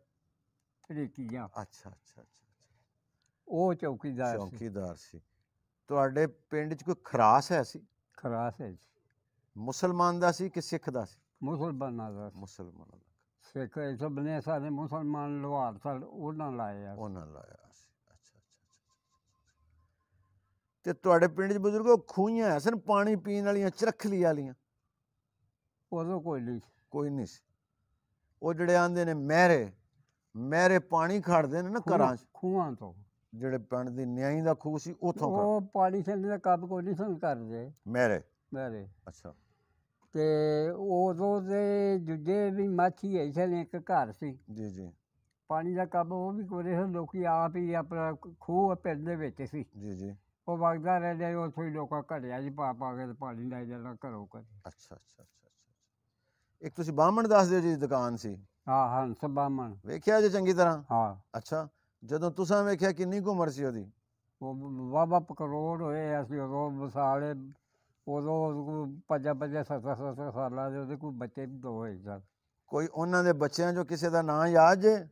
ਫਰੀਕੀਆ
ਅੱਛਾ ਅੱਛਾ ਅੱਛਾ
ਉਹ ਚੌਕੀਦਾਰ ਸੀ।
ਚੌਕੀਦਾਰ ਸੀ। ਤੁਹਾਡੇ ਪਿੰਡ 'ਚ ਕੋਈ ਖਰਾਸ ਹੈ ਸੀ?
ਖਰਾਸ ਹੈ ਜੀ।
ਮੁਸਲਮਾਨ ਦਾ ਸੀ ਕਿ ਸਿੱਖ ਦਾ ਸੀ?
ਮੁਸਲਮਾਨਾਂ ਦਾ।
ਮੁਸਲਮਾਨ
ਸਿੱਖ ਇਹ ਸਭ ਨੇ ਸਾਰੇ ਮੁਸਲਮਾਨ ਲੋਹਾਰ ਸਨ ਉਹਨਾਂ ਲਾਇਆ ਸੀ।
ਉਹਨਾਂ ਲਾਇਆ ਸੀ ਅੱਛਾ ਅੱਛਾ ਅੱਛਾ ਤੇ ਤੁਹਾਡੇ ਪਿੰਡ 'ਚ ਬਜ਼ੁਰਗੋ ਖੂਹੀਆਂ ਹੈ ਸਨ ਪਾਣੀ ਪੀਣ ਵਾਲੀਆਂ ਚਰਖਲੀ ਵਾਲੀਆਂ?
ਉਦੋਂ ਕੋਈ ਨਹੀਂ।
ਕੋਈ ਨਹੀਂ ਸੀ। ਉਹ ਜਿਹੜੇ ਆਂਦੇ ਨੇ ਮਹਿਰੇ ਮਹਿਰੇ ਪਾਣੀ ਖੜਦੇ ਨੇ ਨਾ ਘਰਾਂ 'ਚ।
ਖੂਹਾਂ ਤੋਂ।
ਜਿਹੜੇ ਪਿੰਡ ਦੀ ਨਿਆਈ ਦਾ ਖੂਹ ਸੀ ਉੱਥੋਂ
ਉਹ ਪਾਣੀ ਛੱਡਣ ਦਾ ਕੰਮ ਕੋਈ ਨਹੀਂ ਸਨ ਕਰਦੇ।
ਮਹਿਰੇ?
ਮੇਰੇ
ਅੱਛਾ।
ਤੇ ਉਦੋਂ ਦੇ ਦੂਜੇ ਵੀ ਮਾਛੀ ਐਸੇ ਨੇ ਇੱਕ ਘਰ ਸੀ।
ਜੀ ਜੀ।
ਪਾਣੀ ਦਾ ਕੰਮ ਉਹ ਵੀ ਕੋਲੇ ਸਨ ਲੋਕੀ ਆਪ ਹੀ ਆਪਣਾ ਖੂਹ ਪਿੰਡ ਦੇ ਵਿੱਚ ਸੀ।
ਜੀ ਜੀ।
ਉਹ ਵਗਦਾ ਰਹਿੰਦਾ ਸੀ, ਉੱਥੋਂ ਹੀ ਲੋਕਾਂ ਘੜਿਆ ਜੀ ਪਾ ਪਾ ਕੇ ਤੇ ਪਾਣੀ ਲੈ ਜਾਣਾ ਘਰੋਂ ਘਰ।
ਅੱਛਾ ਅੱਛਾ ਅੱਛਾ ਅੱਛਾ। ਇੱਕ ਤੁਸੀਂ ਬਾਹਮਣ ਦੱਸ ਦਿਓ ਜੀ ਦੁਕਾਨ ਸੀ?
ਹਾਂ ਹੰਸ ਬਾਮਣ
ਵੇਖਿਆ ਜੇ ਚੰਗੀ ਤਰ੍ਹਾਂ?
ਹਾਂ।
ਅੱਛਾ ਜਦੋਂ ਤੁਸੀਂ ਵੇਖਿਆ ਕਿੰਨੀ ਕੁ ਉਮਰ ਸੀ ਉਹਦੀ?
ਉਹ ਵਾਵਾ ਕਰੋੜ ਹੋਏ ਅਸੀਂ ਉਦੋਂ ਮਸਾਲੇ ਉਦੋਂ ਪੰਜਾਂ ਪੰਜਾਂ ਸੱਤਾਂ ਸੱਤਾਂ ਸਾਲਾਂ ਦੇ ਉਹਦੇ ਕੋਈ ਬੱਚੇ ਵੀ ਦੋ ਹੋਏ ਸਨ।
ਕੋਈ ਉਹਨਾਂ ਦੇ ਬੱਚਿਆਂ ਚੋਂ ਕਿਸੇ ਦਾ ਨਾਂ ਯਾਦ ਜੇ?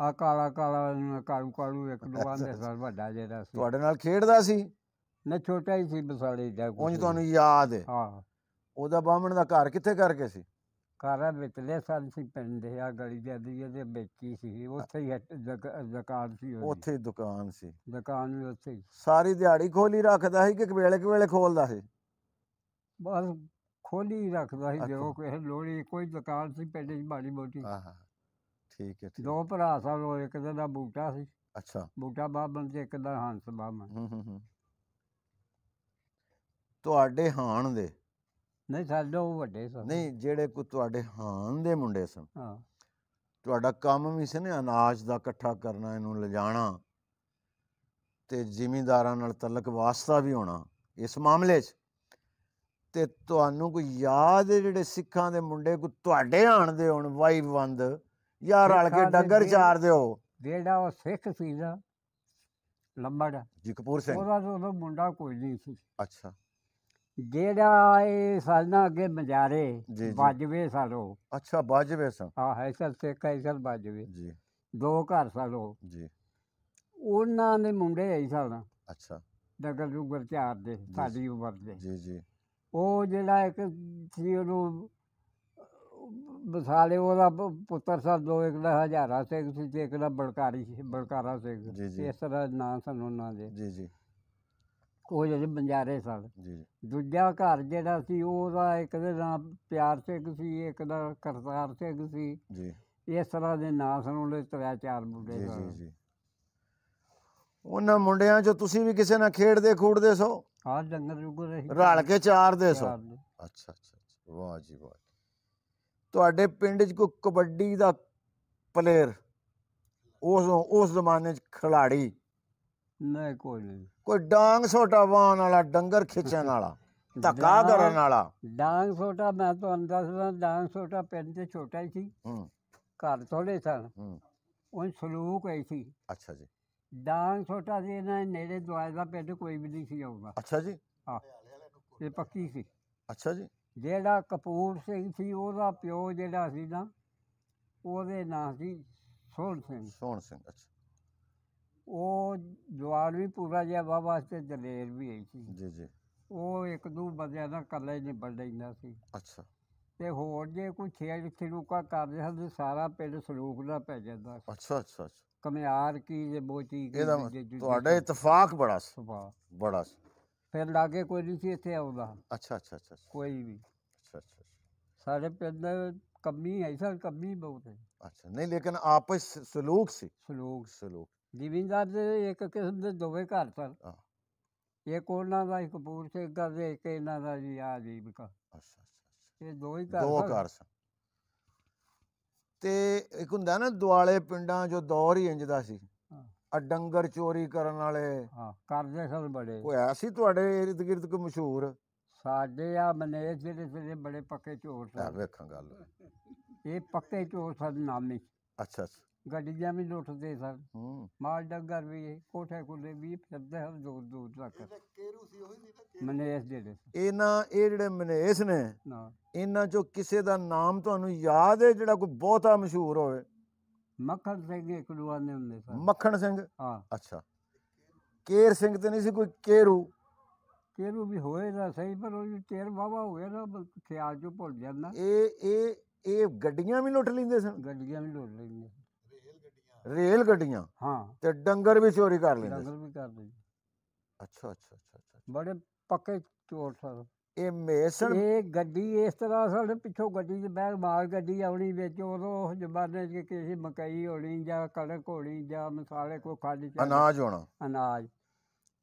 ਆ ਕਾਲਾ ਕਾਲਾ ਕਾਲੂ ਕਾਲੂ ਇੱਕ ਦੁਕਾਨ ਦੇ। ਸਾਲ ਵੱਡਾ ਜਿਹੜਾ ਸੀ।
ਤੁਹਾਡੇ ਨਾਲ ਖੇਡਦਾ ਸੀ?
ਨਾ ਛੋਟਾ ਹੀ ਸੀ ਮਸਾਲੇ ਦਾ
ਉਂਝ ਤੁਹਾਨੂੰ ਯਾਦ ਹੈ
ਹਾਂ।
ਉਹਦਾ ਬਾਹਮਣ ਦਾ ਘਰ ਕਿੱਥੇ ਕਰਕੇ ਸੀ?
ਕਾਰਾ ਵਿਚਲੇ ਸਾਲ ਸੀ ਪਿੰਡ ਦੇ ਆ ਗਲੀ ਦੇ ਅੱਧੀ ਦੇ ਵਿੱਚ ਹੀ ਸੀ। ਉੱਥੇ ਹੀ ਦੁਕਾਨ ਸੀ
ਉੱਥੇ ਦੁਕਾਨ ਸੀ।
ਦੁਕਾਨ ਵੀ ਉੱਥੇ ਹੀ।
ਸਾਰੀ ਦਿਹਾੜੀ ਖੋਲੀ ਰੱਖਦਾ ਸੀ ਕਿ ਵੇਲੇ ਕੁ ਵੇਲੇ ਖੋਲਦਾ ਸੀ?
ਬਸ ਖੋਲੀ ਹੀ ਰੱਖਦਾ ਸੀ। ਜਦੋਂ ਕਿਸੇ ਲੋੜੀ ਕੋਈ ਦੁਕਾਨ ਸੀ ਪਿੰਡ 'ਚ ਮਾੜੀ ਮੋਟੀ।
ਆਹਾ ਠੀਕ ਹੈ ਠੀਕ
ਦੋ ਭਰਾ ਸਨ ਉਹ ਇੱਕ ਦਾ ਬੂਟਾ ਸੀ।
ਅੱਛਾ।
ਬੂਟਾ ਬਾਬਨ ਤੇ ਇੱਕ ਦਾ ਹੰਸ ਬਾਬਨ।
ਹੂੰ ਹੂੰ ਹੂੰ। ਤੁਹਾਡੇ ਹਾਣ ਦੇ?
ਨਹੀਂ ਸਾਡੇ ਉਹ ਵੱਡੇ ਸਨ।
ਨਹੀਂ ਜਿਹੜੇ ਕੋ ਤੁਹਾਡੇ ਹਾਣ ਦੇ ਮੁੰਡੇ ਸਨ।
ਹਾਂ।
ਤੁਹਾਡਾ ਕੰਮ ਵੀ ਸੀ ਨਾ ਅਨਾਜ ਦਾ ਇਕੱਠਾ ਕਰਨਾ ਇਹਨੂੰ ਲਿਜਾਣਾ ਤੇ ਜ਼ਿਮੀਂਦਾਰਾਂ ਨਾਲ ਤਲਕ ਵਾਸਤਾ ਵੀ ਹੋਣਾ ਇਸ ਮਾਮਲੇ 'ਚ? ਤੇ ਤੁਹਾਨੂੰ ਕੋਈ ਯਾਦ ਹੈ ਜਿਹੜੇ ਸਿੱਖਾਂ ਦੇ ਮੁੰਡੇ ਕੋ ਤੁਹਾਡੇ ਆਣ ਦੇ ਹੋਣ ਵਾਈ ਬੰਦ ਜਾਂ ਰਲ ਕੇ ਡੰਗਰ ਚਾਰਦੇ ਹੋ।
ਜਿਹੜਾ ਉਹ ਸਿੱਖ ਸੀ ਨਾ ਲੰਬੜ।
ਜੀ ਕਪੂਰ ਸਿੰਘ।
ਉਹਦਾ ਉਦੋਂ ਮੁੰਡਾ ਕੋਈ ਨਹੀਂ ਸੀ।
ਅੱਛਾ।
ਜਿਹੜਾ ਇਹ ਸਾਲਾਂ ਅੱਗੇ ਮਜਾਰੇ। ਬਾਜਵੇ ਸਾਲੋ
ਅੱਛਾ ਬਾਜਵੇ ਸਨ
ਆ ਹੈਸਲ ਤੇ ਕੈਸਲ ਬਾਜਵੇ।
ਜੀ।
ਦੋ ਘਰ ਸਾਲੋ
ਜੀ।
ਉਹਨਾਂ ਦੇ ਮੁੰਡੇ ਐ ਸਨ
ਅੱਛਾ।
ਡਗਰ ਡੁਗਰ ਚਾਰ ਦੇ ਸਾਡੀ ਉਮਰ ਦੇ।
ਜੀ ਜੀ।
ਉਹ ਜਿਹੜਾ ਇੱਕ ਸੀ ਉਹਨੂੰ ਬਸਾਲੇ ਉਹਦਾ ਪ- ਪੁੱਤਰ ਸਾ ਦੋ ਇੱਕ ਦਾ ਹਜ਼ਾਰਾ ਸਿੰਘ ਸੀ ਤੇ ਇੱਕ ਦਾ ਬਲਕਾਰੀ ਸੀ ਬਲਕਾਰਾ ਸਿੰਘ
ਜੀ, ਜੀ।
ਇਸ ਤਰ੍ਹਾਂ ਨਾਂ ਸਨ ਉਹਨਾਂ ਦੇ।
ਜੀ ਜੀ।
ਉਹ ਜਿਹੜੇ ਬੰਜਾਰੇ ਸਨ।
ਜੀ ਜੀ।
ਦੂਜਾ ਘਰ ਜਿਹੜਾ ਸੀ ਉਹਦਾ ਇੱਕ ਦੇ ਨਾਂ ਪਿਆਰ ਸਿੰਘ ਸੀ ਇੱਕ ਦਾ ਕਰਤਾਰ ਸਿੰਘ ਸੀ।
ਜੀ।
ਇਸ ਤਰ੍ਹਾਂ ਦੇ ਨਾਂ ਸਨ ਉਹਦੇ ਤਰਿਆ ਚਾਰ ਮੁੰਡੇ
ਜੀ ਜੀ
ਸਨ।
ਜੀ। ਉਹਨਾਂ ਮੁੰਡਿਆਂ 'ਚੋਂ ਤੁਸੀਂ ਵੀ ਕਿਸੇ ਨਾਲ ਖੇਡਦੇ ਖੂਡਦੇ ਸੋ?
ਆਹ ਡੰਗਰ ਜੁਗਰ ਰਹੀ
ਰਲ ਕੇ ਚਾਰਦੇ ਸੋ? ਅੱਛਾ ਅੱਛਾ ਵਾਹ ਜੀ ਵਾਹ। ਤੁਹਾਡੇ ਪਿੰਡ 'ਚ ਕੋਈ ਕਬੱਡੀ ਦਾ ਪਲੇਅਰ ਉਸ ਉਸ ਜ਼ਮਾਨੇ 'ਚ ਖਿਲਾੜੀ
ਨਹੀਂ ਕੋਈ ਨਹੀਂ।
ਕੋਈ ਡਾਂਗ ਸੋਟਾ ਵਾਹਣ ਵਾਲਾ ਡੰਗਰ ਖਿੱਚਣ ਵਾਲਾ ਧੱਕਾ ਕਰਨ ਵਾਲਾ?
ਡਾਂਗ ਛੋਟਾ ਮੈਂ ਤੁਹਾਨੂੰ ਦੱਸਦਾ ਡਾਂਗ ਛੋਟਾ ਪਿੰਡ ਤੇ ਛੋਟਾ ਹੀ ਸੀ।
ਹੂੰ।
ਘਰ ਥੋੜੇ ਸਨ।
ਹੂੰ।
ਉਹ ਸਲੂਕ ਐ ਸੀ।
ਅੱਛਾ ਜੀ।
ਡਾਂਗ ਛੋਟਾ ਸੀ ਇਹਨਾਂ ਦੇ ਨੇੜੇ ਦਵਾਈ ਦਾ ਪਿੰਡ ਕੋਈ ਵੀ ਨਹੀਂ ਸੀ ਆਉਂਦਾ।
ਅੱਛਾ ਜੀ।
ਹਾਂ। ਇਹ ਪੱਕੀ ਸੀ।
ਅੱਛਾ ਜੀ।
ਜਿਹੜਾ ਕਪੂਰ ਸਿੰਘ ਸੀ ਉਹਦਾ ਪਿਓ ਜਿਹੜਾ ਸੀ ਨਾ ਉਹਦੇ ਨਾਂ ਸੀ ਸੋਹਣ ਸਿੰਘ।
ਸੋਹਣ ਸਿੰਘ ਅੱਛਾ।
ਉਹ ਜਵਾਨ ਵੀ ਪੂਰਾ ਜਿਹਾ ਵਾ ਵਾਸਤੇ ਦਲੇਰ ਵੀ ਹੈ ਸੀ।
ਜੀ ਜੀ।
ਉਹ ਇੱਕ ਦੋ ਬੰਦਿਆਂ ਨਾਲ ਇਕੱਲਾ ਹੀ ਨਿਬੜ ਲੈਂਦਾ ਸੀ।
ਅੱਛਾ।
ਤੇ ਹੋਰ ਜੇ ਕੋਈ ਛੇੜ ਛੜੂਕਾ ਕਰਦੇ ਹਨ ਤੇ ਸਾਰਾ ਪਿੰਡ ਸਲੂਕ ਦਾ ਪੈ ਜਾਂਦਾ
ਅੱਛਾ ਅੱਛਾ।
ਕਮਿਆਰ ਕੀ ਜੇ ਬੋਚੀ ਕੀ
ਇਹਦਾ
ਜੇ-
ਮਤ-
ਜੇ- ਜੇ-
ਤੁਹਾਡਾ ਇਤਫਾਕ ਬੜਾ ਸੀ।
ਸੁਭਾਅ।
ਬੜਾ ਸੀ।
ਫਿਰ ਲਾਗੇ ਕੋਈ ਨਹੀਂ ਸੀ ਇੱਥੇ ਆਉਂਦਾ।
ਅੱਛਾ ਅੱਛਾ ਅੱਛਾ ਅੱਛਾ।
ਕੋਈ ਵੀ।
ਅੱਛਾ ਅੱਛਾ
ਸਾਡੇ ਪਿੰਡ ਕੰਮੀ ਹੈ ਸਰ ਕੰਮੀ ਬਹੁਤ ਹੈ।
ਅੱਛਾ ਨਹੀਂ ਲੇਕਿਨ ਆਪਸ ਸਲੂਕ ਸੀ।
ਸਲੂਕ
ਸਲੂਕ।
ਜ਼ਿਮੀਂਦਾਰ ਦੇ ਇੱਕ ਕਿਸਮ ਦੇ ਦੋਵੇਂ ਘਰ ਸਨ।
ਹਾਂ।
ਇੱਕ ਉਹਨਾਂ ਦਾ ਇੱਕ ਕਪੂਰ ਸਿੰਘ ਦਾ ਤੇ ਇੱਕ ਇਹਨਾਂ ਦਾ ਜੀ ਆ ਜੀਵ ਕਾ
ਅੱਛਾ ਅੱਛਾ
ਇਹ ਦੋ ਹੀ ਘਰ
ਦੋ
ਸਨ।
ਘਰ ਸਨ। ਤੇ ਇੱਕ ਹੁੰਦਾ ਨਾ ਦੁਆਲੇ ਪਿੰਡਾਂ ਜੋ ਦੌਰ ਹੀ ਇੰਜ ਦਾ ਸੀ। ਆ ਡੰਗਰ ਚੋਰੀ ਕਰਨ ਵਾਲੇ।
ਹਾਂ ਕਰਦੇ ਸਨ ਬੜੇ।
ਕੋਈ ਐ ਸੀ ਤੁਹਾਡੇ ਇਰਦ ਗਿਰਦ ਕੋਈ ਮਸ਼ਹੂਰ?
ਸਾਡੇ ਆ ਮਨੇਜ ਜਿਹੜੇ ਜਿਹੜੇ ਬੜੇ ਪੱਕੇ ਚੋਰ ਸਨ।
ਵੇਖਾਂ ਗੱਲ।
ਇਹ ਪੱਕੇ ਚੋਰ ਸਨ ਨਾਮੀ।
ਅੱਛਾ ਅੱਛਾ।
ਗੱਡੀਆਂ ਵੀ ਲੁੱਟਦੇ ਸਨ
ਹੂੰ।
ਮਾਲ ਡੰਗਰ ਵੀ ਇਹ, ਕੋਠੇ ਕੁੱਲੇ ਵੀ ਫਿਰਦੇ ਹਨ ਦੂਰ ਦੂਰ ਤੱਕ। ਮਨੇਜ ਜਿਹੜੇ ਸਨ।
ਇਹਨਾਂ ਇਹ ਜਿਹੜੇ ਮਨੇਸ ਨੇ
ਨਾ।
ਇਹਨਾਂ ਚੋਂ ਕਿਸੇ ਦਾ ਨਾਮ ਤੁਹਾਨੂੰ ਯਾਦ ਹੈ ਜਿਹੜਾ ਕੋਈ ਬਹੁਤਾ ਮਸ਼ਹੂਰ ਹੋਵੇ?
ਮੱਖਣ ਸਿੰਘ ਇੱਕ ਦੁਆਨੇ ਹੁੰਦੇ ਸਨ
ਮੱਖਣ ਸਿੰਘ?
ਹਾਂ।
ਅੱਛਾ। ਕੇਰ ਸਿੰਘ ਤੇ ਨਹੀਂ ਸੀ ਕੋਈ ਕੇਰੂ?
ਕਿਹਨੂੰ ਵੀ ਹੋਏ ਨਾ ਸਹੀ ਪਰ ਉਹ ਤੇਰ ਵਾਵਾ ਹੋ ਗਿਆ ਨਾ ਖਿਆਲ ਚੋਂ ਭੁੱਲ ਜਾਂਦਾ।
ਇਹ ਇਹ ਇਹ ਗੱਡੀਆਂ ਵੀ ਲੁੱਟ ਲੈਂਦੇ ਸਨ?
ਗੱਡੀਆਂ ਵੀ ਲੁੱਟ ਲੈਂਦੇ
ਰੇਲ ਗੱਡੀਆਂ
ਹਾਂ।
ਤੇ ਡੰਗਰ ਵੀ ਚੋਰੀ ਕਰ ਲੈਂਦੇ
ਡੰਗਰ ਵੀ ਕਰ ਲੈਂਦੇ
ਅੱਛਾ ਅੱਛਾ ਅੱਛਾ ਅੱਛਾ
ਬੜੇ ਪੱਕੇ ਚੋਰ ਸਨ।
ਇਹ ਮੇਸਣ
ਇਹ ਗੱਡੀ ਇਸ ਤਰ੍ਹਾਂ ਸਾਡੇ ਪਿੱਛੋਂ ਗੱਡੀ 'ਚ ਬੈਗ ਮਾਲ ਗੱਡੀ ਆਉਣੀ ਵਿੱਚ ਉਦੋਂ ਜ਼ਮਾਨੇ 'ਚ ਕਿਸੇ ਮਕਈ ਹੋਣੀ ਜਾਂ ਕਣਕ ਹੋਣੀ ਜਾਂ ਮਸਾਲੇ ਕੋ ਖਾਲੀ ਚੱਲ-
ਅਨਾਜ ਹੋਣਾ।
ਅਨਾਜ।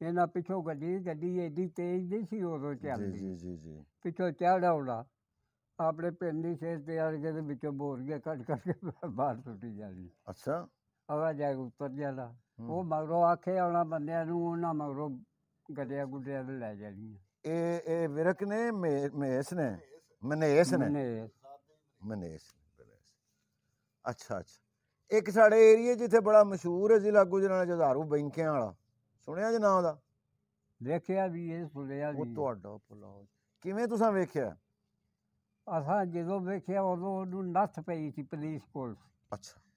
ਇਹਨਾਂ ਪਿੱਛੋਂ ਗੱਡੀ ਗੱਡੀ ਏਡੀ ਤੇਜ਼ ਨਹੀਂ ਸੀ ਉਦੋਂ
ਜੀ
ਚੱਲਦੀ।
ਜੀ ਜੀ ਜੀ।
ਪਿੱਛੋਂ ਚੜ੍ਹ ਆਉਣਾ। ਆਪਣੇ ਪਿੰਡ ਦੀ ਸੇਰ ਤੇ ਆ ਕੇ ਤੇ ਵਿੱਚੋਂ ਬੋਰੀਆਂ ਕੱਢ ਕੱਢ ਕੇ ਬਾਹਰ ਸੁੱਟੀ ਜਾਣੀ।
ਅੱਛਾ।
ਆਵਾ ਜਾ ਕੇ ਉੱਤਰ। ਉਹ ਮਗਰੋਂ ਆਖੇ ਆਉਣਾ ਬੰਦਿਆਂ ਨੂੰ ਉਹਨਾਂ ਮਗਰੋਂ ਗੱਡਿਆਂ ਗੁੱਡਿਆਂ ਤੇ ਲੈ ਜਾਣੀਆਂ।
ਇਹ ਇਹ ਵਿਰਕ ਨੇ ਮੇ- ਮੇਸ ਨੇ? ਮਨੇਸ ਨੇ? ਮਨੇਸ। ਮਨੇਸ। ਅੱਛਾ ਅੱਛਾ। ਇੱਕ ਸਾਡੇ ਏਰੀਏ ਜਿੱਥੇ ਬੜਾ ਮਸ਼ਹੂਰ ਹੈ ਜ਼ਿਲ੍ਹਾ ਗੁਜਰਾਣਾ ਜਦਾਰੂ ਬੈਂਕਿਆਂ ਵਾਲਾ। ਸੁਣਿਆ ਜੀ ਨਾਂ ਦਾ?
ਦੇਖਿਆ ਵੀ ਇਹ ਸੁਣਿਆ
ਉਹ
ਵੀ
ਤੁਹਾਡਾ ਹੋ ਕਿਵੇਂ ਤੁਸੀਂ ਵੇਖਿਆ?
ਅਸਾਂ ਜਦੋਂ ਵੇਖਿਆ ਉਦੋਂ ਉਹਨੂੰ ਨੱਥ ਪਈ ਸੀ ਪੁਲਿਸ ਕੋਲ।
ਅੱਛਾ।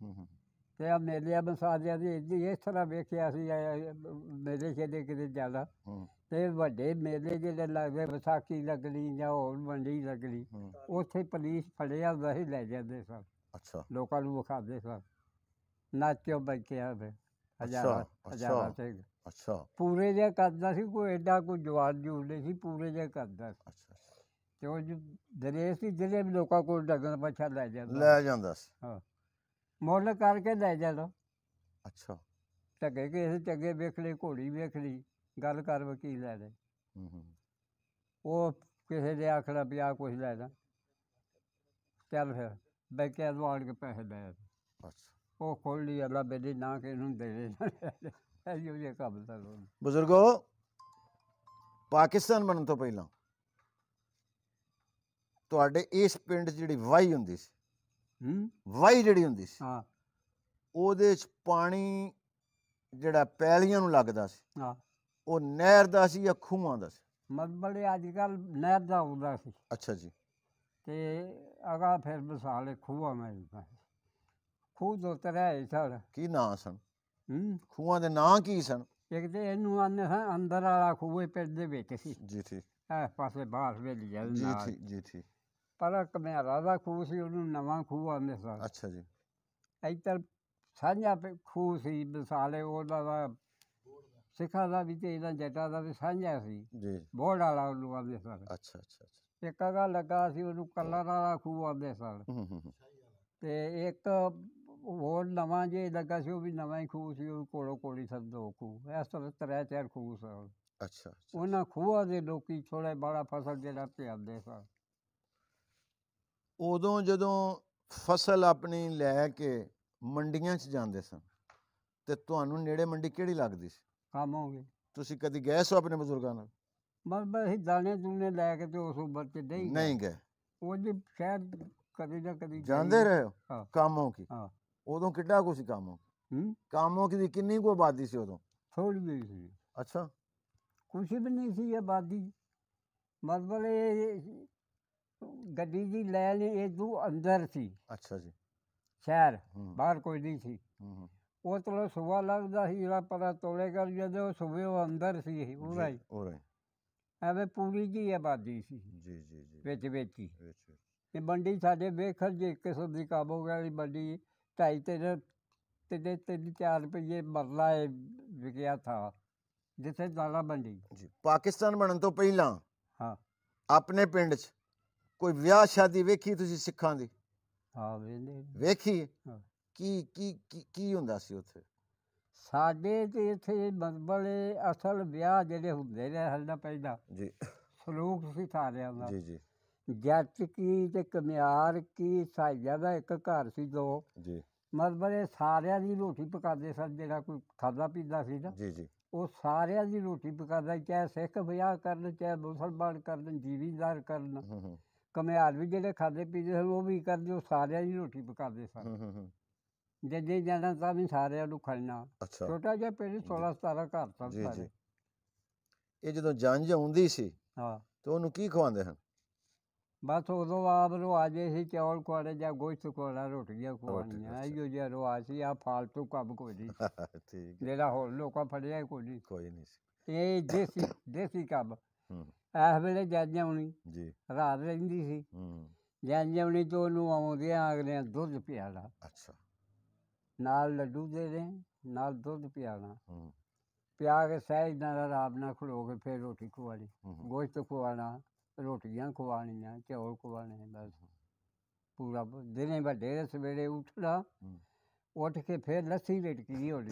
ਹੂੰ ਹੂੰ।
ਤੇ ਆ ਮੇਲਿਆਂ ਮਸਾਜਿਆਂ ਦੀ ਏਡੀ ਇਸ ਤਰ੍ਹਾਂ ਵੇਖਿਆ ਸੀ ਇਹ ਛੇਦੇ ਕਿਤੇ ਜ਼ਿਆਦਾ
ਹੂੰ।
ਤੇ ਵੱਡੇ ਮੇਲੇ ਜਿਹੜੇ ਲੱਗਦੇ ਵਿਸਾਖੀ ਲੱਗਣੀ ਜਾਂ ਹੋਰ ਮੰਡੀ ਲੱਗਣੀ
ਹੂੰ।
ਉੱਥੇ ਪੁਲਿਸ ਫੜਿਆ ਸੀ ਲੈ ਜਾਂਦੇ ਸਨ।
ਅੱਛਾ।
ਲੋਕਾਂ ਨੂੰ ਵਿਖਾਉਂਦੇ ਸਨ। ਨਾਚੋ ਬੱਚਿਆਂ ਦੇ ਹਜ਼ਾਰਾਂ
ਅੱਛਾ,
ਹਜ਼ਾਰਾਂ
ਅੱਛਾ।
ਤੇ।
ਅੱਛਾ।
ਪੂਰੇ ਜਿਹਾ ਕਰਦਾ ਸੀ ਕੋਈ ਐਡਾ ਕੋਈ ਜਵਾਨ ਜੂਨ ਨਹੀਂ ਸੀ ਪੂਰੇ ਜਿਹਾ ਕਰਦਾ ਸੀ।
ਅੱਛਾ।
ਤੇ ਉਹ ਜੋ ਦਰੇਸ ਸੀ ਜਿਹੜੇ ਵੀ ਲੋਕਾਂ ਕੋਲ ਡਗਣ ਪਛਾ ਲੈ ਜਾਂਦਾ।
ਲੈ ਜਾਂਦਾ ਸੀ।
ਮੁੱਲ ਕਰਕੇ ਲੈ ਜਾਣਾ
ਅੱਛਾ।
ਢੱਗੇ ਕਿਸੇ ਚੰਗੇ ਵੇਖ ਲਈ ਘੋੜੀ ਵੇਖ ਲਈ ਗੱਲ ਕਰ ਵਕੀਲ ਲੈ ਲੈ
ਹੂੰ ਹੂੰ।
ਉਹ ਕਿਸੇ ਦੇ ਆਖਣਾ ਵੀ ਆ ਕੁਛ ਲੈ ਜਾ ਚੱਲ ਫਿਰ ਬੈਂਕਿਆਂ ਤੋਂ ਆਣ ਕੇ ਪੈਸੇ ਲੈ ਆ।
ਅੱਛਾ।
ਉਹ ਖੋਲ ਲਈ ਅੱਲਾ ਬੇਦੀ ਨਾ ਕਿ ਇਹਨੂੰ ਦੇ ਦੇ। ਇਹੋ ਜਿਹਾ ਕੰਮ ਤਾਂ ਲੋਕ।
ਬਜ਼ੁਰਗੋ ਪਾਕਿਸਤਾਨ ਬਣਨ ਤੋਂ ਪਹਿਲਾਂ ਤੁਹਾਡੇ ਇਸ ਪਿੰਡ 'ਚ ਜਿਹੜੀ ਵਾਈ ਹੁੰਦੀ ਸੀ
ਹੂੰ?
ਵਾਈ ਜਿਹੜੀ ਹੁੰਦੀ ਸੀ
ਹਾਂ।
ਉਹਦੇ 'ਚ ਪਾਣੀ ਜਿਹੜਾ ਪੈਲੀਆਂ ਨੂੰ ਲੱਗਦਾ ਸੀ
ਹਾਂ।
ਉਹ ਨਹਿਰ ਦਾ ਸੀ ਜਾਂ ਖੂਹਾਂ ਦਾ ਸੀ?
ਮਤਲਬ ਅੱਜ ਕੱਲ ਨਹਿਰ ਦਾ ਆਉਂਦਾ ਸੀ।
ਅੱਛਾ ਜੀ।
ਤੇ ਅਗਾ ਫਿਰ ਮਿਸਾਲ ਖੂਹਾਂ ਮੈਂ ਖੂਹ ਦੋ ਤਰ੍ਹਾਂ ਹੈ ਸਰ
ਕੀ ਨਾਂ ਸਨ?
ਹੂੰ?
ਖੂਹਾਂ ਦੇ ਨਾਂ ਕੀ ਸਨ?
ਇੱਕ ਤੇ ਇਹਨੂੰ ਆਨੇ ਹਾਂ ਅੰਦਰ ਵਾਲਾ ਖੂਹ ਪਿੰਡ ਦੇ ਵਿੱਚ ਸੀ।
ਜੀ ਠੀਕ।
ਇਸ ਪਾਸੇ ਬਾਹਰ ਵੇਲੀ ਜਲ
ਜੀ ਠੀਕ ਜੀ ਠੀਕ।
ਪਰ ਕਮਿਆਰਾ ਦਾ ਖੂਹ ਸੀ ਉਹਨੂੰ ਨਵਾਂ ਖੂਹ ਆਂਦੇ ਸਨ
ਅੱਛਾ ਜੀ।
ਇੱਧਰ ਸਾਂਝਾ ਪ- ਖੂਹ ਸੀ ਮਿਸਾਲੇ ਉਹਦਾ ਦਾ ਸਿੱਖਾਂ ਦਾ ਵੀ ਤੇ ਇਹਨਾਂ ਜੱਟਾਂ ਦਾ ਵੀ ਸਾਂਝਾ ਸੀ।
ਜੀ।
ਬੋੜ ਵਾਲਾ ਉਹਨੂੰ ਆਂਦੇ ਸਨ।
ਅੱਛਾ ਅੱਛਾ ਅੱਛਾ।
ਇੱਕ ਲੱਗਾ ਸੀ ਉਹਨੂੰ ਕਲਰ ਵਾਲਾ ਖੂਹ ਆਂਦੇ ਸਨ।
ਹੂੰ ਹੂੰ ਹੂੰ।
ਤੇ ਇੱਕ ਹੋਰ ਨਵਾਂ ਜੇ ਲੱਗਾ ਸੀ ਉਹ ਵੀ ਨਵਾਂ ਹੀ ਖੂਹ ਸੀ ਉਹ ਕੋਲੋਂ ਕੋਲੀ ਸਨ ਦੋ ਖੂਹ। ਇਸ ਤਰ੍ਹਾਂ ਤਰੇ ਚਾਰ ਖੂਹ ਸਨ।
ਅੱਛਾ ਅੱਛਾ।
ਉਹਨਾਂ ਖੂਹਾਂ ਦੇ ਲੋਕੀ ਥੋੜਾ ਬੜਾ ਫਸਲ ਜਿਹੜਾ ਪਿਆਉਂਦੇ ਸਨ।
ਉਦੋਂ ਜਦੋਂ ਫਸਲ ਆਪਣੀ ਲੈ ਕੇ ਮੰਡੀਆਂ 'ਚ ਜਾਂਦੇ ਸਨ ਤੇ ਤੁਹਾਨੂੰ ਨੇੜੇ ਮੰਡੀ ਕਿਹੜੀ ਲੱਗਦੀ ਸੀ?
ਕੰਮ ਹੋ ਗਏ।
ਤੁਸੀਂ ਕਦੀ ਗਏ ਸੋ ਆਪਣੇ ਬਜ਼ੁਰਗਾਂ ਨਾਲ?
ਬਸ ਬਸ ਅਸੀਂ ਦਾਣੇ ਦੂਣੇ ਲੈ ਕੇ ਤੇ ਉਸ ਉੱਪਰ ਤੇ ਨਹੀਂ
ਨਹੀਂ ਗਏ।
ਉਹ ਜੀ ਸ਼ਾਇਦ ਕਦੀ ਨਾ ਕਦੀ
ਜਾਂਦੇ। ਰਹੇ ਹੋ?
ਹਾਂ।
ਕਾਮੋਂ ਕੀ?
ਹਾਂ।
ਉਦੋਂ ਕਿੱਡਾ ਕੁ ਸੀ ਕਾਮੋਂ?
ਹੂੰ?
ਕਾਮੋਂ ਕੀ ਦੀ ਕਿੰਨੀ ਕੁ ਆਬਾਦੀ ਸੀ ਉਦੋਂ?
ਥੋੜੀ ਜਿਹੀ ਸੀ।
ਅੱਛਾ।
ਕੁਛ ਵੀ ਨਹੀਂ ਸੀ ਆਬਾਦੀ। ਮਤਲਬ ਇਹ ਗੱਡੀ ਦੀ ਲੈਣ ਇਹ ਤੋਂ ਅੰਦਰ ਸੀ।
ਅੱਛਾ ਜੀ।
ਸ਼ਹਿਰ
ਹੂੰ।
ਬਾਹਰ ਕੋਈ ਨਹੀਂ ਸੀ।
ਹੂੰ, ਹੂੰ।
ਉਹ ਤੋਂ ਸੁਬਾ ਲੱਗਦਾ ਸੀ ਜਿਹੜਾ ਪਤਾ ਤੋਲੇ ਕਰ ਜਦੋਂ ਸੁਬੇ ਉਹ ਅੰਦਰ ਸੀ ਪੂਰਾ ਹੀ।
ਉਹ ਰਹੇ
ਐਵੇਂ ਪੂਰੀ ਜੀ ਆਬਾਦੀ ਸੀ।
ਜੀ ਜੀ ਜੀ।
ਵਿੱਚ ਵਿੱਚ ਹੀ।
ਵਿੱਚ ਵਿੱਚ।
ਇਹ ਮੰਡੀ ਸਾਡੇ ਵੇਖਣ ਜੇ ਕਿਸਮ ਦੀ ਹੋ ਗਿਆ ਮੰਡੀ ਢਾਈ ਤਿੰਨ ਤਿੰਨ ਤਿੰਨ ਚਾਰ ਰੁਪਏ ਮਰਲਾ ਇਹ ਵਿਕਿਆ ਥਾ ਜਿੱਥੇ ਦਾਣਾ ਮੰਡੀ।
ਜੀ ਪਾਕਿਸਤਾਨ ਬਣਨ ਤੋਂ ਪਹਿਲਾਂ
ਹਾਂ।
ਆਪਣੇ ਪਿੰਡ 'ਚ ਕੋਈ ਵਿਆਹ ਸ਼ਾਦੀ ਵੇਖੀ ਤੁਸੀਂ ਸਿੱਖਾਂ ਦੀ?
ਹਾਂ ਵੇਲੇ
ਵੇਖੀ?
ਹਾਂ।
ਕੀ ਕੀ ਕੀ- ਕੀ ਹੁੰਦਾ ਸੀ ਉੱਥੇ?
ਸਾਡੇ ਤੇ ਇੱਥੇ ਮਤਬਲੇ ਅਸਲ ਵਿਆਹ ਜਿਹੜੇ ਹੁੰਦੇ ਨੇ ਹਲਦਾ ਪੈਦਾ
ਜੀ।
ਸਲੂਕ ਸੀ ਸਾਰਿਆਂ ਦਾ।
ਜੀ ਜੀ।
ਜੱਟ ਕੀ ਤੇ ਕਮਿਆਰ ਕੀ ਸਾਈਆਂ ਦਾ ਇੱਕ ਘਰ ਸੀ ਦੋ।
ਜੀ।
ਮਤਬਲੇ ਸਾਰਿਆਂ ਦੀ ਰੋਟੀ ਪਕਾਉਂਦੇ ਸਨ ਜਿਹੜਾ ਕੋਈ ਖਾਦਾ ਪੀਂਦਾ ਸੀ ਨਾ।
ਜੀ ਜੀ।
ਉਹ ਸਾਰਿਆਂ ਦੀ ਰੋਟੀ ਪਕਾਉਂਦਾ ਚਾਹੇ ਸਿੱਖ ਵਿਆਹ ਕਰਨ ਚਾਹੇ ਮੁਸਲਮਾਨ ਕਰਨ ਜੀਵੀਦਾਰ ਕਰਨ।
ਹੂੰ ਹੂੰ।
ਕਮਿਆਰ ਵੀ ਜਿਹੜੇ ਖਾਦੇ ਪੀਂਦੇ ਸਨ ਉਹ ਵੀ ਕਰਦੇ ਉਹ ਸਾਰਿਆਂ ਦੀ ਰੋਟੀ ਪਕਾਉਂਦੇ ਸਨ।
ਹੂੰ ਹੂੰ
ਜੱਜੇ ਜਾਣਾ ਤਾਂ ਵੀ ਸਾਰਿਆਂ ਨੂੰ ਖੜਨਾ
ਅੱਛਾ।
ਛੋਟਾ ਜਿਹਾ ਪਿੰਡ 16 17 ਘਰ ਸਨ
ਜੀ
ਸਾਰੇ।
ਜੀ। ਇਹ ਜਦੋਂ ਜੰਜ ਆਉਂਦੀ ਸੀ
ਹਾਂ।
ਤੇ ਉਹਨੂੰ ਕੀ ਖਵਾਉਂਦੇ ਹਨ?
ਬਸ ਉਦੋਂ ਆਪ ਰਵਾਜੇ ਸੀ ਚੌਲ ਖਵਾੜੇ ਜਾਂ ਗੋਸ਼ਤ ਖਵਾੜਾ ਰੋਟੀਆਂ ਖਵਾਉਣੀਆਂ
ਅੱਛਾ।
ਇਹੋ ਜਿਹਾ ਰਿਵਾਜ ਸੀ ਆ ਫਾਲਤੂ ਕੰਮ ਕੋਈ ਨਹੀਂ
ਠੀਕ ਹੈ,
ਜਿਹੜਾ ਹੋਰ ਲੋਕਾਂ ਫੜਿਆ ਕੋਈ ਨਹੀਂ
ਕੋਈ ਨਹੀਂ ਸੀ।
ਇਹ ਦੇਸੀ ਦੇਸੀ ਕੰਮ।
ਹੂੰ।
ਇਸ ਵੇਲੇ ਜੱਜ ਆਉਣੀ
ਜੀ।
ਰਾਤ ਰਹਿੰਦੀ ਸੀ।
ਹੂੰ।
ਜੱਜ ਆਉਣੀ ਤੋਂ ਉਹਨੂੰ ਆਉਂਦਿਆਂ ਅਗਲੇ ਦੁੱਧ ਪਿਆਲਾ।
ਅੱਛਾ।
ਨਾਲ ਲੱਡੂ ਦੇ ਦੇ ਨਾਲ ਦੁੱਧ ਪਿਆਣਾ
ਹੂੰ।
ਪਿਆ ਕੇ ਸਹਿਜ ਨਾਲ ਆਰਾਮ ਨਾਲ ਖਲੋ ਕੇ ਫਿਰ ਰੋਟੀ ਖਵਾਣੀ। ਗੋਸ਼ਤ ਖਵਾਣਾ ਰੋਟੀਆਂ ਖਵਾਣੀਆਂ ਚੌਲ ਖਵਾਣੇ ਬਸ। ਪੂਰਾ ਦਿਨੇ ਵੱਡੇ ਸਵੇਰੇ ਉੱਠਣਾ। ਉੱਠ ਕੇ ਫਿਰ ਲੱਸੀ ਲਟਕੀ ਹੋਣੀ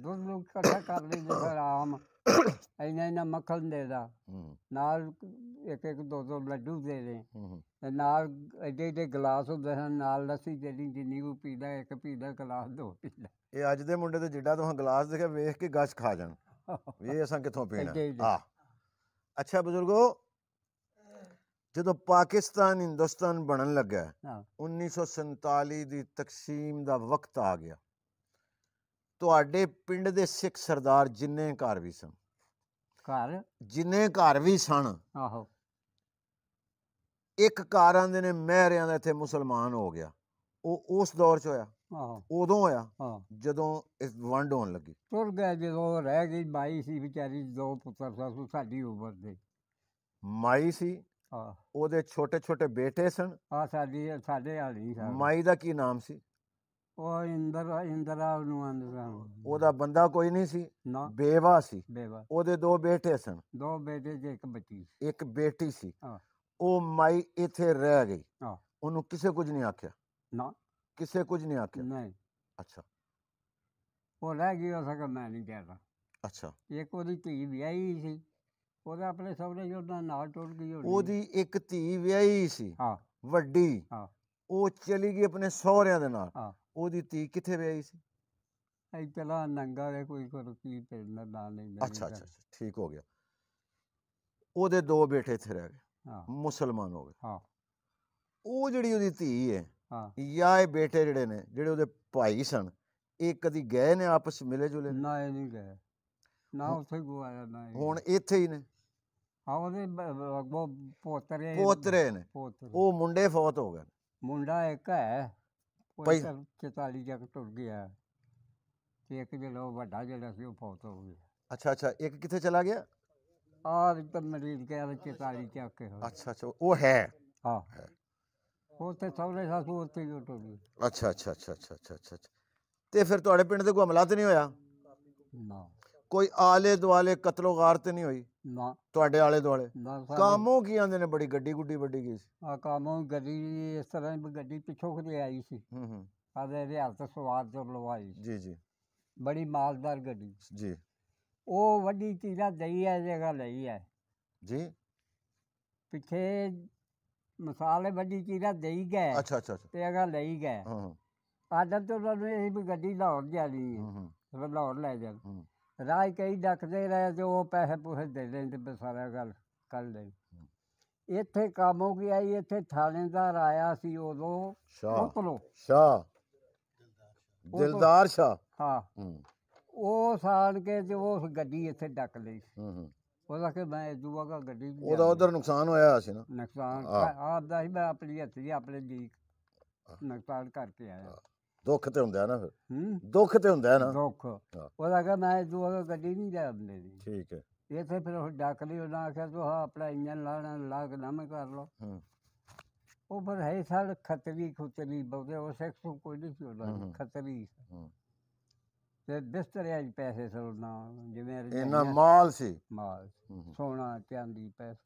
ਦੁੱਧ ਨੂੰ ਇਕੱਠਾ ਕਰ ਲਈਦਾ ਫਿਰ ਆਮ ਇੰਨਾ ਇੰਨਾ ਮੱਖਣ ਦੇ ਦਾ। ਨਾਲ ਇੱਕ ਇੱਕ ਦੋ ਦੋ ਲੱਡੂ ਦੇ ਦੇ। ਤੇ ਨਾਲ ਐਡੇ ਐਡੇ ਗਲਾਸ ਹੁੰਦੇ ਹਨ ਨਾਲ ਲੱਸੀ ਜਿਹੜੀ ਜਿੰਨੀ ਕੋ ਪੀਦਾ ਇੱਕ ਪੀਦਾ ਗਲਾਸ ਦੋ ਪੀਦਾ।
ਇਹ ਅੱਜ ਦੇ ਮੁੰਡੇ ਤੇ ਜਿੱਡਾ ਤੁਸੀਂ ਗਲਾਸ ਦੇਖਿਆ ਵੇਖ ਕੇ ਗੱਜ ਖਾ ਜਾਣ। ਇਹ ਅਸਾਂ ਕਿੱਥੋਂ ਪੀਣਾ। ਆ ਅੱਛਾ ਬਜ਼ੁਰਗੋ ਜਦੋਂ ਪਾਕਿਸਤਾਨ ਹਿੰਦੁਸਤਾਨ ਬਣਨ ਲੱਗਾ
ਹਾਂ।
1947 ਦੀ ਤਕਸੀਮ ਦਾ ਵਕਤ ਆ ਗਿਆ। ਤੁਹਾਡੇ ਪਿੰਡ ਦੇ ਸਿੱਖ ਸਰਦਾਰ ਜਿੰਨੇ ਘਰ ਵੀ ਸਨ।
ਘਰ?
ਜਿੰਨੇ ਘਰ ਵੀ ਸਨ।
ਆਹੋ।
ਇੱਕ ਘਰ ਆਂਦੇ ਨੇ ਮਹਿਰਿਆਂ ਦਾ ਇੱਥੇ ਮੁਸਲਮਾਨ ਹੋ ਗਿਆ। ਉਹ ਉਸ ਦੌਰ 'ਚ ਹੋਇਆ।
ਆਹੋ।
ਉਦੋਂ ਹੋਇਆ। ਜਦੋਂ ਇਸ ਵੰਡ ਹੋਣ ਲੱਗੀ।
ਤੁਰ ਗਿਆ ਜਦੋਂ ਰਹਿ ਗਈ ਬਾਈ ਸੀ ਵਿਚਾਰੀ ਦੋ ਪੁੱਤਰ ਸਾਸੂ ਸਾਡੀ ਉਮਰ ਦੇ।
ਮਾਈ ਸੀ। ਉਹਦੇ ਛੋਟੇ ਛੋਟੇ ਬੇਟੇ ਸਨ।
ਆ ਸਾਡੀ ਸਾਡੇ ਹਾਲੀ ਸਾਡੀ
ਮਾਈ ਦਾ ਕੀ ਨਾਮ ਸੀ?
ਉਹ ਇੰਦਰ ਇੰਦਰਾ ਨੂੰ ਆਂਦਾ
ਉਹਦਾ ਬੰਦਾ ਕੋਈ ਨਹੀਂ ਸੀ
ਨਾ।
ਬੇਵਾ ਸੀ।
ਬੇਵਾ।
ਉਹਦੇ ਦੋ ਬੇਟੇ ਸਨ।
ਦੋ ਬੇਟੇ ਤੇ ਇੱਕ ਬੱਚੀ ਸੀ।
ਇੱਕ ਬੇਟੀ ਸੀ। ਉਹ ਮਾਈ ਇੱਥੇ ਰਹਿ ਗਈ। ਉਹਨੂੰ ਕਿਸੇ ਕੁਝ ਨਹੀਂ ਆਖਿਆ।
ਨਾ।
ਕਿਸੇ ਕੁਝ ਨਹੀਂ ਆਖਿਆ।
ਨਹੀਂ।
ਅੱਛਾ।
ਉਹ ਰਹਿ ਗਈ ਉਹ ਸਕ ਮੈਂ ਨਹੀਂ ਕਹਿਦਾ।
ਅੱਛਾ।
ਇੱਕ ਉਹਦੀ ਧੀ ਵਿਆਹੀ ਸੀ। ਉਹਦਾ ਆਪਣੇ ਸਹੁਰੇ ਜੋਦਾਂ ਨਾਲ ਟੁੱਟ ਗਈ
ਉਹਦੀ ਇੱਕ ਧੀ ਵਿਆਹੀ ਸੀ।
ਹਾਂ।
ਵੱਡੀ।
ਹਾਂ।
ਉਹ ਚਲੀ ਗਈ ਆਪਣੇ ਸਹੁਰਿਆਂ ਦੇ ਨਾਲ।
ਹਾਂ।
ਉਹਦੀ ਧੀ ਕਿੱਥੇ ਵਿਆਹੀ ਸੀ?
ਐ ਚਲਾ ਨੰਗਾ ਦੇ ਕੋਈ ਕਰ ਕੀ ਪਿੰਡ ਦਾ ਨਾਂ ਨਹੀਂ
ਅੱਛਾ ਅੱਛਾ ਅੱਛਾ, ਠੀਕ ਹੋ ਗਿਆ। ਉਹਦੇ ਦੋ ਬੇਟੇ ਇੱਥੇ ਰਹਿ ਗਏ
ਹਾਂ।
ਮੁਸਲਮਾਨ ਹੋ ਗਏ।
ਹਾਂ।
ਉਹ ਜਿਹੜੀ ਉਹਦੀ ਧੀ ਹੈ
ਹਾਂ।
ਜਾਂ ਇਹ ਬੇਟੇ ਜਿਹੜੇ ਨੇ ਜਿਹੜੇ ਉਹਦੇ ਭਾਈ ਸਨ ਇਹ ਕਦੀ ਗਏ ਨੇ ਆਪਸ 'ਚ ਮਿਲੇ ਜੁਲੇ ਨੇ?
ਨਾ ਇਹ ਨਹੀਂ ਗਏ। ਨਾ
ਹੁਣ-
ਉੱਥੇ ਗਵਾਇਆ ਨਾ ਇਹ।
ਹੁਣ ਇੱਥੇ ਹੀ ਨੇ?
ਹਾਂ ਉਹਦੇ ਬ- ਬ- ਅੱਗੋਂ ਪੋਤਰੇ
ਪੋਤਰੇ ਨੇ।
ਪੋਤਰੇ।
ਉਹ ਮੁੰਡੇ ਫੌਤ ਹੋ ਗਏ ਨੇ।
ਮੁੰਡਾ ਇੱਕ ਹੈ। ਉਹ
ਭਾਈ-
44 ਜਗ ਟੁੱਟ ਗਿਆ। ਤੇ ਇੱਕ ਜਿਹੜਾ ਉਹ ਵੱਡਾ ਜਿਹੜਾ ਸੀ ਉਹ ਫੌਤ ਹੋ ਗਿਆ।
ਅੱਛਾ ਅੱਛਾ ਇੱਕ ਕਿੱਥੇ ਚਲਾ ਗਿਆ?
ਆਹ ਤਾਂ ਮਰੀਜ਼ ਕਹਿਆ 44 ਚੱਕ ਕੇ ਹੋਇਆ।
ਅੱਛਾ ਅੱਛਾ ਉਹ ਹੈ।
ਹਾਂ। ਉੱਥੇ ਸਹੁਰੇ ਸਾਸੂ ਉੱਥੇ ਹੀ ਟੁੱਟ ਗਈ
ਅੱਛਾ ਅੱਛਾ ਅੱਛਾ ਅੱਛਾ ਅੱਛਾ ਅੱਛਾ ਅੱਛਾ। ਤੇ ਫਿਰ ਤੁਹਾਡੇ ਪਿੰਡ ਤੇ ਕੋਈ ਹਮਲਾ ਤੇ ਨਹੀਂ ਹੋਇਆ?
ਨਾ।
ਕੋਈ ਆਲੇ ਦੁਆਲੇ ਕਤਲੋ ਗਾਰ ਤੇ ਨਹੀਂ ਹੋਈ?
ਨਾ।
ਤੁਹਾਡੇ ਆਲੇ ਦੁਆਲੇ?
ਨਾ ਸਾਡੇ-
ਕਾਮੋਂ ਕੀ ਆਂਦੇ ਨੇ? ਬੜੀ ਗੱਡੀ ਗੁੱਡੀ ਵੱਡੀ ਗਈ ਸੀ।
ਆ ਕਾਮੋਂ ਗੱਡੀ ਇਸ ਤਰ੍ਹਾਂ ਦੀ ਗੱਡੀ ਪਿੱਛੋਂ ਕਿਤੇ ਆਈ ਸੀ।
ਹੂੰ ਹੂੰ।
ਆਦੇ ਇਹਦੇ ਹੱਥ ਸਵਾਰ ਤੋਂ ਲਵਾਈ।
ਜੀ ਜੀ।
ਬੜੀ ਮਾਲਦਾਰ ਗੱਡੀ।
ਜੀ।
ਉਹ ਵੱਡੀ ਚੀਜ਼ਾਂ ਦਈ ਹੈ ਜਗ੍ਹਾ ਲਈ ਹੈ
ਜੀ।
ਪਿੱਛੇ ਮਸਾਲੇ ਵੱਡੀ ਚੀਜ਼ਾਂ ਦੇਈ ਗਏ।
ਅੱਛਾ ਅੱਛਾ ਅੱਛਾ।
ਤੇ ਜਗ੍ਹਾ ਲਈ ਗਏ।
ਹਾਂ ਹਾਂ।
ਆਦਤ ਤੋਂ ਉਹਨਾਂ ਨੂੰ ਇਹ ਵੀ ਗੱਡੀ ਲਾਹੌਰ ਜਾਣੀ
ਹੂੰ, ਹੂੰ
ਹੈ। ਫਿਰ ਲਾਹੌਰ ਲੈ ਜਾਣ। 'ਚ ਕਈ ਡੱਕਦੇ ਰਹੇ ਤੇ ਉਹ ਪੈਸੇ ਪੂਸੇ ਦੇ ਲੈਂਦੇ ਤੇ ਸਾਰਾ ਗੱਲ ਕਰ ਲੈ ਇੱਥੇ ਕੰਮ ਹੋ ਗਿਆ ਜੀ, ਇੱਥੇ ਥਾਣੇਦਾਰ ਆਇਆ ਸੀ ਉਦੋਂ।
ਸ਼ਾਹ ਸ਼ਾਹ।
ਤੋਂ-
ਦਿਲਦਾਰ ਸ਼ਾਹ।
ਹਾਂ।
ਹੂੰ।
ਉਹ ਸਾਲ ਕੇ ਤੇ ਉਹ ਗੱਡੀ ਇੱਥੇ ਡੱਕ ਲਈ।
ਹੂੰ ਹੂੰ।
ਉਹਦਾ ਕਿ ਮੈਂ ਦੂਆ ਗੱਡੀ ਵੀ
ਉਹਦਾ। ਉਧਰ ਨੁਕਸਾਨ ਹੋਇਆ ਸੀ ਨਾ?
ਨੁਕਸਾਨ
ਹਾਂ।
ਆਪਦਾ ਹੀ ਮੈਂ ਆਪਣੀ ਹੱਥੀ ਆਪਣੇ ਜੀ ਨੁਕਸਾਨ ਕਰਕੇ ਆਇਆ।
ਦੁੱਖ ਤੇ ਹੁੰਦਾ ਨਾ ਫਿਰ।
ਹੂੰ।
ਦੁੱਖ ਤੇ ਹੁੰਦਾ ਨਾ।
ਦੁੱਖ। ਉਹਦਾ ਕਿ ਮੈਂ ਦੂਆ ਗੱਡੀ ਨਹੀਂ ਜਾਂਦੇ ਦੀ
ਠੀਕ ਹੈ।
ਇੱਥੇ ਫਿਰ ਉਹ ਡੱਕ ਲਈ ਉਹਨਾਂ ਆਖਿਆ ਤੂੰ ਆਹ ਆਪਣਾ ਇੰਜਨ ਲਾਣਾ ਲਾ ਕੇ ਨਵੇਂ ਕਰ ਲਓ
ਹੂੰ।
ਉਹ ਫਿਰ ਹੈ ਸਾਲ ਖਤਰੀ ਖੁਤਰੀ ਬਹੁਤੇ ਉਹ ਸੈਕਸ ਕੋਈ ਨਹੀਂ ਸੀ ਉਹਦਾ। ਖਤਰੀ।
ਹੂੰ।
ਤੇ ਬਿਸਤਰਿਆਂ 'ਚ ਪੈਸੇ ਸੋਨਾ ਜਿਵੇਂ ਰਜਾਈਆਂ,
ਮਾਲ ਸੀ।
ਮਾਲ। ਸੋਨਾ ਚਾਂਦੀ ਪੈਸੇ।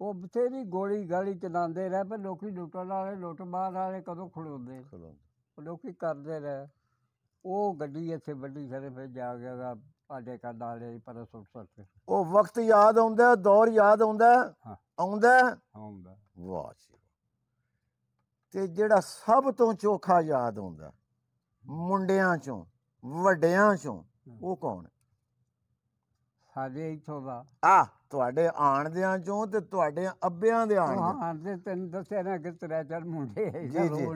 ਉਹ ਬਥੇਰੀ ਗੋਲੀ ਗਾਲੀ ਚਲਾਉਂਦੇ ਰਹੇ ਪਰ ਲੋਕੀ ਲੁੱਟਣ ਵਾਲੇ ਲੁੱਟ ਮਾਰ ਵਾਲੇ ਕਦੋਂ ਖੜੋਦੇ ਉਹ ਲੋਕੀ ਕਰਦੇ ਰਹੇ ਉਹ ਗੱਡੀ ਇੱਥੇ ਵੱਡੀ ਸਾਰੇ ਫਿਰ ਜਾ ਗਿਆ ਗਾ ਸਾਡੇ ਕੰਨ ਵਾਲੇ ਪਰ ਸੁੱਟ ਸੁੱਟ
ਉਹ ਵਕਤ ਯਾਦ ਆਉਂਦਾ ਹੈ, ਦੌਰ ਯਾਦ ਆਉਂਦਾ ਹੈ,
ਹਾਂ।
ਆਉਂਦਾ ਹੈ।
ਆਉਂਦਾ
ਵਾਹ ਜੀ। ਤੇ ਜਿਹੜਾ ਸਭ ਤੋਂ ਚੋਖਾ ਯਾਦ ਆਉਂਦਾ ਮੁੰਡਿਆਂ ਚੋਂ ਵੱਡਿਆਂ ਚੋਂ ਉਹ ਕੌਣ ਹੈ
ਸਾਡੇ ਇੱਥੋਂ ਦਾ
ਆ ਤੁਹਾਡੇ ਆਣਦਿਆਂ ਚੋਂ ਤੇ ਤੁਹਾਡੇ ਅੱਬਿਆਂ ਦੇ
ਉਹ
ਆਣ
ਹਾਂ ਤੇ ਤੈਨੂੰ ਦੱਸਿਆ ਨਾ ਕਿ ਤੇਰਾ ਚੱਲ ਮੁੰਡੇ
ਜੀ, ਜੀ।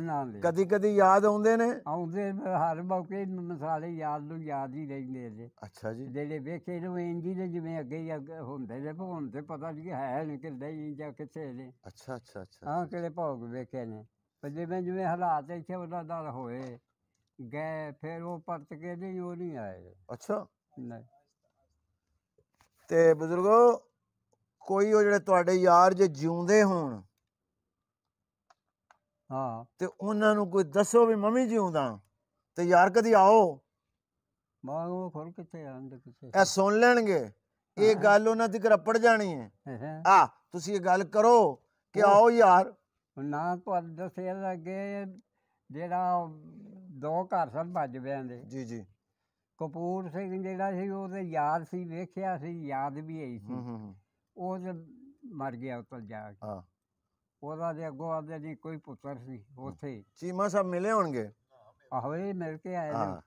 ਕਦੀ ਕਦੀ ਯਾਦ ਆਉਂਦੇ ਨੇ?
ਆਉਂਦੇ ਹਰ ਮੌਕੇ ਮਸਾਲੇ ਯਾਦ ਨੂੰ ਯਾਦ ਹੀ ਰਹਿੰਦੇ ਨੇ।
ਅੱਛਾ ਜੀ।
ਜਿਹੜੇ ਵੇਖੇ ਨੂੰ ਇੰਜੀ ਦੇ ਜਿਵੇਂ ਅੱਗੇ ਹੁੰਦੇ ਨੇ ਹੁਣ ਤੇ ਪਤਾ ਨਹੀਂ ਹੈ ਨਹੀਂ ਕਿ ਨਹੀਂ ਜਾਂ ਕਿੱਥੇ ਨੇ।
ਅੱਛਾ ਅੱਛਾ ਅੱਛਾ
ਹਾਂ ਕਿਹੜੇ ਭੋਗ ਵੇਖੇ ਨੇ। ਪਰ ਜਿਵੇਂ ਜਿਵੇਂ ਹਾਲਾਤ ਇੱਥੇ ਉਹਨਾਂ ਨਾਲ ਹੋਏ ਗਏ ਫਿਰ ਉਹ ਪਰਤ ਕੇ ਨਹੀਂ ਉਹ ਨਹੀਂ ਆਏ।
ਅੱਛਾ।
ਨਹੀਂ।
ਤੇ ਬਜ਼ੁਰਗੋ ਕੋਈ ਉਹ ਜਿਹੜੇ ਤੁਹਾਡੇ ਯਾਰ ਜੇ ਜਿਉਂਦੇ ਹੋਣ
ਹਾਂ।
ਤੇ ਉਹਨਾਂ ਨੂੰ ਕੋਈ ਦੱਸੋ ਵੀ ਮੰਮੀ ਜਿਉਂਦਾ ਤੇ ਯਾਰ ਕਦੀ ਆਓ।
ਮਾਂ ਉਹ ਖੁਰ ਕਿੱਥੇ ਆਂਦੇ ਕਿਸੇ
ਇਹ ਸੁਣ ਲੈਣਗੇ। ਇਹ। ਗੱਲ ਉਹਨਾਂ ਤੱਕ ਰਪੜ ਜਾਣੀ ਹੈ। ਆ ਤੁਸੀਂ ਇਹ ਗੱਲ ਕਰੋ ਕਿ ਆਓ ਯਾਰ।
ਨਾ ਤੁਹਾਨੂੰ ਦੱਸਿਆ ਲੱਗੇ ਜਿਹੜਾ ਦੋ ਘਰ ਸਨ ਭੱਜ ਬਿਆਂਦੇ
ਜੀ ਜੀ।
ਕਪੂਰ ਸਿੰਘ ਜਿਹੜਾ ਸੀ ਉਹਦੇ ਯਾਦ ਸੀ ਵੇਖਿਆ ਸੀ ਯਾਦ ਵੀ ਆਈ ਸੀ। ਉਹ ਤੇ ਮਰ ਗਿਆ ਉੱਤਰ ਜਾ ਕੇ।
ਹਾਂ।
ਉਹਦਾ ਦੇ ਅੱਗੋਂ ਆਦੇ ਨਹੀਂ ਕੋਈ ਪੁੱਤਰ ਸੀ ਉੱਥੇ।
ਚੀਮਾ ਸਾਹਿਬ ਮਿਲੇ ਹੋਣਗੇ?
ਆਹੋ ਇਹ ਮਿਲ ਕੇ ਆਏ
ਹਾਂ।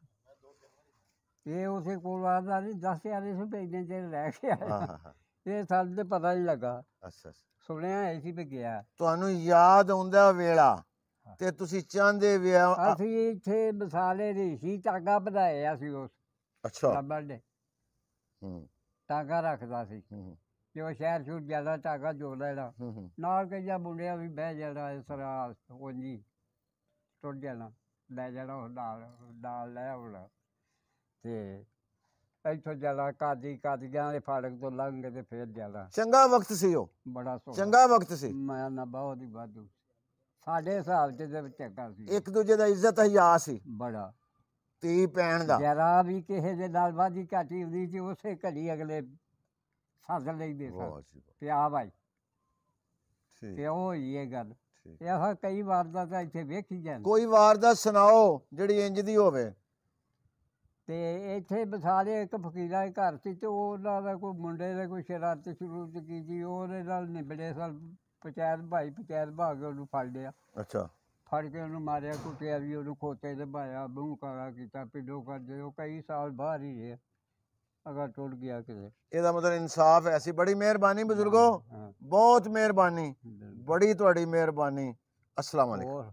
ਨੇ ਇਹ ਉਸੇ ਕੋਲ ਆਦਾ ਨਹੀਂ ਦੱਸ ਯਾਰੇ ਸੀ ਭੇਜਣ ਚ ਰਹਿ ਕੇ
ਹਾਂ
ਆਇਆ।
ਹਾਂ, ਹਾਂ
ਇਹ ਸਾਨੂੰ ਤੇ ਪਤਾ ਨਹੀਂ ਲੱਗਾ।
ਅੱਛਾ ਅੱਛਾ।
ਸੁਣਿਆ ਹੈ ਸੀ ਵੀ ਗਿਆ।
ਤੁਹਾਨੂੰ ਯਾਦ ਆਉਂਦਾ ਵੇਲਾ?
ਹਾਂ।
ਤੇ ਤੁਸੀਂ ਚਾਹੁੰਦੇ ਵੀ ਆ- ਆ-
ਅਸੀਂ ਇੱਥੇ ਮਸਾਲੇ ਰਿਸ਼ੀ ਟਾਗਾ ਬਣਾਏ ਆ ਸੀ ਉਸ
ਅੱਛਾ।
ਰੱਬਰ ਦੇ।
ਹੂੰ।
ਰੱਖਦਾ ਸੀ।
ਹੂੰ।
ਜੇ ਉਹ ਸ਼ਹਿਰ ਸ਼ੁਰ ਜ਼ਿਆਦਾ ਟਾਗਾ ਜੋੜ ਲੈਣਾ
ਹੂੰ ਹੂੰ।
ਨਾਲ ਕਈਆਂ ਮੁੰਡਿਆਂ ਵੀ ਬਹਿ ਜਾਣਾ ਇਸ ਤਰ੍ਹਾਂ ਉਂਜੀ ਟੁੱਟ ਜਾਣਾ ਲੈ ਜਾਣਾ ਉਹ ਨਾਲ ਨਾਲ ਲੈ ਆਉਣਾ। ਤੇ ਇੱਥੋਂ ਜਾਣਾ ਕਾਦੀ ਕਾਦੀਆਂ ਦੇ ਫਾੜਕ ਤੋਂ ਲੰਘ ਕੇ ਤੇ ਫਿਰ ਜਾਣਾ
ਚੰਗਾ ਵਕਤ ਸੀ ਉਹ।
ਬੜਾ ਸੋਹਣਾ।
ਚੰਗਾ ਵਕਤ ਸੀ।
ਮੈਂ ਨਾ ਬਹੁਤ ਹੀ ਵਾਧੂ ਸਾਡੇ ਹਿਸਾਬ ਚ ਦੇ ਵਿੱਚ ਚੰਗਾ ਸੀ।
ਇੱਕ ਦੂਜੇ ਦਾ ਇੱਜ਼ਤ ਹਿਆ ਸੀ।
ਬੜਾ।
ਧੀ ਭੈਣ ਦਾ।
ਜਰਾ ਵੀ ਕਿਸੇ ਦੇ ਨਾਲ ਵਾਦੀ ਘਾਟੀ ਹੁੰਦੀ ਸੀ ਉਸੇ ਘੜੀ ਅਗਲੇ ਸੱਦ ਲੈਂਦੇ
ਵਾਹ
ਸਨ
ਜੀ ਵਾਹ,
ਤੇ ਆ ਭਾਈ
ਠੀਕ।
ਤੇ ਉਹ ਹੋਈ ਇਹ ਗੱਲ।
ਠੀਕ।
ਇਹ ਕਈ ਵਾਰ ਦਾ ਤਾਂ ਇੱਥੇ ਵੇਖੀ ਜਾਂਦੇ।
ਕੋਈ ਵਾਰਦਾਤ ਸੁਣਾਓ ਜਿਹੜੀ ਇੰਜ ਦੀ ਹੋਵੇ।
ਤੇ ਇੱਥੇ ਬਸਾਲੇ ਇੱਕ ਫਕੀਰਾ ਦੇ ਘਰ ਸੀ ਤੇ ਉਹਨਾਂ ਦਾ ਕੋਈ ਮੁੰਡੇ ਨੇ ਕੋਈ ਸ਼ਰਾਰਤ ਸ਼ੁਰੂ ਚ ਕੀਤੀ ਉਹਦੇ ਨਾਲ ਨਿਬੜੇ ਸਨ ਪੰਚਾਇਤ ਭਾਈ ਪੰਚਾਇਤ ਭਾਗ ਉਹਨੂੰ ਫੜ ਲਿਆ।
ਅੱਛਾ।
ਫੜ ਕੇ ਉਹਨੂੰ ਮਾਰਿਆ ਕੁੱਟਿਆ ਵੀ ਉਹਨੂੰ ਖੋਤੇ ਤੇ ਪਾਇਆ ਮੂੰਹ ਕਾਲਾ ਕੀਤਾ ਪਿੱਡੋ ਕਰਦੇ ਉਹ ਕਈ ਸਾਲ ਬਾਹਰ ਹੀ ਰਿਹਾ। ਅਗਰ ਟੁੱਟ ਗਿਆ ਕਿਤੇ
ਇਹਦਾ ਮਤਲਬ ਇਨਸਾਫ ਐਸੀ ਬੜੀ ਮਿਹਰਬਾਨੀ ਬਜ਼ੁਰਗੋ।
ਹਾਂ।
ਬਹੁਤ ਮਿਹਰਬਾਨੀ।
ਬਿਲਕੁਲ।
ਬੜੀ ਤੁਹਾਡੀ ਮਿਹਰਬਾਨੀ। ਅਸਲਾਮ ਅਲੈਕੁਮ।
ਹੋਰ?